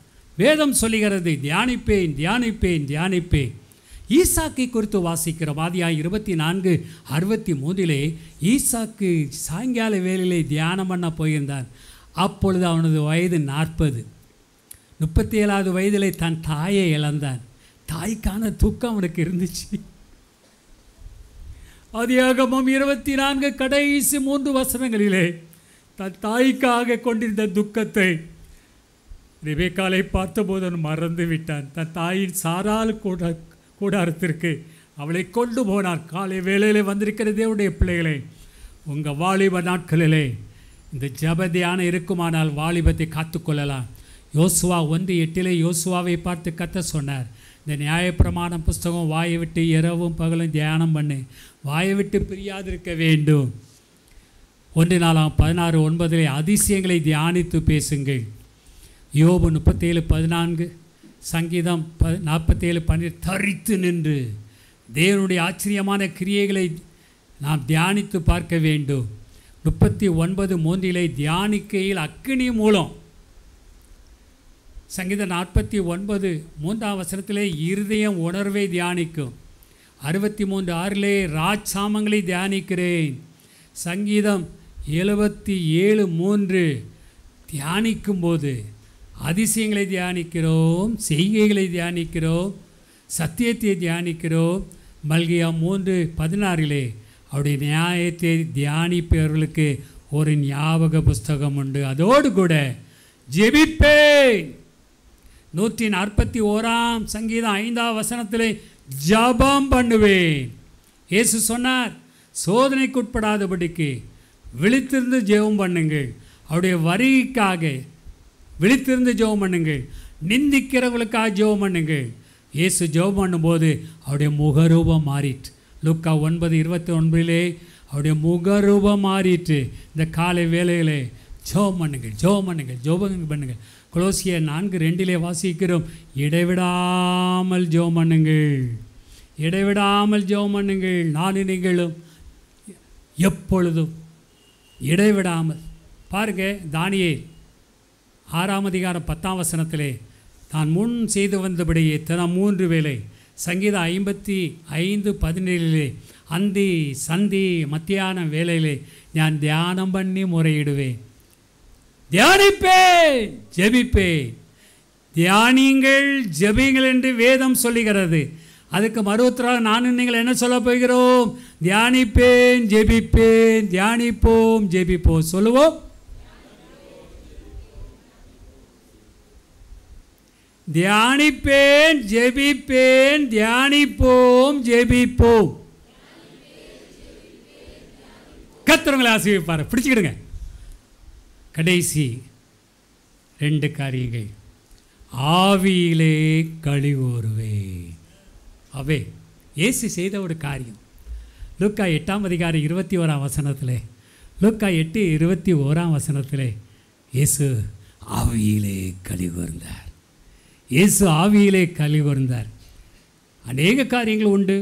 வேதம் சொல்லுகிறது தியானிப்பேன் தியானிப்பேன் தியானிப்பேன் ஈசாக்கை குறித்து வாசிக்கிற வாதியாக இருபத்தி நான்கு அறுபத்தி மூன்றிலே ஈசாக்கு சாயங்கால வேலையிலே தியானம் பண்ண போயிருந்தார் அப்பொழுது அவனது வயது நாற்பது முப்பத்தி ஏழாவது வயதிலே தன் தாயை இழந்தான் தாய்க்கான தூக்கம் அவனுக்கு இருந்துச்சு அதிகமும் இருபத்தி நான்கு கடைசி மூன்று வசனங்களிலே தன் தாய்க்காக கொண்டிருந்த துக்கத்தை ரிபேக்காலை பார்த்தபோது அவன் மறந்து விட்டான் தன் தாயின் சாரால் கூட கூடாரத்திற்கு அவளை கொண்டு போனான் காலை வேளையில் வந்திருக்கிற தேவனுடைய பிள்ளைகளை உங்கள் வாலிப நாட்களிலே இந்த ஜபதியான இருக்குமானால் வாலிபத்தை காத்துக்கொள்ளலாம் யோசுவா ஒன்று எட்டிலே யோசுவாவை பார்த்து கத்த சொன்னார் இந்த நியாயப்பிரமாணம் புஸ்தகம் வாயை விட்டு இரவும் பகலும் தியானம் பண்ணு வாயை விட்டு பிரியாதிருக்க வேண்டும் ஒன்று நாலாம் பதினாறு ஒன்பதில் அதிசயங்களை தியானித்து பேசுங்கள் யோபு முப்பத்தேழு பதினான்கு சங்கீதம் ப நாற்பத்தேழு பன்னிரெண்டு தரித்து நின்று தேவனுடைய ஆச்சரியமான கிரியைகளை நாம் தியானித்து பார்க்க வேண்டும் முப்பத்தி ஒன்பது மூன்றிலே தியானிக்கையில் அக்கினி மூலம் சங்கீத நாற்பத்தி ஒன்பது மூன்றாம் வசனத்திலே இருதயம் உணர்வை தியானிக்கும் அறுபத்தி மூன்று ஆறிலே ராஜ் சாமங்களை தியானிக்கிறேன் சங்கீதம் எழுபத்தி ஏழு மூன்று தியானிக்கும்போது அதிசயங்களை தியானிக்கிறோம் செய்கைகளை தியானிக்கிறோம் சத்தியத்தை தியானிக்கிறோம் மல்கியா மூன்று பதினாறிலே அவருடைய நியாயத்தை தியானிப்பவர்களுக்கு ஒரு ஞாபக புஸ்தகம் உண்டு அதோடு கூட ஜெபிப்பேன் நூற்றி நாற்பத்தி ஓராம் சங்கீதம் ஐந்தாம் வசனத்தில் ஜபம் பண்ணுவேன் இயேசு சொன்னார் சோதனைக்குட்படாதபடிக்கு விழித்திருந்து ஜெபம் பண்ணுங்க அவருடைய வருகைக்காக விழித்திருந்து ஜெபம் பண்ணுங்க நிந்திக்கிறவங்களுக்காக ஜெபம் பண்ணுங்க இயேசு ஜெபம் பண்ணும்போது அவருடைய முகரூபம் மாறிட்டு லுக்கா ஒன்பது இருபத்தி ஒன்பதிலே அவருடைய முகரூபம் மாறிட்டு இந்த காலை வேலையிலே ஜோபம் பண்ணுங்கள் ஜோம் பண்ணுங்கள் ஜோபங்க பண்ணுங்கள் குளோசிய நான்கு ரெண்டிலே வாசிக்கிறோம் இடைவிடாமல் ஜோ பண்ணுங்கள் இடைவிடாமல் ஜோம் பண்ணுங்கள் நானும் நீங்களும் எப்பொழுதும் இடைவிடாமல் பாருங்க தானியே ஆறாம் அதிகாரம் பத்தாம் வசனத்திலே தான் முன் செய்து வந்தபடியே தினம் மூன்று வேலை சங்கீதம் ஐம்பத்தி ஐந்து பதினேழிலே அந்தி சந்தி மத்தியான வேலையிலே நான் தியானம் பண்ணி முறையிடுவேன் தியானிப்பே ஜெபிப்பே தியானிங்கள் ஜெபிங்கள் என்று வேதம் சொல்லுகிறது அதுக்கு மறுபத்திரால் நானும் நீங்கள் என்ன சொல்ல போகிறோம் தியானிப்பேன் ஜெபிப்பேன் தியானிப்போம் ஜெபிப்போம் சொல்லுவோம் தியானிப்பேன் ஜெபிப்பேன் தியானிப்போம் ஜெபிப்போம் கத்துறவங்களை ஆசீர்விப்பார் பிடிச்சிக்கிடுங்க கடைசி ரெண்டு காரியங்கள் ஆவியிலே கழிவோருவேன் அவே இயேசு செய்த ஒரு காரியம் லூக்கா எட்டாம் அதிகாரி இருபத்தி ஓராம் வசனத்தில் லூக்கா எட்டு இருபத்தி ஓராம் வசனத்தில் இயேசு ஆவியிலே கழி இயேசு ஆவியிலே கழி அநேக காரியங்கள் உண்டு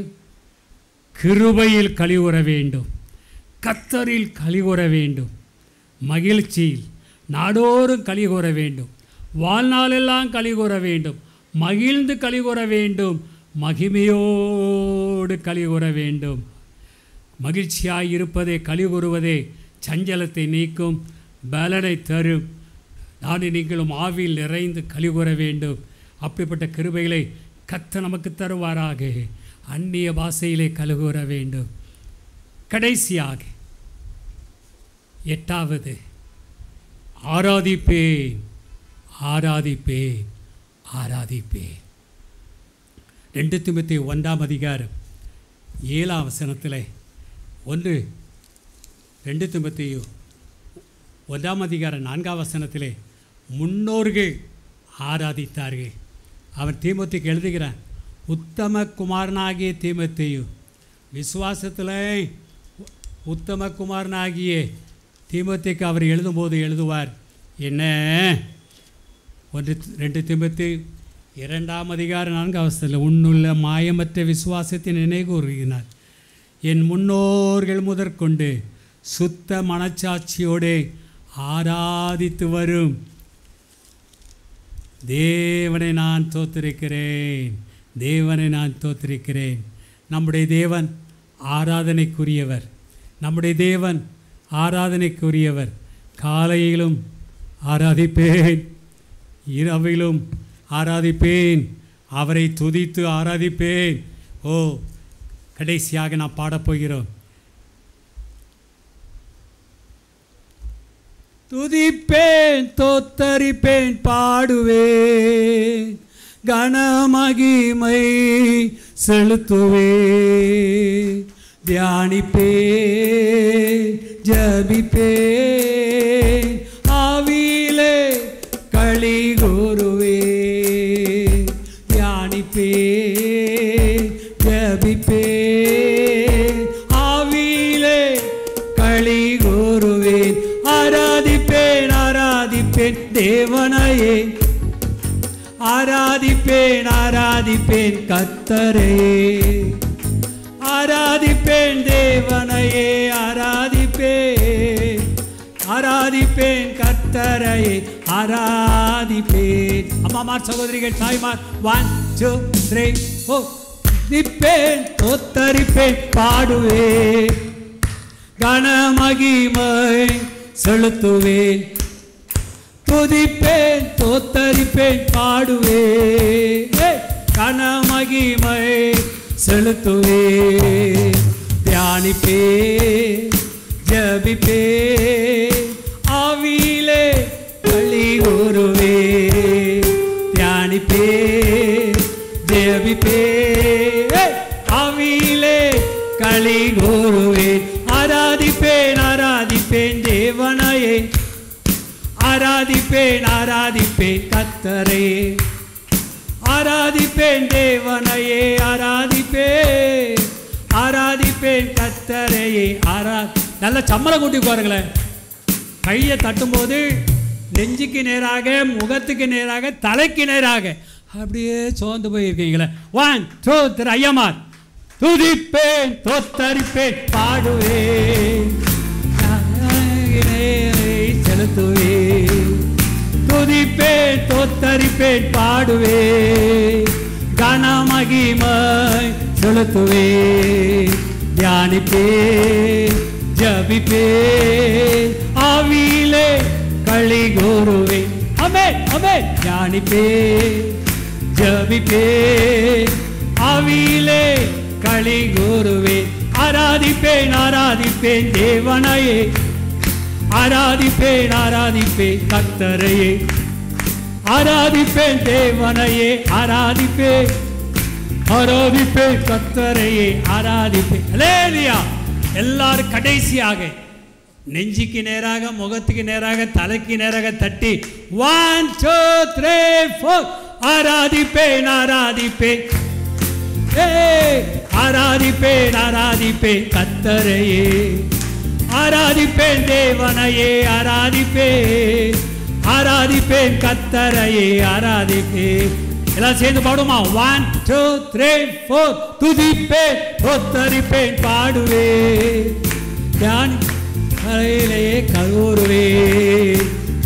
கிருபையில் கழிவுற வேண்டும் கத்தரில் கழிவுற வேண்டும் மகிழ்ச்சியில் நாடோறும் கழிவுற வேண்டும் வாழ்நாளெல்லாம் கழிவுற வேண்டும் மகிழ்ந்து கழிவுற வேண்டும் மகிமையோடு கலிகூற வேண்டும் மகிழ்ச்சியாக இருப்பதே கலிகூறுவதே சஞ்சலத்தை நீக்கும் பலனை தரும் நானும் நீங்களும் ஆவியில் நிறைந்து கலிகூற வேண்டும் அப்படிப்பட்ட கிருபைகளை கத்த நமக்கு தருவாராக அந்நிய பாஷையிலே கழுகுற வேண்டும் கடைசியாக எட்டாவது ஆராதிப்பேன் ஆராதிப்பேன் ஆராதிப்பேன் ரெண்டு திமுத்தி ஒன்றாம் அதிகாரம் ஏழாம் வசனத்தில் ஒன்று ரெண்டு திமுத்தி ஒன்றாம் அதிகார நான்காம் வசனத்தில் முன்னோர்கள் ஆராதித்தார்கள் அவன் தீமத்துக்கு எழுதுகிறான் உத்தம குமாரனாகிய தீமத்தையும் விசுவாசத்தில் உத்தம குமாரனாகிய தீமத்துக்கு அவர் எழுதும்போது எழுதுவார் என்ன ஒன்று ரெண்டு திமுத்தி இரண்டாம் அதிகாரம் நான்கு அவசரத்தில் உன்னுள்ள மாயமற்ற விசுவாசத்தின் நினைவு கூறுகிறார் என் முன்னோர்கள் முதற்கொண்டு சுத்த மனச்சாட்சியோடே ஆராதித்து வரும் தேவனை நான் தோத்திருக்கிறேன் தேவனை நான் தோத்திருக்கிறேன் நம்முடைய தேவன் ஆராதனைக்குரியவர் நம்முடைய தேவன் ஆராதனைக்குரியவர் காலையிலும் ஆராதிப்பேன் இரவிலும் ஆராதிப்பேன் அவரை துதித்து ஆராதிப்பேன் ஓ கடைசியாக நான் பாடப்போகிறோம் துதிப்பேன் தோத்தரிப்பேன்
பாடுவேன் கனமகிமை செலுத்துவேன் தியானிப்பேன் ஜபிப்பேன் ஆராதிப்பேன் ஆராதிப்பேன் கத்தரையே ஆராதிப்பேன் தேவனையே
ஆராதிப்பேன் ஆராதிப்பேன் கத்தரையே ஆராதிப்பேன் அம்மாமார் சகோதரிகள் தாய்மார் ஒன் டூ த்ரீ ஓ நிற்பேன் தோத்தரிப்பேன் பாடுவேன்
கனமகிமை செலுத்துவேன் துதிப்பேன் தோத்தரிப்பேன் பாடுவே கன மகிமை செலுத்துவே தியானிப்பே ஜபிப்பே ஆராதிப்பேன் ஆராதிப்பேன்
கத்தரே ஆராதிப்பேன் தேவனையே ஆராதிப்பேன் ஆராதிப்பேன் கத்தரையே ஆரா நல்ல சம்மலை கூட்டி பாருங்களேன் கையை தட்டும்போது நெஞ்சுக்கு நேராக முகத்துக்கு நேராக தலைக்கு நேராக அப்படியே சோர்ந்து போயிருக்கீங்களே ஒன் டூ திரு ஐயமார் துதிப்பேன் தோத்தரிப்பேன் பாடுவேன்
पेट तोतरी पेट पाडवे गाना मागी मैं चलतवे ज्ञान पे जबी पे आवीले कली गोरुवे हमें
हमें ज्ञान पे जबी पे आवीले कली गोरुवे ஆராதிப்பேன் ஆராதிப்பேன் தேவனையே
ஆராதிப்பேன் ஆராதிப்பேன் கத்தரையே
ஆராதிப்பேன் தேவனையே ஆராதிப்பேன் ஆராதிப்பேன் கத்தரையே ஆராதிப்பேன் அலேலியா எல்லாரும் கடைசியாக நெஞ்சுக்கு நேராக முகத்துக்கு நேராக தலைக்கு நேராக தட்டி ஒன் டூ த்ரீ ஃபோர் ஆராதிப்பேன் ஆராதிப்பேன் ஆராதிப்பேன் ஆராதிப்பேன் கத்தரையே ஆராதிப்பேன் தேவனையே ஆராதிப்பேன் ஆராதிப்பேன் கத்தரையே ஆராதிப்பேன் எல்லாம் சேர்ந்து பாடுமா ஒன் டூ த்ரீ ஃபோர் துதிப்பேன் தோத்தரிப்பேன் பாடுவே யான்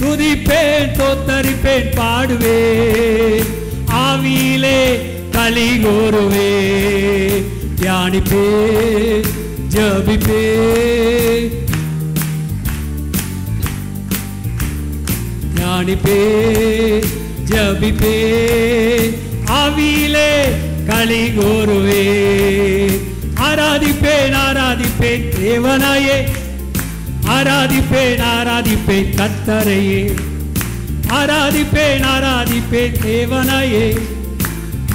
துதிப்பேன் தோத்தரிப்பேன் பாடுவே ஆவியிலே களி கோருவே தியானிப்பே ஜபிப்பே தியானிப்பே ஜபிப்பே ஆவியிலே களி கோருவே ஆராதிப்பேன் ஆராதிப்பேன் தேவனாயே
ஆராதிப்பேன் ஆராதிப்பேன் கத்தரையே ஆராதிப்பேன் ஆராதிப்பேன் தேவனாயே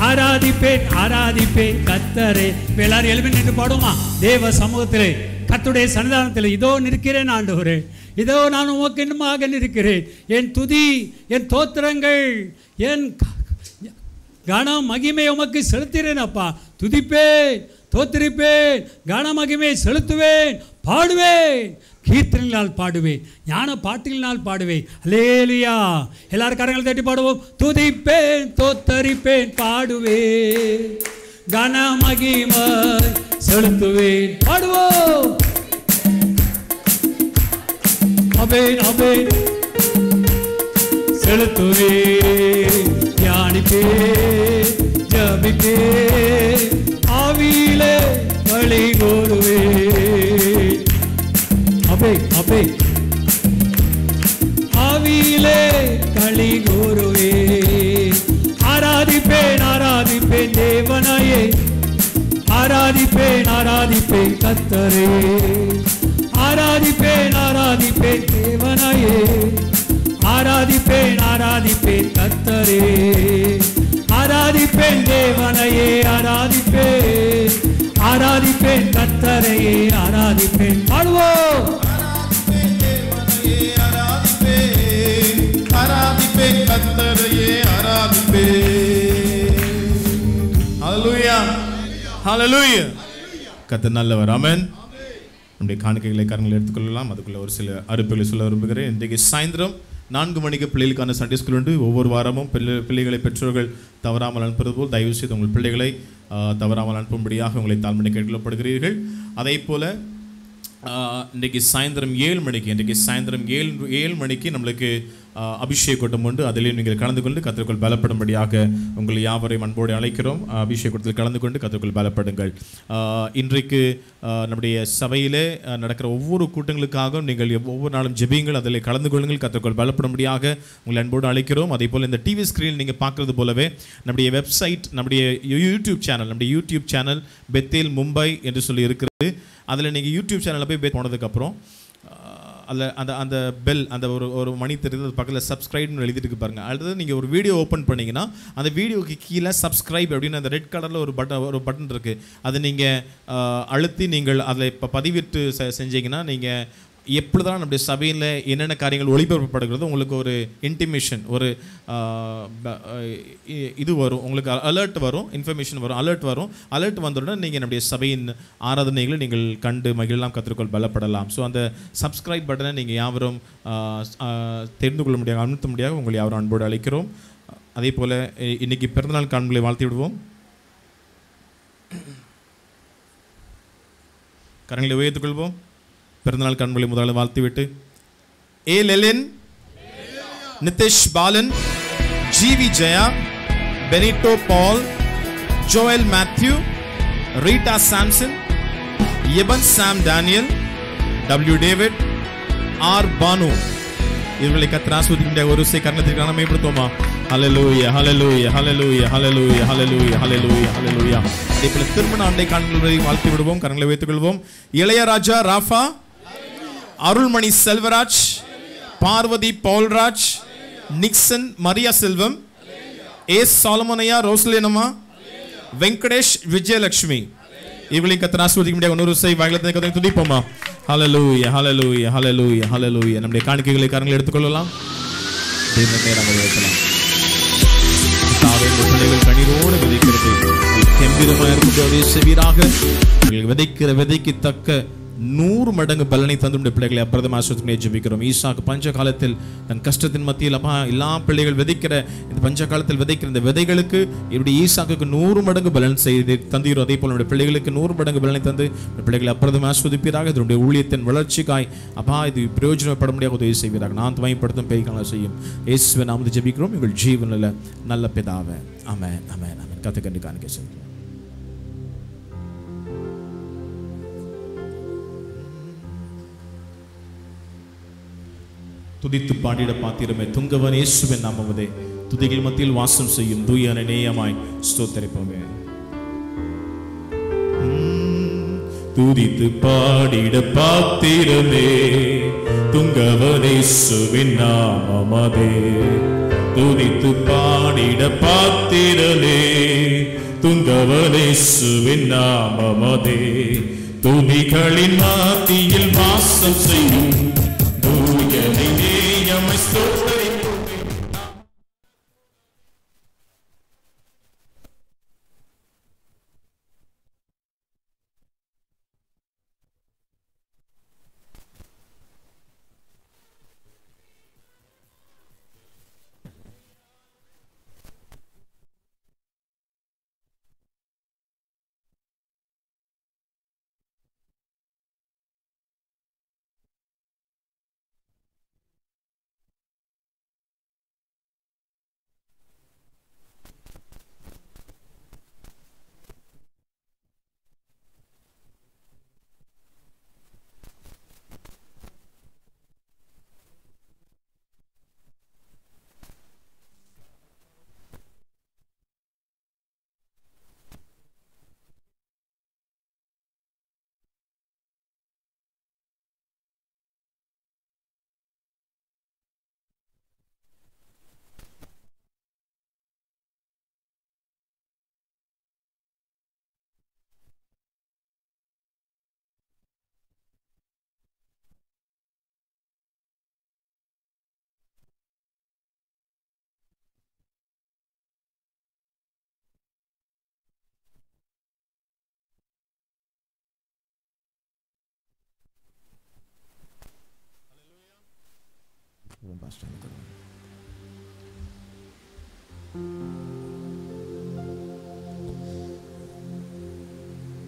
ஆராதிப்பேன் ஆராதிப்பேன் கத்தரே எல்லாரும் எழுப்பி நின்று பாடுமா தேவ சமூகத்திலே கத்துடைய சன்னிதானத்தில் இதோ நிற்கிறேன் ஆண்டு இதோ நான் உமக்கு இன்னமாக இருக்கிறேன் என் துதி என் தோத்திரங்கள் என் கன மகிமை உமக்கு செலுத்துகிறேன் அப்பா துதிப்பேன் தோத்திருப்பேன் கன மகிமை செலுத்துவேன் பாடுவேன் கீர்த்தனால் பாடுவேன் ஞான பாட்டினால் பாடுவேன் அலேலியா எல்லாரும் கரங்களை தட்டி பாடுவோம் துதிப்பேன் தோத்தரிப்பேன் பாடுவேன் கன மகிமை செலுத்துவேன் பாடுவோம்
අබේන් අබේන් செலுத்துவே ஞானிப்பே ஜபிப்பே ஆவியிலே வழி கோருவே அபே அபே ஆவியிலே களி கோருவே ஆராதிப்பேன் ஆராதிப்பேன் தேவனாயே ஆராதிப்பேன் ஆராதிப்பேன் கத்தரே ஆராதிப்பேன் ஆராதிப்பேன் தேவனாயே ஆராதிப்பேன் ஆராதிப்பேன் கத்தரே ஆராதிப்பேன் தேவனையே ஆராதிப்பேன் ஆராதிப்பேன் கத்தரையே ஆராதிப்பேன் பாடுவோம் ஆராதிப்பேன்
கத்தரையே ஆராதிப்பேன் ஹalleluya ஹalleluya கத்த நல்லவர் ஆமென் நம்முடைய காணிக்கைகளை கரங்களை எடுத்துக்கொள்ளலாம் அதுக்குள்ளே ஒரு சில அறுப்புகளை சொல்ல விரும்புகிறேன் இன்றைக்கு சாயந்தரம் நான்கு மணிக்கு பிள்ளைகளுக்கான சண்டே ஸ்கூல் உண்டு ஒவ்வொரு வாரமும் பிள்ளை பிள்ளைகளை பெற்றோர்கள் தவறாமல் அனுப்புவது போல் தயவுசெய்து உங்கள் பிள்ளைகளை தவறாமல் அனுப்பும்படியாக உங்களை தாழ்மணி கேட்கப்படுகிறீர்கள் அதே போல் இன்றைக்கு சாயந்தரம் ஏழு மணிக்கு இன்றைக்கு சாயந்தரம் ஏழு ஏழு மணிக்கு நம்மளுக்கு அபிஷேக கூட்டம் உண்டு அதிலேயும் நீங்கள் கலந்து கொண்டு கத்திரக்குள் பலப்படும்படியாக உங்கள் யாவரையும் அன்போடு அழைக்கிறோம் அபிஷேக கூட்டத்தில் கலந்து கொண்டு கத்திரக்குள் பலப்படுங்கள் இன்றைக்கு நம்முடைய சபையிலே நடக்கிற ஒவ்வொரு கூட்டங்களுக்காகவும் நீங்கள் ஒவ்வொரு நாளும் ஜெபியுங்கள் அதில் கலந்து கொள்ளுங்கள் கத்திரக்குள் பலப்படும்படியாக உங்களை அன்போடு அழைக்கிறோம் அதே போல் இந்த டிவி ஸ்க்ரீன் நீங்கள் பார்க்குறது போலவே நம்முடைய வெப்சைட் நம்முடைய யூடியூப் சேனல் நம்முடைய யூடியூப் சேனல் பெத்தேல் மும்பை என்று சொல்லி இருக்கிறது அதில் நீங்கள் யூடியூப் சேனலில் போய் பேர் போனதுக்கப்புறம் அதில் அந்த அந்த பெல் அந்த ஒரு ஒரு மணி தெரியுது அது பக்கத்தில் சப்ஸ்கிரைப்னு எழுதிட்டு பாருங்கள் அடுத்தது நீங்கள் ஒரு வீடியோ ஓப்பன் பண்ணிங்கன்னா அந்த வீடியோக்கு கீழே சப்ஸ்கிரைப் அப்படின்னு அந்த ரெட் கலரில் ஒரு பட்டன் ஒரு பட்டன் இருக்குது அதை நீங்கள் அழுத்தி நீங்கள் அதில் இப்போ பதிவிட்டு செஞ்சீங்கன்னா நீங்கள் எப்பொழுதான் நம்முடைய சபையில் என்னென்ன காரியங்கள் ஒளிபரப்பப்படுகிறது உங்களுக்கு ஒரு இன்டிமேஷன் ஒரு இது வரும் உங்களுக்கு அலர்ட் வரும் இன்ஃபர்மேஷன் வரும் அலர்ட் வரும் அலர்ட் வந்தவுடன் நீங்கள் நம்முடைய சபையின் ஆராதனைகளை நீங்கள் கண்டு மகிழலாம் கற்றுக்கொள் பலப்படலாம் ஸோ அந்த சப்ஸ்கிரைப் பட்டனை நீங்கள் யாவரும் தெரிந்து கொள்ள முடியாது அமுத்த முடியாது உங்களை யாவரும் அன்போடு அழைக்கிறோம் அதே போல் இன்றைக்கி பிறந்தநாள் காண்களை வாழ்த்தி விடுவோம் கரங்களை உயர்த்துக்கொள்வோம் பிறந்தநாள் கண்மொழி முதலாளி வாழ்த்துவிட்டு A Lelin Nitish Balan GV Jaya Benito Paul Joel Matthew Rita Samson Eben Sam Daniel W David R Banu இவர்களை கத்திர ஆஸ்வதிக்கின்ற ஒரு சை கர்ணத்திற்கான மேம்படுத்துவோமா ஹலலூய ஹலலூய ஹலலூய ஹலலூய ஹலலூய ஹலலூய ஹலலூயா அதே போல திருமண ஆண்டை காண்களை வாழ்த்து விடுவோம் கரங்களை வைத்துக் கொள்வோம் Ilaiyaraaja Rafah Arulmani Selvaraj Parvathi Paulraj Nixon Maria Selvam S சாலமனையா ரோஸ்லேனம்மா வெங்கடேஷ் விஜயலட்சுமி இவளையும் கத்தனை ஆஸ்வதிக்க முடியாது ஒன்று செய் வாயிலத்தை கதை துடிப்போமா ஹலலூய ஹலலூய ஹலலூய ஹலலூய நம்முடைய காணிக்கைகளை கரங்களை எடுத்துக்கொள்ளலாம் நாங்கள் விதைக்கிறது கம்பீரமாக இருக்கும் விதைக்கிற விதைக்கு தக்க நூறு மடங்கு பலனை தந்து பிள்ளைகளை அப்பிரதம் ஆசிரியத்தினை ஜெபிக்கிறோம் ஈசாக்கு பஞ்ச காலத்தில் தன் கஷ்டத்தின் மத்தியில் அப்பா எல்லா பிள்ளைகள் விதைக்கிற இந்த பஞ்ச காலத்தில் விதைக்கிற இந்த விதைகளுக்கு என்னுடைய ஈசாக்கு நூறு மடங்கு பலன் செய்து தந்துகிறோம் அதே போல பிள்ளைகளுக்கு நூறு மடங்கு பலனை தந்து பிள்ளைகளை அப்பிரதம் ஆஸ்வதிப்பீராக இதனுடைய ஊழியத்தின் வளர்ச்சிக்காய் அப்பா இது பிரயோஜனப்பட முடியாத உதவி செய்வீராக நான் துமைப்படுத்தும் பெரிகால செய்யும் இயேசுவை நாம் ஜெபிக்கிறோம் உங்கள் ஜீவனில் நல்ல பிதாவை ஆமாம் அமேன் அமேன் கண்டு காணிக்க செய்யும் துதித்து பாடிட பாத்திரமே துங்கவன் இயேசுவின் நாமவதே துதிகள் மத்தியில் வாசம் செய்யும் தூயான நேயமாய் ஸ்தோத்தரிப்போமே
துதித்து பாடிட பாத்திரமே துங்கவனேசுவின் நாமமதே துதித்து பாடிட பாத்திரமே துங்கவனேசுவின் நாமமதே துதிகளின் மாத்தியில் வாசம் செய்யும்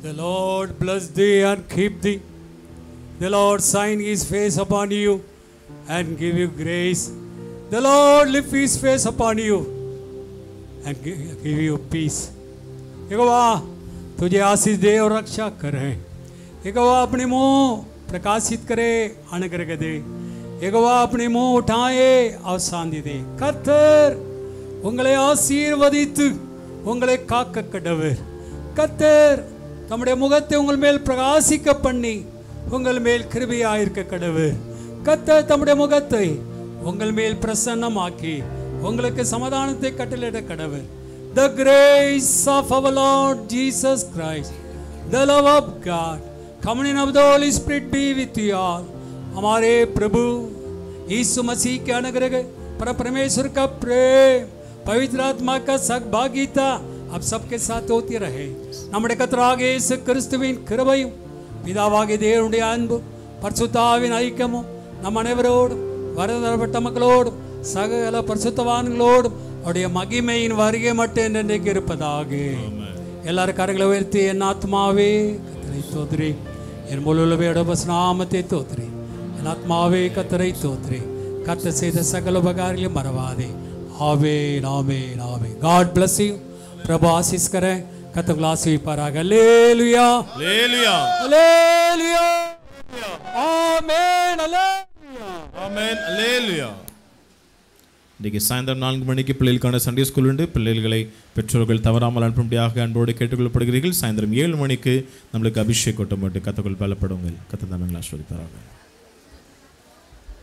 The Lord bless thee and keep thee. The Lord shine his face upon you and give you grace. The Lord lift his face upon you and give you peace. यगवा तुझे आशीष दे और रक्षा करे यगवा अपने मुंह प्रकाशित करे अनुग्रह दे यगवा अपने मुंह उठाए और शांति दे கத்தர் உங்களை ஆசீர்வதித்து உங்களை காக்க கடவர் கத்தர் தம்முடைய முகத்தை உங்கள் மேல் பிரகாசிக்க பண்ணி உங்கள் மேல் கிருபியாயிருக்க கடவு கத்த தம்முடைய முகத்தை உங்கள் மேல் பிரசன்னமாக்கி உங்களுக்கு சமாதானத்தை கட்டளிட கடவு the grace of our Lord Jesus Christ the love of God communion of the Holy Spirit be with you all हमारे प्रभु यीशु मसीह के अनुग्रह पर परमेश्वर का प्रेम पवित्र आत्मा का அப் சப்கே சாத் ஓத்தி ரஹே நம்முடைய கத்தராக இயேசு கிறிஸ்துவின் கிருபையும் பிதாவாகிய தேவனுடைய அன்பு பரிசுத்தாவின் ஐக்கியமும் நம் அனைவரோடும் வரதரப்பட்ட மக்களோடும் சகல பரிசுத்தவான்களோடும் அவருடைய மகிமையின் வருகை மட்டும் என்றென்றைக்கு இருப்பதாக எல்லாரும் கரங்களை உயர்த்தி என் ஆத்மாவே கத்தரை தோத்ரி என் முழுவே நாமத்தை தோத்ரி என் ஆத்மாவே கத்தரை தோத்ரி கத்த செய்த சகல உபகாரிலும் மறவாதே ஆவே நாமே நாமே காட் பிளஸ் பிரபு આશીષ કરે કતક લાસી પરાગ લેલુયા લેલુયા લેલુયા ஆமென்
அல்லேலூயா ஆமென்
இன்றைக்கு சாயந்தரம் நான்கு மணிக்கு பிள்ளைகளுக்கான சண்டே ஸ்கூல் உண்டு பிள்ளைகளை பெற்றோர்கள் தவறாமல் அனுப்பும்படியாக அன்போடு கேட்டுக்கொள்ளப்படுகிறீர்கள் சாயந்தரம் ஏழு மணிக்கு நம்மளுக்கு அபிஷேக் கொட்டம் போட்டு கத்தக்குள் பலப்படுங்கள் கத்த தமிழ்